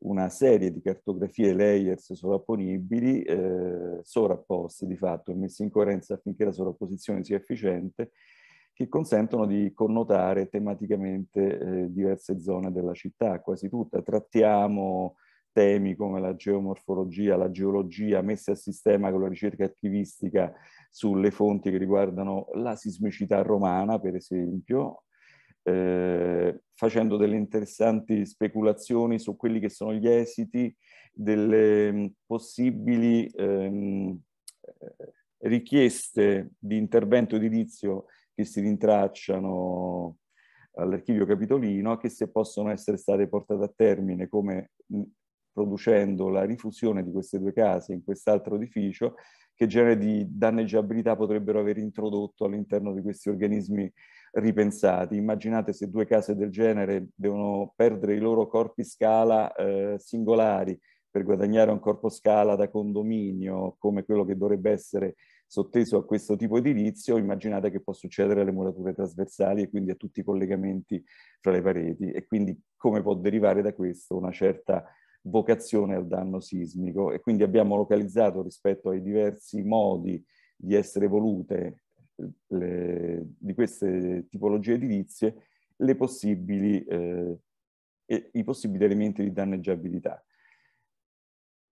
una serie di cartografie layers sovrapponibili, eh, sovrapposte di fatto e messe in coerenza affinché la sovrapposizione sia efficiente, che consentono di connotare tematicamente eh, diverse zone della città, quasi tutta. Trattiamo temi come la geomorfologia, la geologia, messe a sistema con la ricerca archivistica sulle fonti che riguardano la sismicità romana, per esempio, eh, facendo delle interessanti speculazioni su quelli che sono gli esiti delle mm, possibili ehm, richieste di intervento edilizio che si rintracciano all'archivio capitolino che se possono essere state portate a termine come mm, producendo la rifusione di queste due case in quest'altro edificio, che genere di danneggiabilità potrebbero aver introdotto all'interno di questi organismi ripensati. Immaginate se due case del genere devono perdere i loro corpi scala eh, singolari per guadagnare un corpo scala da condominio come quello che dovrebbe essere sotteso a questo tipo edilizio, immaginate che può succedere alle murature trasversali e quindi a tutti i collegamenti fra le pareti e quindi come può derivare da questo una certa vocazione al danno sismico e quindi abbiamo localizzato rispetto ai diversi modi di essere evolute le, di queste tipologie edilizie le possibili, eh, i possibili elementi di danneggiabilità.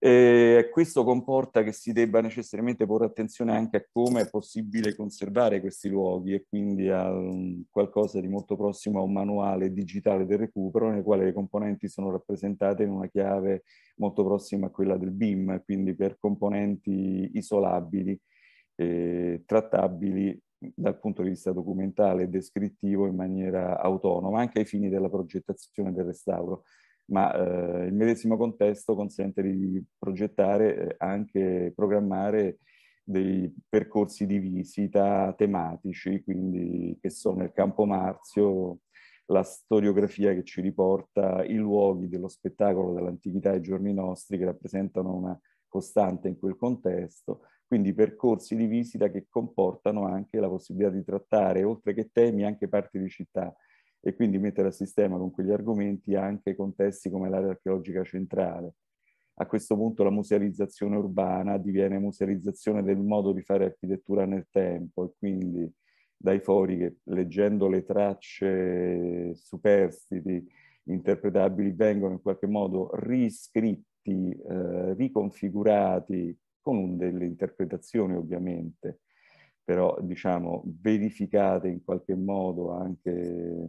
E questo comporta che si debba necessariamente porre attenzione anche a come è possibile conservare questi luoghi e quindi a qualcosa di molto prossimo a un manuale digitale del recupero nel quale le componenti sono rappresentate in una chiave molto prossima a quella del BIM, quindi per componenti isolabili, eh, trattabili dal punto di vista documentale e descrittivo in maniera autonoma, anche ai fini della progettazione del restauro ma eh, il medesimo contesto consente di progettare eh, anche programmare dei percorsi di visita tematici, quindi che sono il Campo Marzio, la storiografia che ci riporta i luoghi dello spettacolo dall'antichità ai giorni nostri che rappresentano una costante in quel contesto, quindi percorsi di visita che comportano anche la possibilità di trattare, oltre che temi, anche parti di città e quindi mettere a sistema con quegli argomenti anche contesti come l'area archeologica centrale. A questo punto la musealizzazione urbana diviene musealizzazione del modo di fare architettura nel tempo e quindi dai fori che leggendo le tracce superstiti interpretabili vengono in qualche modo riscritti, eh, riconfigurati con delle interpretazioni ovviamente però diciamo verificate in qualche modo anche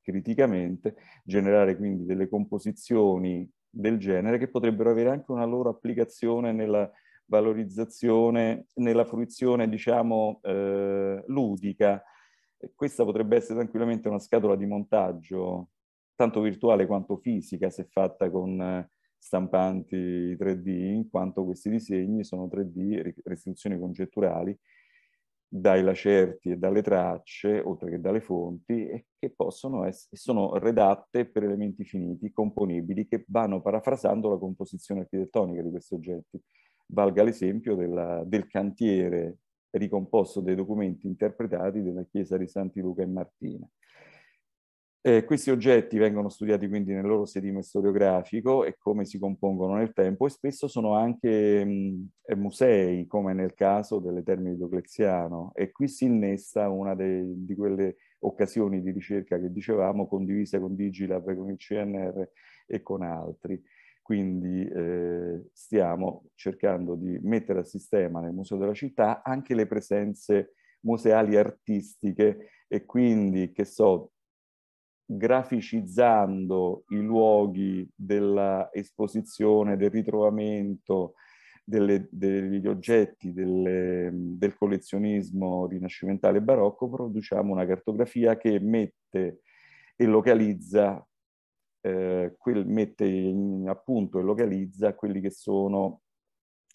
criticamente, generare quindi delle composizioni del genere che potrebbero avere anche una loro applicazione nella valorizzazione, nella fruizione diciamo eh, ludica. Questa potrebbe essere tranquillamente una scatola di montaggio, tanto virtuale quanto fisica, se fatta con stampanti 3D, in quanto questi disegni sono 3D, restituzioni congetturali, dai lacerti e dalle tracce, oltre che dalle fonti, e che possono essere, sono redatte per elementi finiti, componibili, che vanno parafrasando la composizione architettonica di questi oggetti. Valga l'esempio del cantiere ricomposto dei documenti interpretati della chiesa di Santi Luca e Martina. Eh, questi oggetti vengono studiati quindi nel loro sedime storiografico e come si compongono nel tempo e spesso sono anche mh, eh, musei, come nel caso delle terme di Diocleziano. E qui si innesta una dei, di quelle occasioni di ricerca che dicevamo, condivise con Digilab, con il CNR e con altri. Quindi eh, stiamo cercando di mettere a sistema nel Museo della Città anche le presenze museali artistiche e quindi, che so, graficizzando i luoghi dell'esposizione, del ritrovamento delle, degli oggetti delle, del collezionismo rinascimentale barocco, produciamo una cartografia che mette e localizza, eh, quel, mette in, appunto e localizza quelli che sono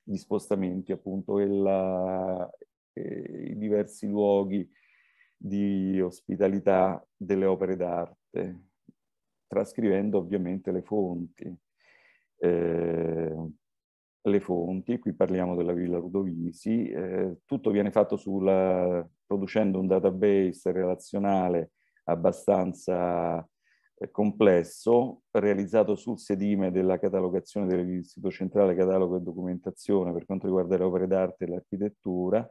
gli spostamenti, appunto, e la, e i diversi luoghi di ospitalità delle opere d'arte, trascrivendo ovviamente le fonti. Eh, le fonti, qui parliamo della Villa Ludovisi, eh, tutto viene fatto sulla, producendo un database relazionale abbastanza eh, complesso, realizzato sul sedime della catalogazione dell'Istituto Centrale Catalogo e Documentazione per quanto riguarda le opere d'arte e l'architettura,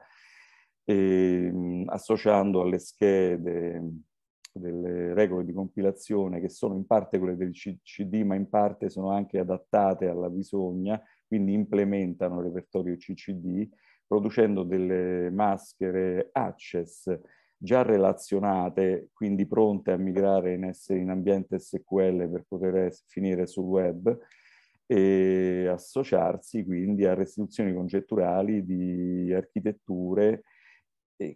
e, mh, associando alle schede delle regole di compilazione che sono in parte quelle del CCD ma in parte sono anche adattate alla bisogna, quindi implementano il repertorio CCD, producendo delle maschere Access già relazionate, quindi pronte a migrare in, essere in ambiente SQL per poter finire sul web e associarsi quindi a restituzioni congetturali di architetture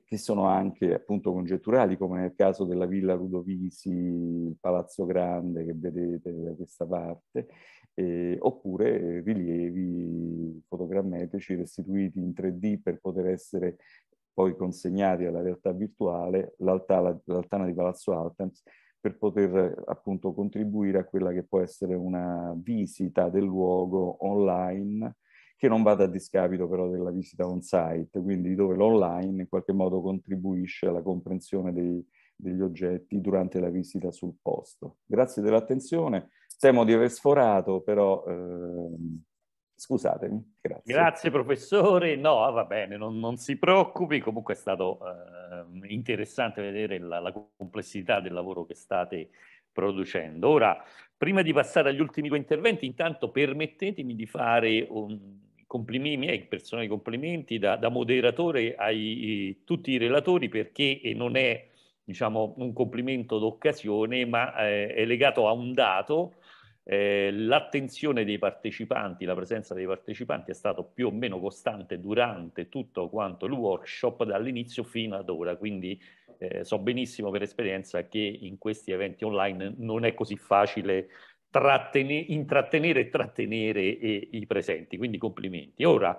che sono anche appunto congetturali, come nel caso della Villa Ludovisi, il Palazzo Grande che vedete da questa parte, eh, oppure rilievi fotogrammetrici restituiti in 3D per poter essere poi consegnati alla realtà virtuale, l'altana di Palazzo Altemps, per poter appunto contribuire a quella che può essere una visita del luogo online che non vada a discapito però della visita on site, quindi dove l'online in qualche modo contribuisce alla comprensione dei, degli oggetti durante la visita sul posto. Grazie dell'attenzione, temo di aver sforato, però eh, scusatemi. Grazie. Grazie professore. No, va bene, non, non si preoccupi. Comunque è stato eh, interessante vedere la, la, complessità del lavoro che state producendo. Ora, prima di passare agli ultimi due interventi, intanto permettetemi di fare un complimenti, miei personali complimenti da, da moderatore a tutti i relatori perché non è diciamo, un complimento d'occasione, ma eh, è legato a un dato. Eh, l'attenzione dei partecipanti, la presenza dei partecipanti è stata più o meno costante durante tutto quanto il workshop dall'inizio fino ad ora, quindi eh, so benissimo per esperienza che in questi eventi online non è così facile intrattenere e trattenere i, i presenti, quindi complimenti. Ora,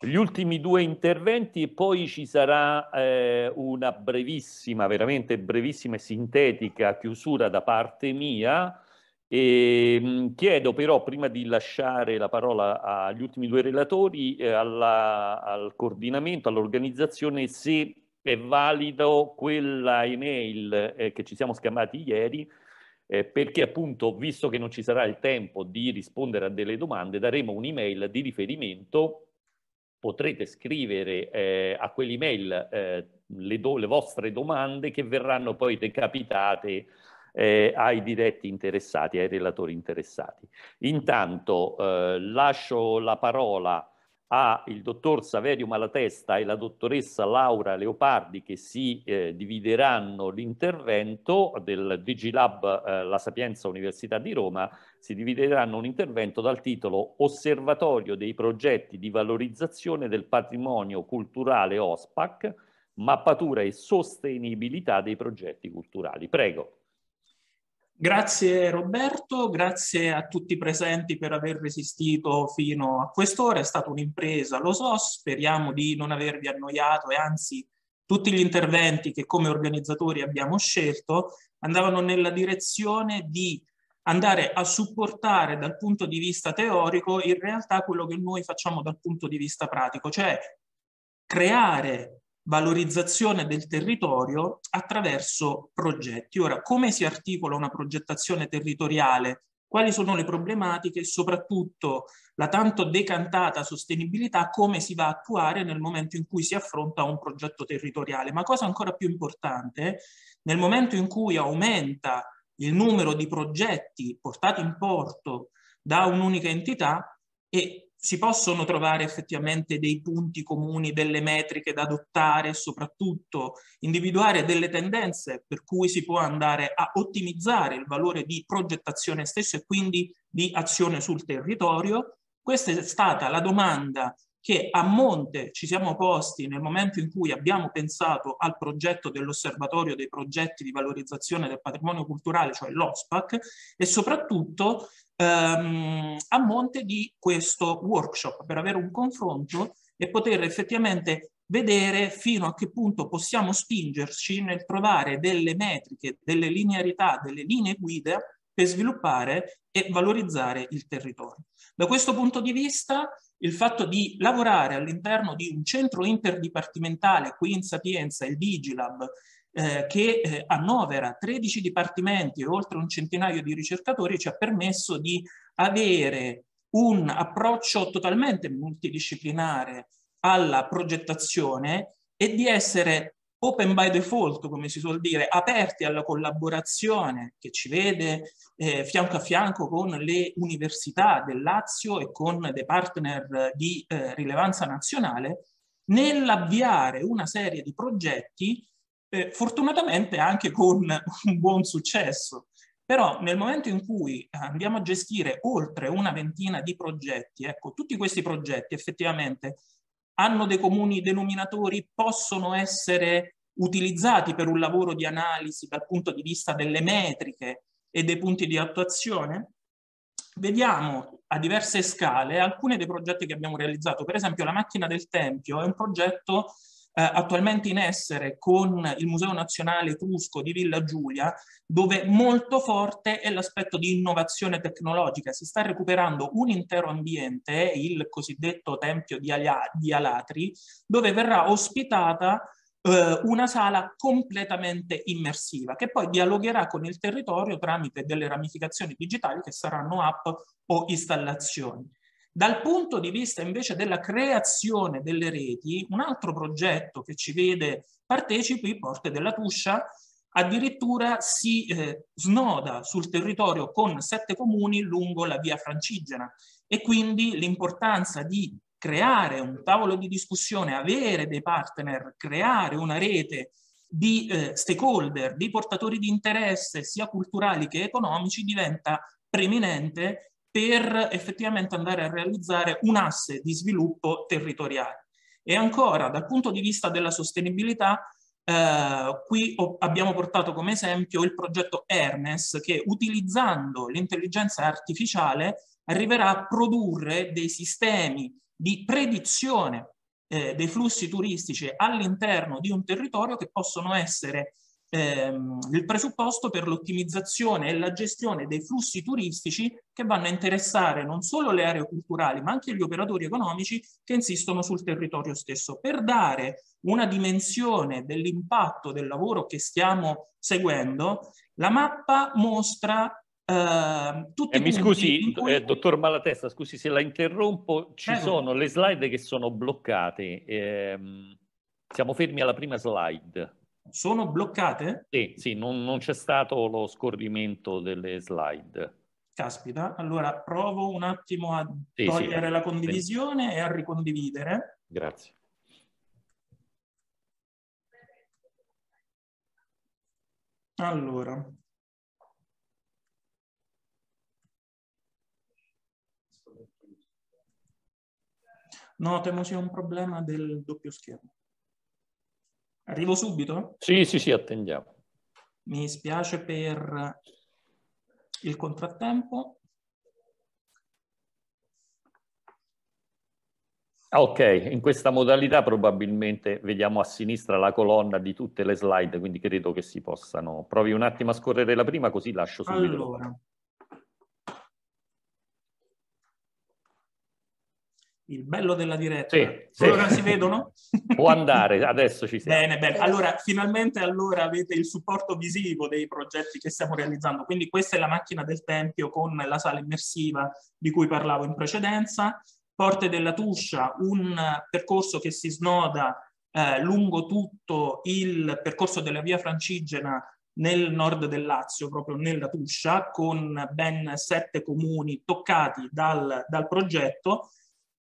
gli ultimi due interventi e poi ci sarà eh, una brevissima, veramente brevissima e sintetica chiusura da parte mia. E, mh, chiedo però, prima di lasciare la parola agli ultimi due relatori, eh, alla, al coordinamento, all'organizzazione, se è valido quella email eh, che ci siamo scambiati ieri, eh, perché appunto, visto che non ci sarà il tempo di rispondere a delle domande, daremo un'email di riferimento potrete scrivere eh, a quell'email eh, le, le, vostre domande che verranno poi decapitate eh, ai diretti interessati, ai relatori interessati. Intanto eh, lascio la parola ha il dottor Saverio Malatesta e la dottoressa Laura Leopardi che si eh, divideranno l'intervento del Digilab eh, La Sapienza Università di Roma, si divideranno un intervento dal titolo Osservatorio dei progetti di valorizzazione del patrimonio culturale OSPAC, mappatura e sostenibilità dei progetti culturali. Prego. Grazie Roberto, grazie a tutti i presenti per aver resistito fino a quest'ora, è stata un'impresa, lo so, speriamo di non avervi annoiato e anzi tutti gli interventi che come organizzatori abbiamo scelto andavano nella direzione di andare a supportare dal punto di vista teorico in realtà quello che noi facciamo dal punto di vista pratico, cioè creare valorizzazione del territorio attraverso progetti. Ora, come si articola una progettazione territoriale? Quali sono le problematiche e soprattutto la tanto decantata sostenibilità, come si va a attuare nel momento in cui si affronta un progetto territoriale? Ma cosa ancora più importante, nel momento in cui aumenta il numero di progetti portati in porto da un'unica entità e si possono trovare effettivamente dei punti comuni, delle metriche da adottare e soprattutto individuare delle tendenze per cui si può andare a ottimizzare il valore di progettazione stesso e quindi di azione sul territorio. Questa è stata la domanda che a monte ci siamo posti nel momento in cui abbiamo pensato al progetto dell'osservatorio dei progetti di valorizzazione del patrimonio culturale, cioè l'OSPAC, e soprattutto ehm, a monte di questo workshop per avere un confronto e poter effettivamente vedere fino a che punto possiamo spingerci nel trovare delle metriche, delle linearità, delle linee guida per sviluppare e valorizzare il territorio. Da questo punto di vista, il fatto di lavorare all'interno di un centro interdipartimentale, qui in Sapienza, il Digilab, eh, che eh, annovera 13 dipartimenti e oltre un centinaio di ricercatori, ci ha permesso di avere un approccio totalmente multidisciplinare alla progettazione e di essere open by default, come si suol dire, aperti alla collaborazione che ci vede eh, fianco a fianco con le università del Lazio e con dei partner di eh, rilevanza nazionale, nell'avviare una serie di progetti eh, fortunatamente anche con un buon successo. Però nel momento in cui andiamo a gestire oltre una ventina di progetti, ecco, tutti questi progetti effettivamente hanno dei comuni denominatori, possono essere utilizzati per un lavoro di analisi dal punto di vista delle metriche e dei punti di attuazione? Vediamo a diverse scale alcuni dei progetti che abbiamo realizzato. Per esempio la macchina del Tempio è un progetto eh, attualmente in essere con il Museo Nazionale Etrusco di Villa Giulia, dove molto forte è l'aspetto di innovazione tecnologica. Si sta recuperando un intero ambiente, il cosiddetto Tempio di, Alia, di Alatri, dove verrà ospitata eh, una sala completamente immersiva che poi dialogherà con il territorio tramite delle ramificazioni digitali che saranno app o installazioni. Dal punto di vista invece della creazione delle reti, un altro progetto che ci vede partecipi, Porte della Tuscia, addirittura si eh, snoda sul territorio con sette comuni lungo la via Francigena. E quindi l'importanza di creare un tavolo di discussione, avere dei partner, creare una rete di eh, stakeholder, di portatori di interesse sia culturali che economici diventa preminente per effettivamente andare a realizzare un asse di sviluppo territoriale. E ancora, dal punto di vista della sostenibilità, eh, qui abbiamo portato come esempio il progetto Hermes che utilizzando l'intelligenza artificiale arriverà a produrre dei sistemi di predizione eh, dei flussi turistici all'interno di un territorio che possono essere ehm, il presupposto per l'ottimizzazione e la gestione dei flussi turistici che vanno a interessare non solo le aree culturali ma anche gli operatori economici che insistono sul territorio stesso per dare una dimensione dell'impatto del lavoro che stiamo seguendo la mappa mostra Uh, eh, mi scusi, cui... eh, dottor Malatesta, scusi se la interrompo, ci Prego. sono le slide che sono bloccate. Ehm, siamo fermi alla prima slide. Sono bloccate? Sì, sì, non, non c'è stato lo scorrimento delle slide. Caspita, allora provo un attimo a sì, togliere sì, la condivisione e a ricondividere. Grazie. Allora. No, temo sia un problema del doppio schermo. Arrivo subito? Sì, sì, sì, attendiamo. Mi spiace per il contrattempo. Ah, ok, in questa modalità probabilmente vediamo a sinistra la colonna di tutte le slide, quindi credo che si possano... Provi un attimo a scorrere la prima, così lascio subito. Allora, il bello della diretta. Sì, Ora si vedono? Può andare, adesso ci siamo. Bene, bene. Allora, finalmente allora avete il supporto visivo dei progetti che stiamo realizzando. Quindi questa è la macchina del Tempio con la sala immersiva di cui parlavo in precedenza. Porte della Tuscia, un percorso che si snoda eh, lungo tutto il percorso della via Francigena nel nord del Lazio, proprio nella Tuscia, con ben sette comuni toccati dal, dal progetto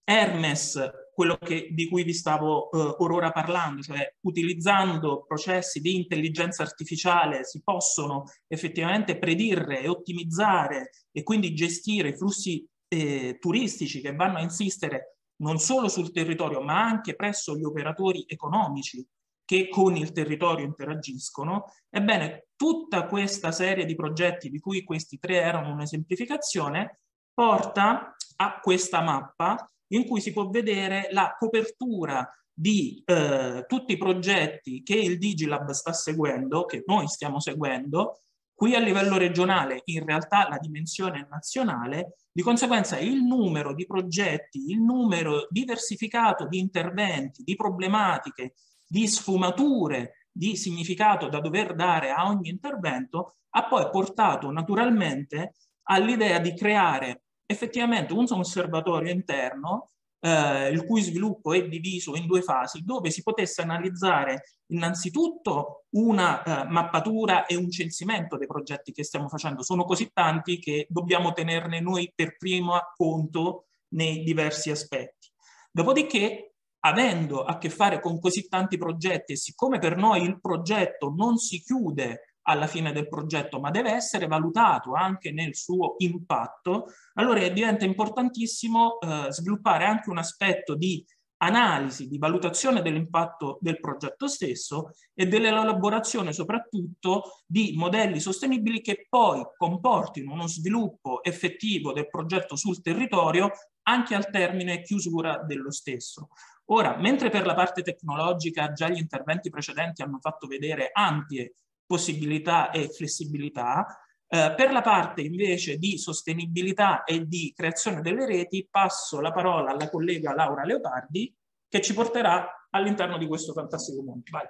Hermes, quello che, di cui vi stavo eh, ora parlando, cioè utilizzando processi di intelligenza artificiale si possono effettivamente predire e ottimizzare e quindi gestire i flussi eh, turistici che vanno a insistere non solo sul territorio ma anche presso gli operatori economici che con il territorio interagiscono. Ebbene, tutta questa serie di progetti, di cui questi tre erano un'esemplificazione, porta a questa mappa in cui si può vedere la copertura di eh, tutti i progetti che il Digilab sta seguendo, che noi stiamo seguendo, qui a livello regionale in realtà la dimensione è nazionale, di conseguenza il numero di progetti, il numero diversificato di interventi, di problematiche, di sfumature, di significato da dover dare a ogni intervento ha poi portato naturalmente all'idea di creare effettivamente un osservatorio interno eh, il cui sviluppo è diviso in due fasi, dove si potesse analizzare innanzitutto una eh, mappatura e un censimento dei progetti che stiamo facendo. Sono così tanti che dobbiamo tenerne noi per primo a conto nei diversi aspetti. Dopodiché, avendo a che fare con così tanti progetti e siccome per noi il progetto non si chiude alla fine del progetto, ma deve essere valutato anche nel suo impatto, allora diventa importantissimo eh, sviluppare anche un aspetto di analisi, di valutazione dell'impatto del progetto stesso e dell'elaborazione soprattutto di modelli sostenibili che poi comportino uno sviluppo effettivo del progetto sul territorio anche al termine chiusura dello stesso. Ora, mentre per la parte tecnologica già gli interventi precedenti hanno fatto vedere ampie possibilità e flessibilità. Eh, per la parte invece di sostenibilità e di creazione delle reti passo la parola alla collega Laura Leopardi che ci porterà all'interno di questo fantastico mondo. Vai.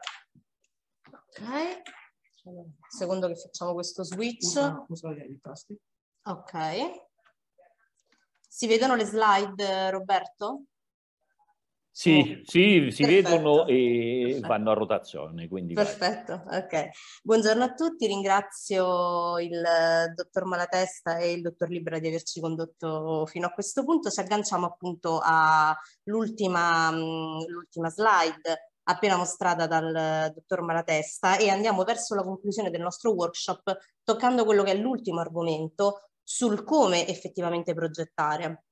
Ok, secondo che facciamo questo switch. Usa, usa i tasti. Ok. Si vedono le slide, Roberto? Sì, sì, si Perfetto. vedono e Perfetto. vanno a rotazione. Quindi Perfetto, vai. ok. Buongiorno a tutti, ringrazio il dottor Malatesta e il dottor Libera di averci condotto fino a questo punto. Ci agganciamo appunto all'ultima slide appena mostrata dal dottor Malatesta e andiamo verso la conclusione del nostro workshop toccando quello che è l'ultimo argomento sul come effettivamente progettare.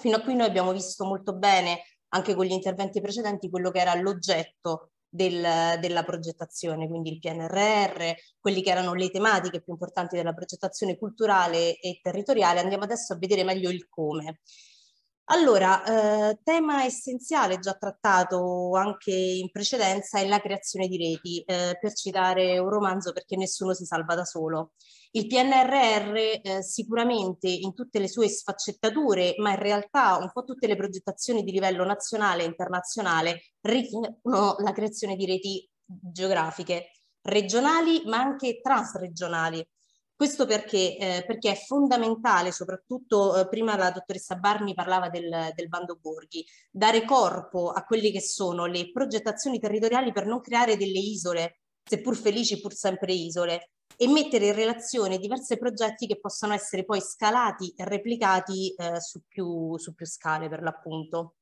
Fino a qui noi abbiamo visto molto bene anche con gli interventi precedenti quello che era l'oggetto del, della progettazione, quindi il PNRR, quelli che erano le tematiche più importanti della progettazione culturale e territoriale. Andiamo adesso a vedere meglio il come. Allora, eh, tema essenziale già trattato anche in precedenza è la creazione di reti, eh, per citare un romanzo perché nessuno si salva da solo. Il PNRR eh, sicuramente in tutte le sue sfaccettature, ma in realtà un po' tutte le progettazioni di livello nazionale e internazionale richiedono la creazione di reti geografiche, regionali ma anche transregionali. Questo perché, eh, perché, è fondamentale, soprattutto eh, prima la dottoressa Barni parlava del, del bando Borghi, dare corpo a quelle che sono le progettazioni territoriali per non creare delle isole, seppur felici, pur sempre isole, e mettere in relazione diversi progetti che possano essere poi scalati e replicati eh, su, più, su più scale per l'appunto.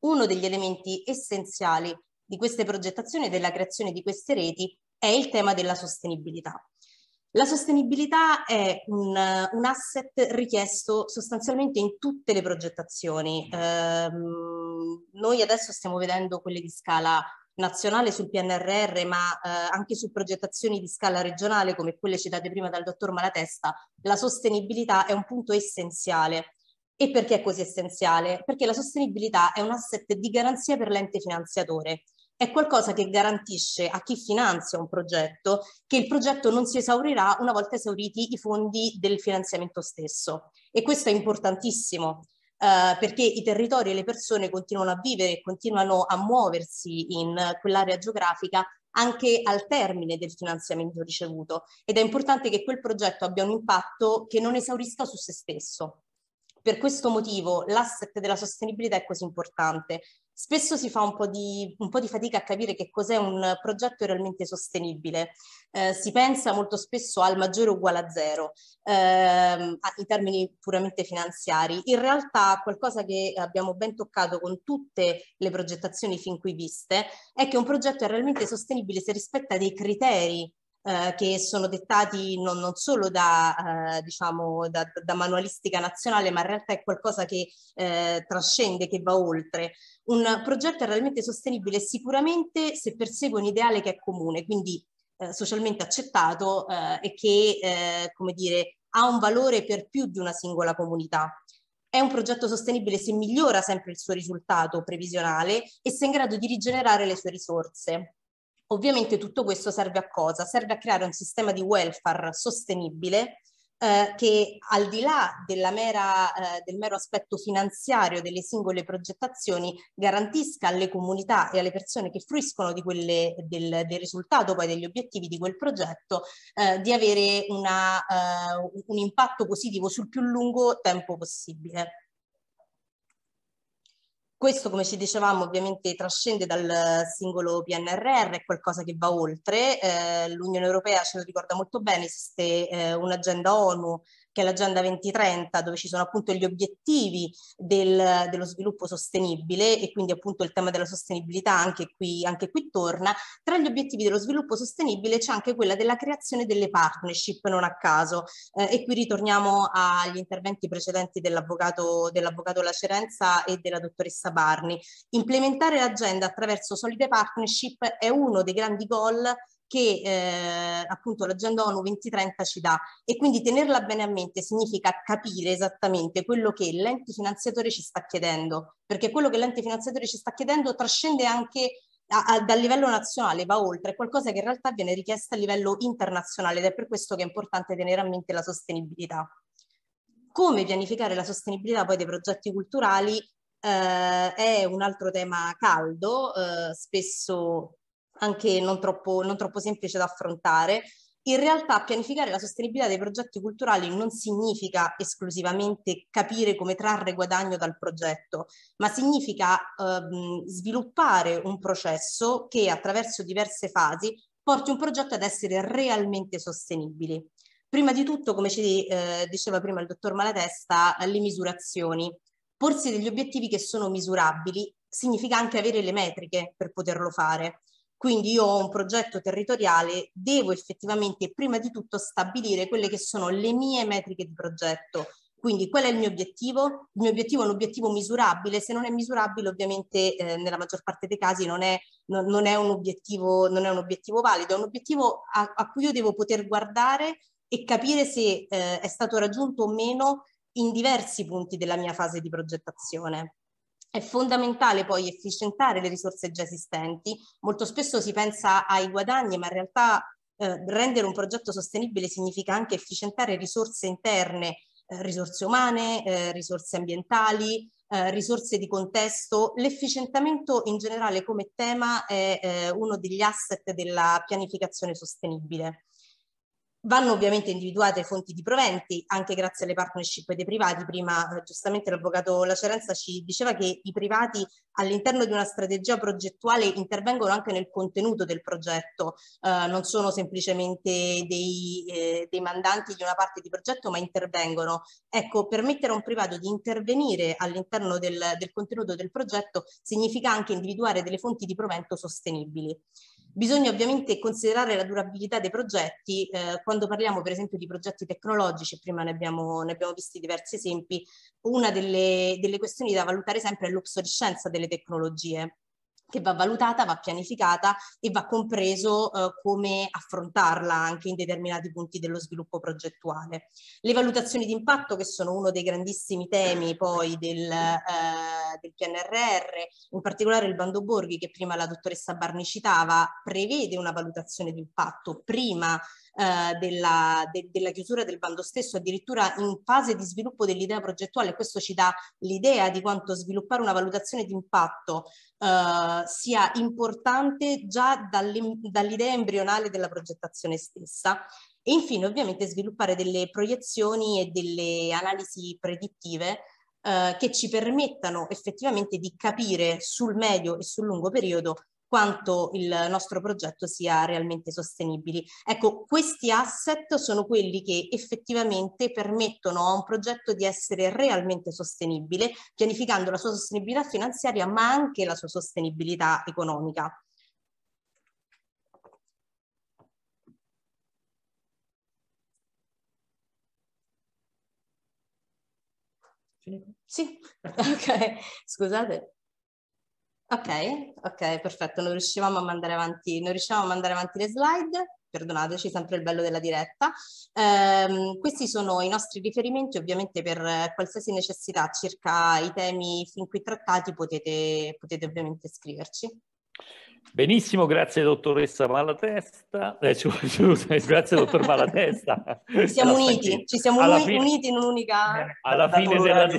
Uno degli elementi essenziali di queste progettazioni e della creazione di queste reti è il tema della sostenibilità. La sostenibilità è un, un, asset richiesto sostanzialmente in tutte le progettazioni. Eh, noi adesso stiamo vedendo quelle di scala nazionale sul PNRR, ma eh, anche su progettazioni di scala regionale, come quelle citate prima dal dottor Malatesta, la sostenibilità è un punto essenziale. E perché è così essenziale? Perché la sostenibilità è un asset di garanzia per l'ente finanziatore è qualcosa che garantisce a chi finanzia un progetto che il progetto non si esaurirà una volta esauriti i fondi del finanziamento stesso. E questo è importantissimo. Uh, perché i territori e le persone continuano a vivere continuano a muoversi in quell'area geografica anche al termine del finanziamento ricevuto ed è importante che quel progetto abbia un impatto che non esaurisca su se stesso. Per questo motivo l'asset della sostenibilità è così importante Spesso si fa un po, di, un po' di fatica a capire che cos'è un progetto realmente sostenibile. Eh, si pensa molto spesso al maggiore uguale a zero, ehm, in termini puramente finanziari. In realtà qualcosa che abbiamo ben toccato con tutte le progettazioni fin qui viste è che un progetto è realmente sostenibile se rispetta dei criteri eh, che sono dettati non, non solo da, eh, diciamo, da, da, manualistica nazionale, ma in realtà è qualcosa che eh, trascende, che va oltre. Un progetto è realmente sostenibile sicuramente se persegue un ideale che è comune, quindi eh, socialmente accettato eh, e che, come dire, ha un valore per più di una singola comunità. È un progetto sostenibile se migliora sempre il suo risultato previsionale e se è in grado di rigenerare le sue risorse. Ovviamente tutto questo serve a cosa? Serve a creare un sistema di welfare sostenibile eh, che al di là mera, eh, del mero aspetto finanziario delle singole progettazioni garantisca alle comunità e alle persone che fruiscono quelle, del, del, risultato poi degli obiettivi di quel progetto eh, di avere una, eh, un impatto positivo sul più lungo tempo possibile. Questo, come ci dicevamo, ovviamente trascende dal singolo PNRR, è qualcosa che va oltre. Eh, L'Unione Europea ce lo ricorda molto bene, esiste eh, un'agenda ONU che è l'Agenda 2030, dove ci sono appunto gli obiettivi del, dello sviluppo sostenibile e quindi appunto il tema della sostenibilità anche qui, anche qui torna. Tra gli obiettivi dello sviluppo sostenibile c'è anche quella della creazione delle partnership, non a caso. Eh, e qui ritorniamo agli interventi precedenti dell'avvocato dell Lacerenza e della dottoressa Barni. Implementare l'agenda attraverso solide partnership è uno dei grandi goal che eh, appunto l'agenda ONU 2030 ci dà e quindi tenerla bene a mente significa capire esattamente quello che l'ente finanziatore ci sta chiedendo, perché quello che l'ente finanziatore ci sta chiedendo trascende anche a, a, dal livello nazionale, va oltre, è qualcosa che in realtà viene richiesto a livello internazionale ed è per questo che è importante tenere a mente la sostenibilità. Come pianificare la sostenibilità poi dei progetti culturali eh, è un altro tema caldo, eh, spesso anche non troppo, non troppo semplice da affrontare. In realtà pianificare la sostenibilità dei progetti culturali non significa esclusivamente capire come trarre guadagno dal progetto, ma significa ehm, sviluppare un processo che attraverso diverse fasi porti un progetto ad essere realmente sostenibili. Prima di tutto, come ci eh, diceva prima il dottor Malatesta, le misurazioni. Porsi degli obiettivi che sono misurabili significa anche avere le metriche per poterlo fare. Quindi io ho un progetto territoriale, devo effettivamente prima di tutto stabilire quelle che sono le mie metriche di progetto. Quindi qual è il mio obiettivo? Il mio obiettivo è un obiettivo misurabile, se non è misurabile ovviamente eh, nella maggior parte dei casi non è, non, non, è, un, obiettivo, non è un obiettivo valido, è un obiettivo a, a cui io devo poter guardare e capire se eh, è stato raggiunto o meno in diversi punti della mia fase di progettazione. È fondamentale poi efficientare le risorse già esistenti. Molto spesso si pensa ai guadagni, ma in realtà eh, rendere un progetto sostenibile significa anche efficientare risorse interne, eh, risorse umane, eh, risorse ambientali, eh, risorse di contesto. L'efficientamento in generale come tema è eh, uno degli asset della pianificazione sostenibile. Vanno ovviamente individuate fonti di proventi, anche grazie alle partnership dei privati. Prima eh, giustamente l'avvocato Lacerenza ci diceva che i privati all'interno di una strategia progettuale intervengono anche nel contenuto del progetto, eh, non sono semplicemente dei, eh, dei, mandanti di una parte di progetto, ma intervengono. Ecco, permettere a un privato di intervenire all'interno del, del contenuto del progetto significa anche individuare delle fonti di provento sostenibili. Bisogna ovviamente considerare la durabilità dei progetti, eh, quando parliamo per esempio di progetti tecnologici, prima ne abbiamo, ne abbiamo visti diversi esempi, una delle, delle questioni da valutare sempre è l'obsolescenza delle tecnologie che va valutata, va pianificata e va compreso eh, come affrontarla anche in determinati punti dello sviluppo progettuale. Le valutazioni di impatto che sono uno dei grandissimi temi poi del, eh, del PNRR, in particolare il bando Borghi che prima la dottoressa Barni citava, prevede una valutazione di impatto prima eh, della, de, della, chiusura del bando stesso, addirittura in fase di sviluppo dell'idea progettuale. Questo ci dà l'idea di quanto sviluppare una valutazione di impatto eh, sia importante già dall'idea embrionale della progettazione stessa. E infine ovviamente sviluppare delle proiezioni e delle analisi predittive eh, che ci permettano effettivamente di capire sul medio e sul lungo periodo quanto il nostro progetto sia realmente sostenibile. Ecco, questi asset sono quelli che effettivamente permettono a un progetto di essere realmente sostenibile, pianificando la sua sostenibilità finanziaria, ma anche la sua sostenibilità economica. Sì, ok, scusate. Ok, ok, perfetto, non riuscivamo a mandare avanti, non riuscivamo a mandare avanti le slide, perdonateci, sempre il bello della diretta. Eh, questi sono i nostri riferimenti, ovviamente per qualsiasi necessità circa i temi fin qui trattati potete, potete ovviamente scriverci. Benissimo, grazie dottoressa Malatesta. Eh, grazie dottor Malatesta. Ci siamo uniti, ci siamo uni, fine, uniti in un'unica... Alla fine, della, eh,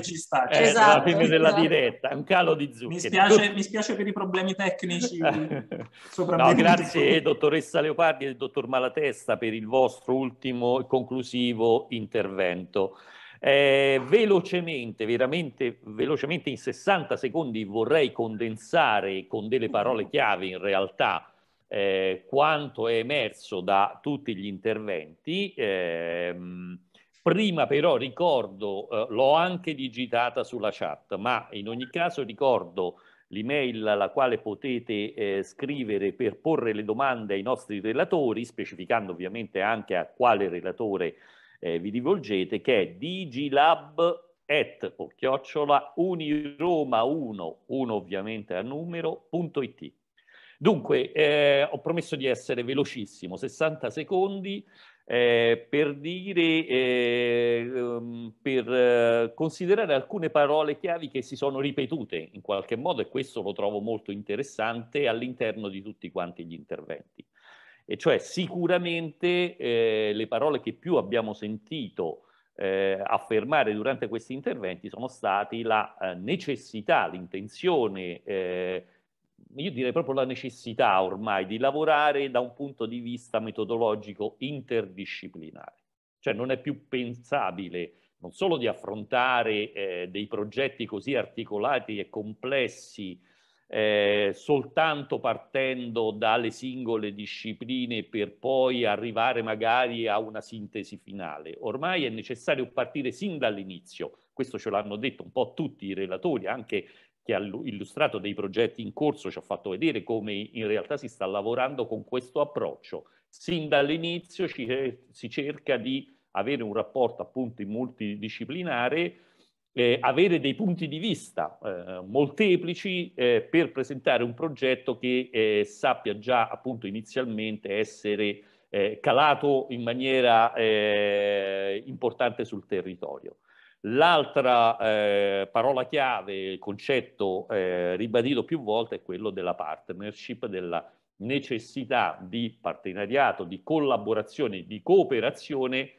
esatto, alla fine della esatto. diretta, un calo di zucchero. Mi spiace, mi spiace per i problemi tecnici. no, grazie dottoressa Leopardi e dottor Malatesta per il vostro ultimo e conclusivo intervento. Eh, velocemente, veramente velocemente in 60 secondi vorrei condensare con delle parole chiave in realtà eh, quanto è emerso da tutti gli interventi. Eh, prima però ricordo, eh, l'ho anche digitata sulla chat, ma in ogni caso ricordo l'email alla quale potete eh, scrivere per porre le domande ai nostri relatori, specificando ovviamente anche a quale relatore eh, vi rivolgete che è digilab at o chiocciola uniroma 1, 1 ovviamente a numero, punto it. Dunque, eh, ho promesso di essere velocissimo, 60 secondi, eh, per dire, eh, ehm, per eh, considerare alcune parole chiavi che si sono ripetute in qualche modo e questo lo trovo molto interessante all'interno di tutti quanti gli interventi e cioè sicuramente eh, le parole che più abbiamo sentito eh, affermare durante questi interventi sono stati la eh, necessità, l'intenzione, eh, io direi proprio la necessità ormai di lavorare da un punto di vista metodologico interdisciplinare. Cioè non è più pensabile non solo di affrontare eh, dei progetti così articolati e complessi eh, soltanto partendo dalle singole discipline per poi arrivare magari a una sintesi finale. Ormai è necessario partire sin dall'inizio, questo ce l'hanno detto un po' tutti i relatori, anche chi ha illustrato dei progetti in corso ci ha fatto vedere come in realtà si sta lavorando con questo approccio. Sin dall'inizio si cerca di avere un rapporto appunto multidisciplinare eh, avere dei punti di vista eh, molteplici eh, per presentare un progetto che eh, sappia già appunto inizialmente essere eh, calato in maniera eh, importante sul territorio. L'altra parola chiave, concetto ribadito più volte è quello della partnership, della necessità di partenariato, di collaborazione, di cooperazione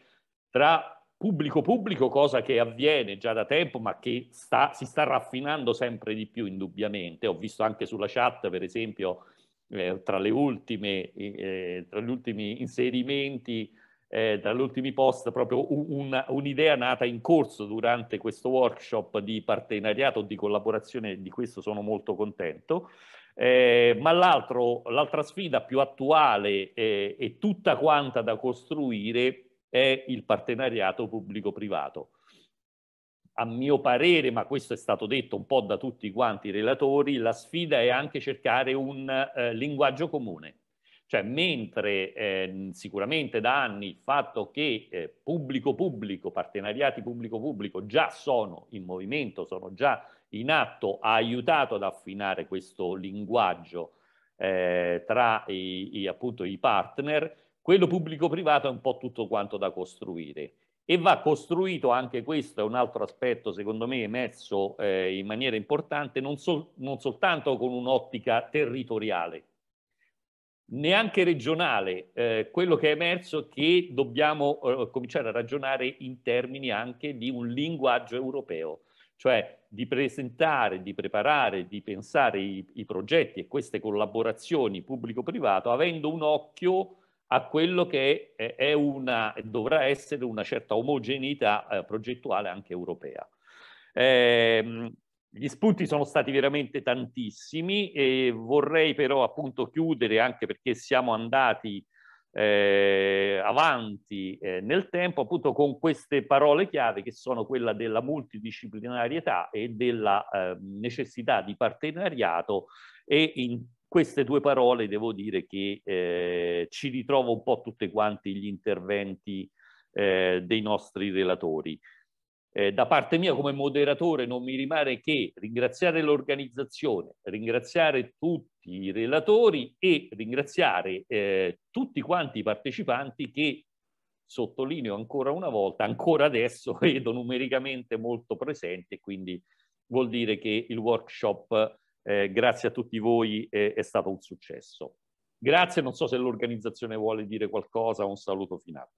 tra pubblico-pubblico, cosa che avviene già da tempo, ma che sta, si sta raffinando sempre di più indubbiamente. Ho visto anche sulla chat, per esempio, eh, tra, ultime, eh, tra, gli ultimi inserimenti, eh, tra gli ultimi post, proprio un'idea nata in corso durante questo workshop di partenariato, di collaborazione, di questo sono molto contento. Eh, ma l'altra sfida più attuale eh, e tutta quanta da costruire è il partenariato pubblico-privato. A mio parere, ma questo è stato detto un po' da tutti quanti i relatori, la sfida è anche cercare un eh, linguaggio comune. Cioè, mentre eh, sicuramente da anni il fatto che eh, pubblico-pubblico, partenariati pubblico-pubblico già sono in movimento, sono già in atto, ha aiutato ad affinare questo linguaggio eh, tra i, i, appunto, i partner, quello pubblico-privato è un po' tutto quanto da costruire e va costruito anche questo, è un altro aspetto secondo me emerso eh, in maniera importante, non, sol non soltanto con un'ottica territoriale, neanche regionale. Eh, quello che è emerso è che dobbiamo eh, cominciare a ragionare in termini anche di un linguaggio europeo, cioè di presentare, di preparare, di pensare i, i progetti e queste collaborazioni pubblico-privato avendo un occhio a quello che è una, dovrà essere una certa omogeneità eh, progettuale anche europea. Eh, gli spunti sono stati veramente tantissimi e vorrei però appunto chiudere anche perché siamo andati eh, avanti eh, nel tempo appunto con queste parole chiave che sono quella della multidisciplinarietà e della eh, necessità di partenariato e in queste due parole devo dire che eh, ci ritrovo un po' tutti quanti gli interventi eh, dei nostri relatori. Eh, da parte mia come moderatore non mi rimane che ringraziare l'organizzazione, ringraziare tutti i relatori e ringraziare eh, tutti quanti i partecipanti che sottolineo ancora una volta, ancora adesso vedo numericamente molto presenti e quindi vuol dire che il workshop eh, grazie a tutti voi è, è stato un successo. Grazie, non so se l'organizzazione vuole dire qualcosa, un saluto finale.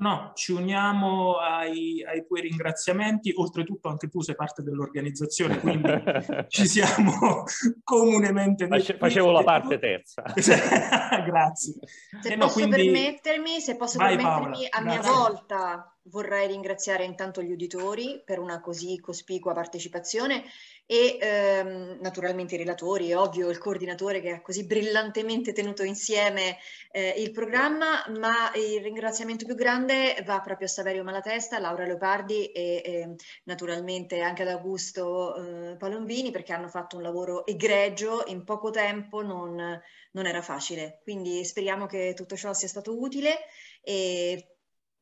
No, ci uniamo ai, ai, tuoi ringraziamenti, oltretutto anche tu sei parte dell'organizzazione, quindi ci siamo comunemente Face, Facevo la parte terza. Grazie. Se, eh no, posso quindi... permettermi, se posso Vai, permettermi, Paola, a mia volta vorrei ringraziare intanto gli uditori per una così cospicua partecipazione e ehm, naturalmente i relatori, ovvio il coordinatore che ha così brillantemente tenuto insieme eh, il programma, ma il ringraziamento più grande va proprio a Saverio Malatesta, Laura Leopardi e, e naturalmente anche ad Augusto eh, Palombini perché hanno fatto un lavoro egregio in poco tempo, non, non era facile. Quindi speriamo che tutto ciò sia stato utile e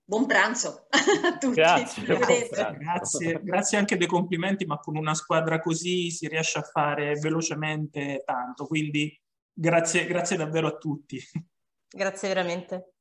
Buon pranzo a tutti. Grazie, grazie, grazie, anche dei complimenti, ma con una squadra così si riesce a fare velocemente tanto. Quindi grazie, grazie davvero a tutti. Grazie veramente.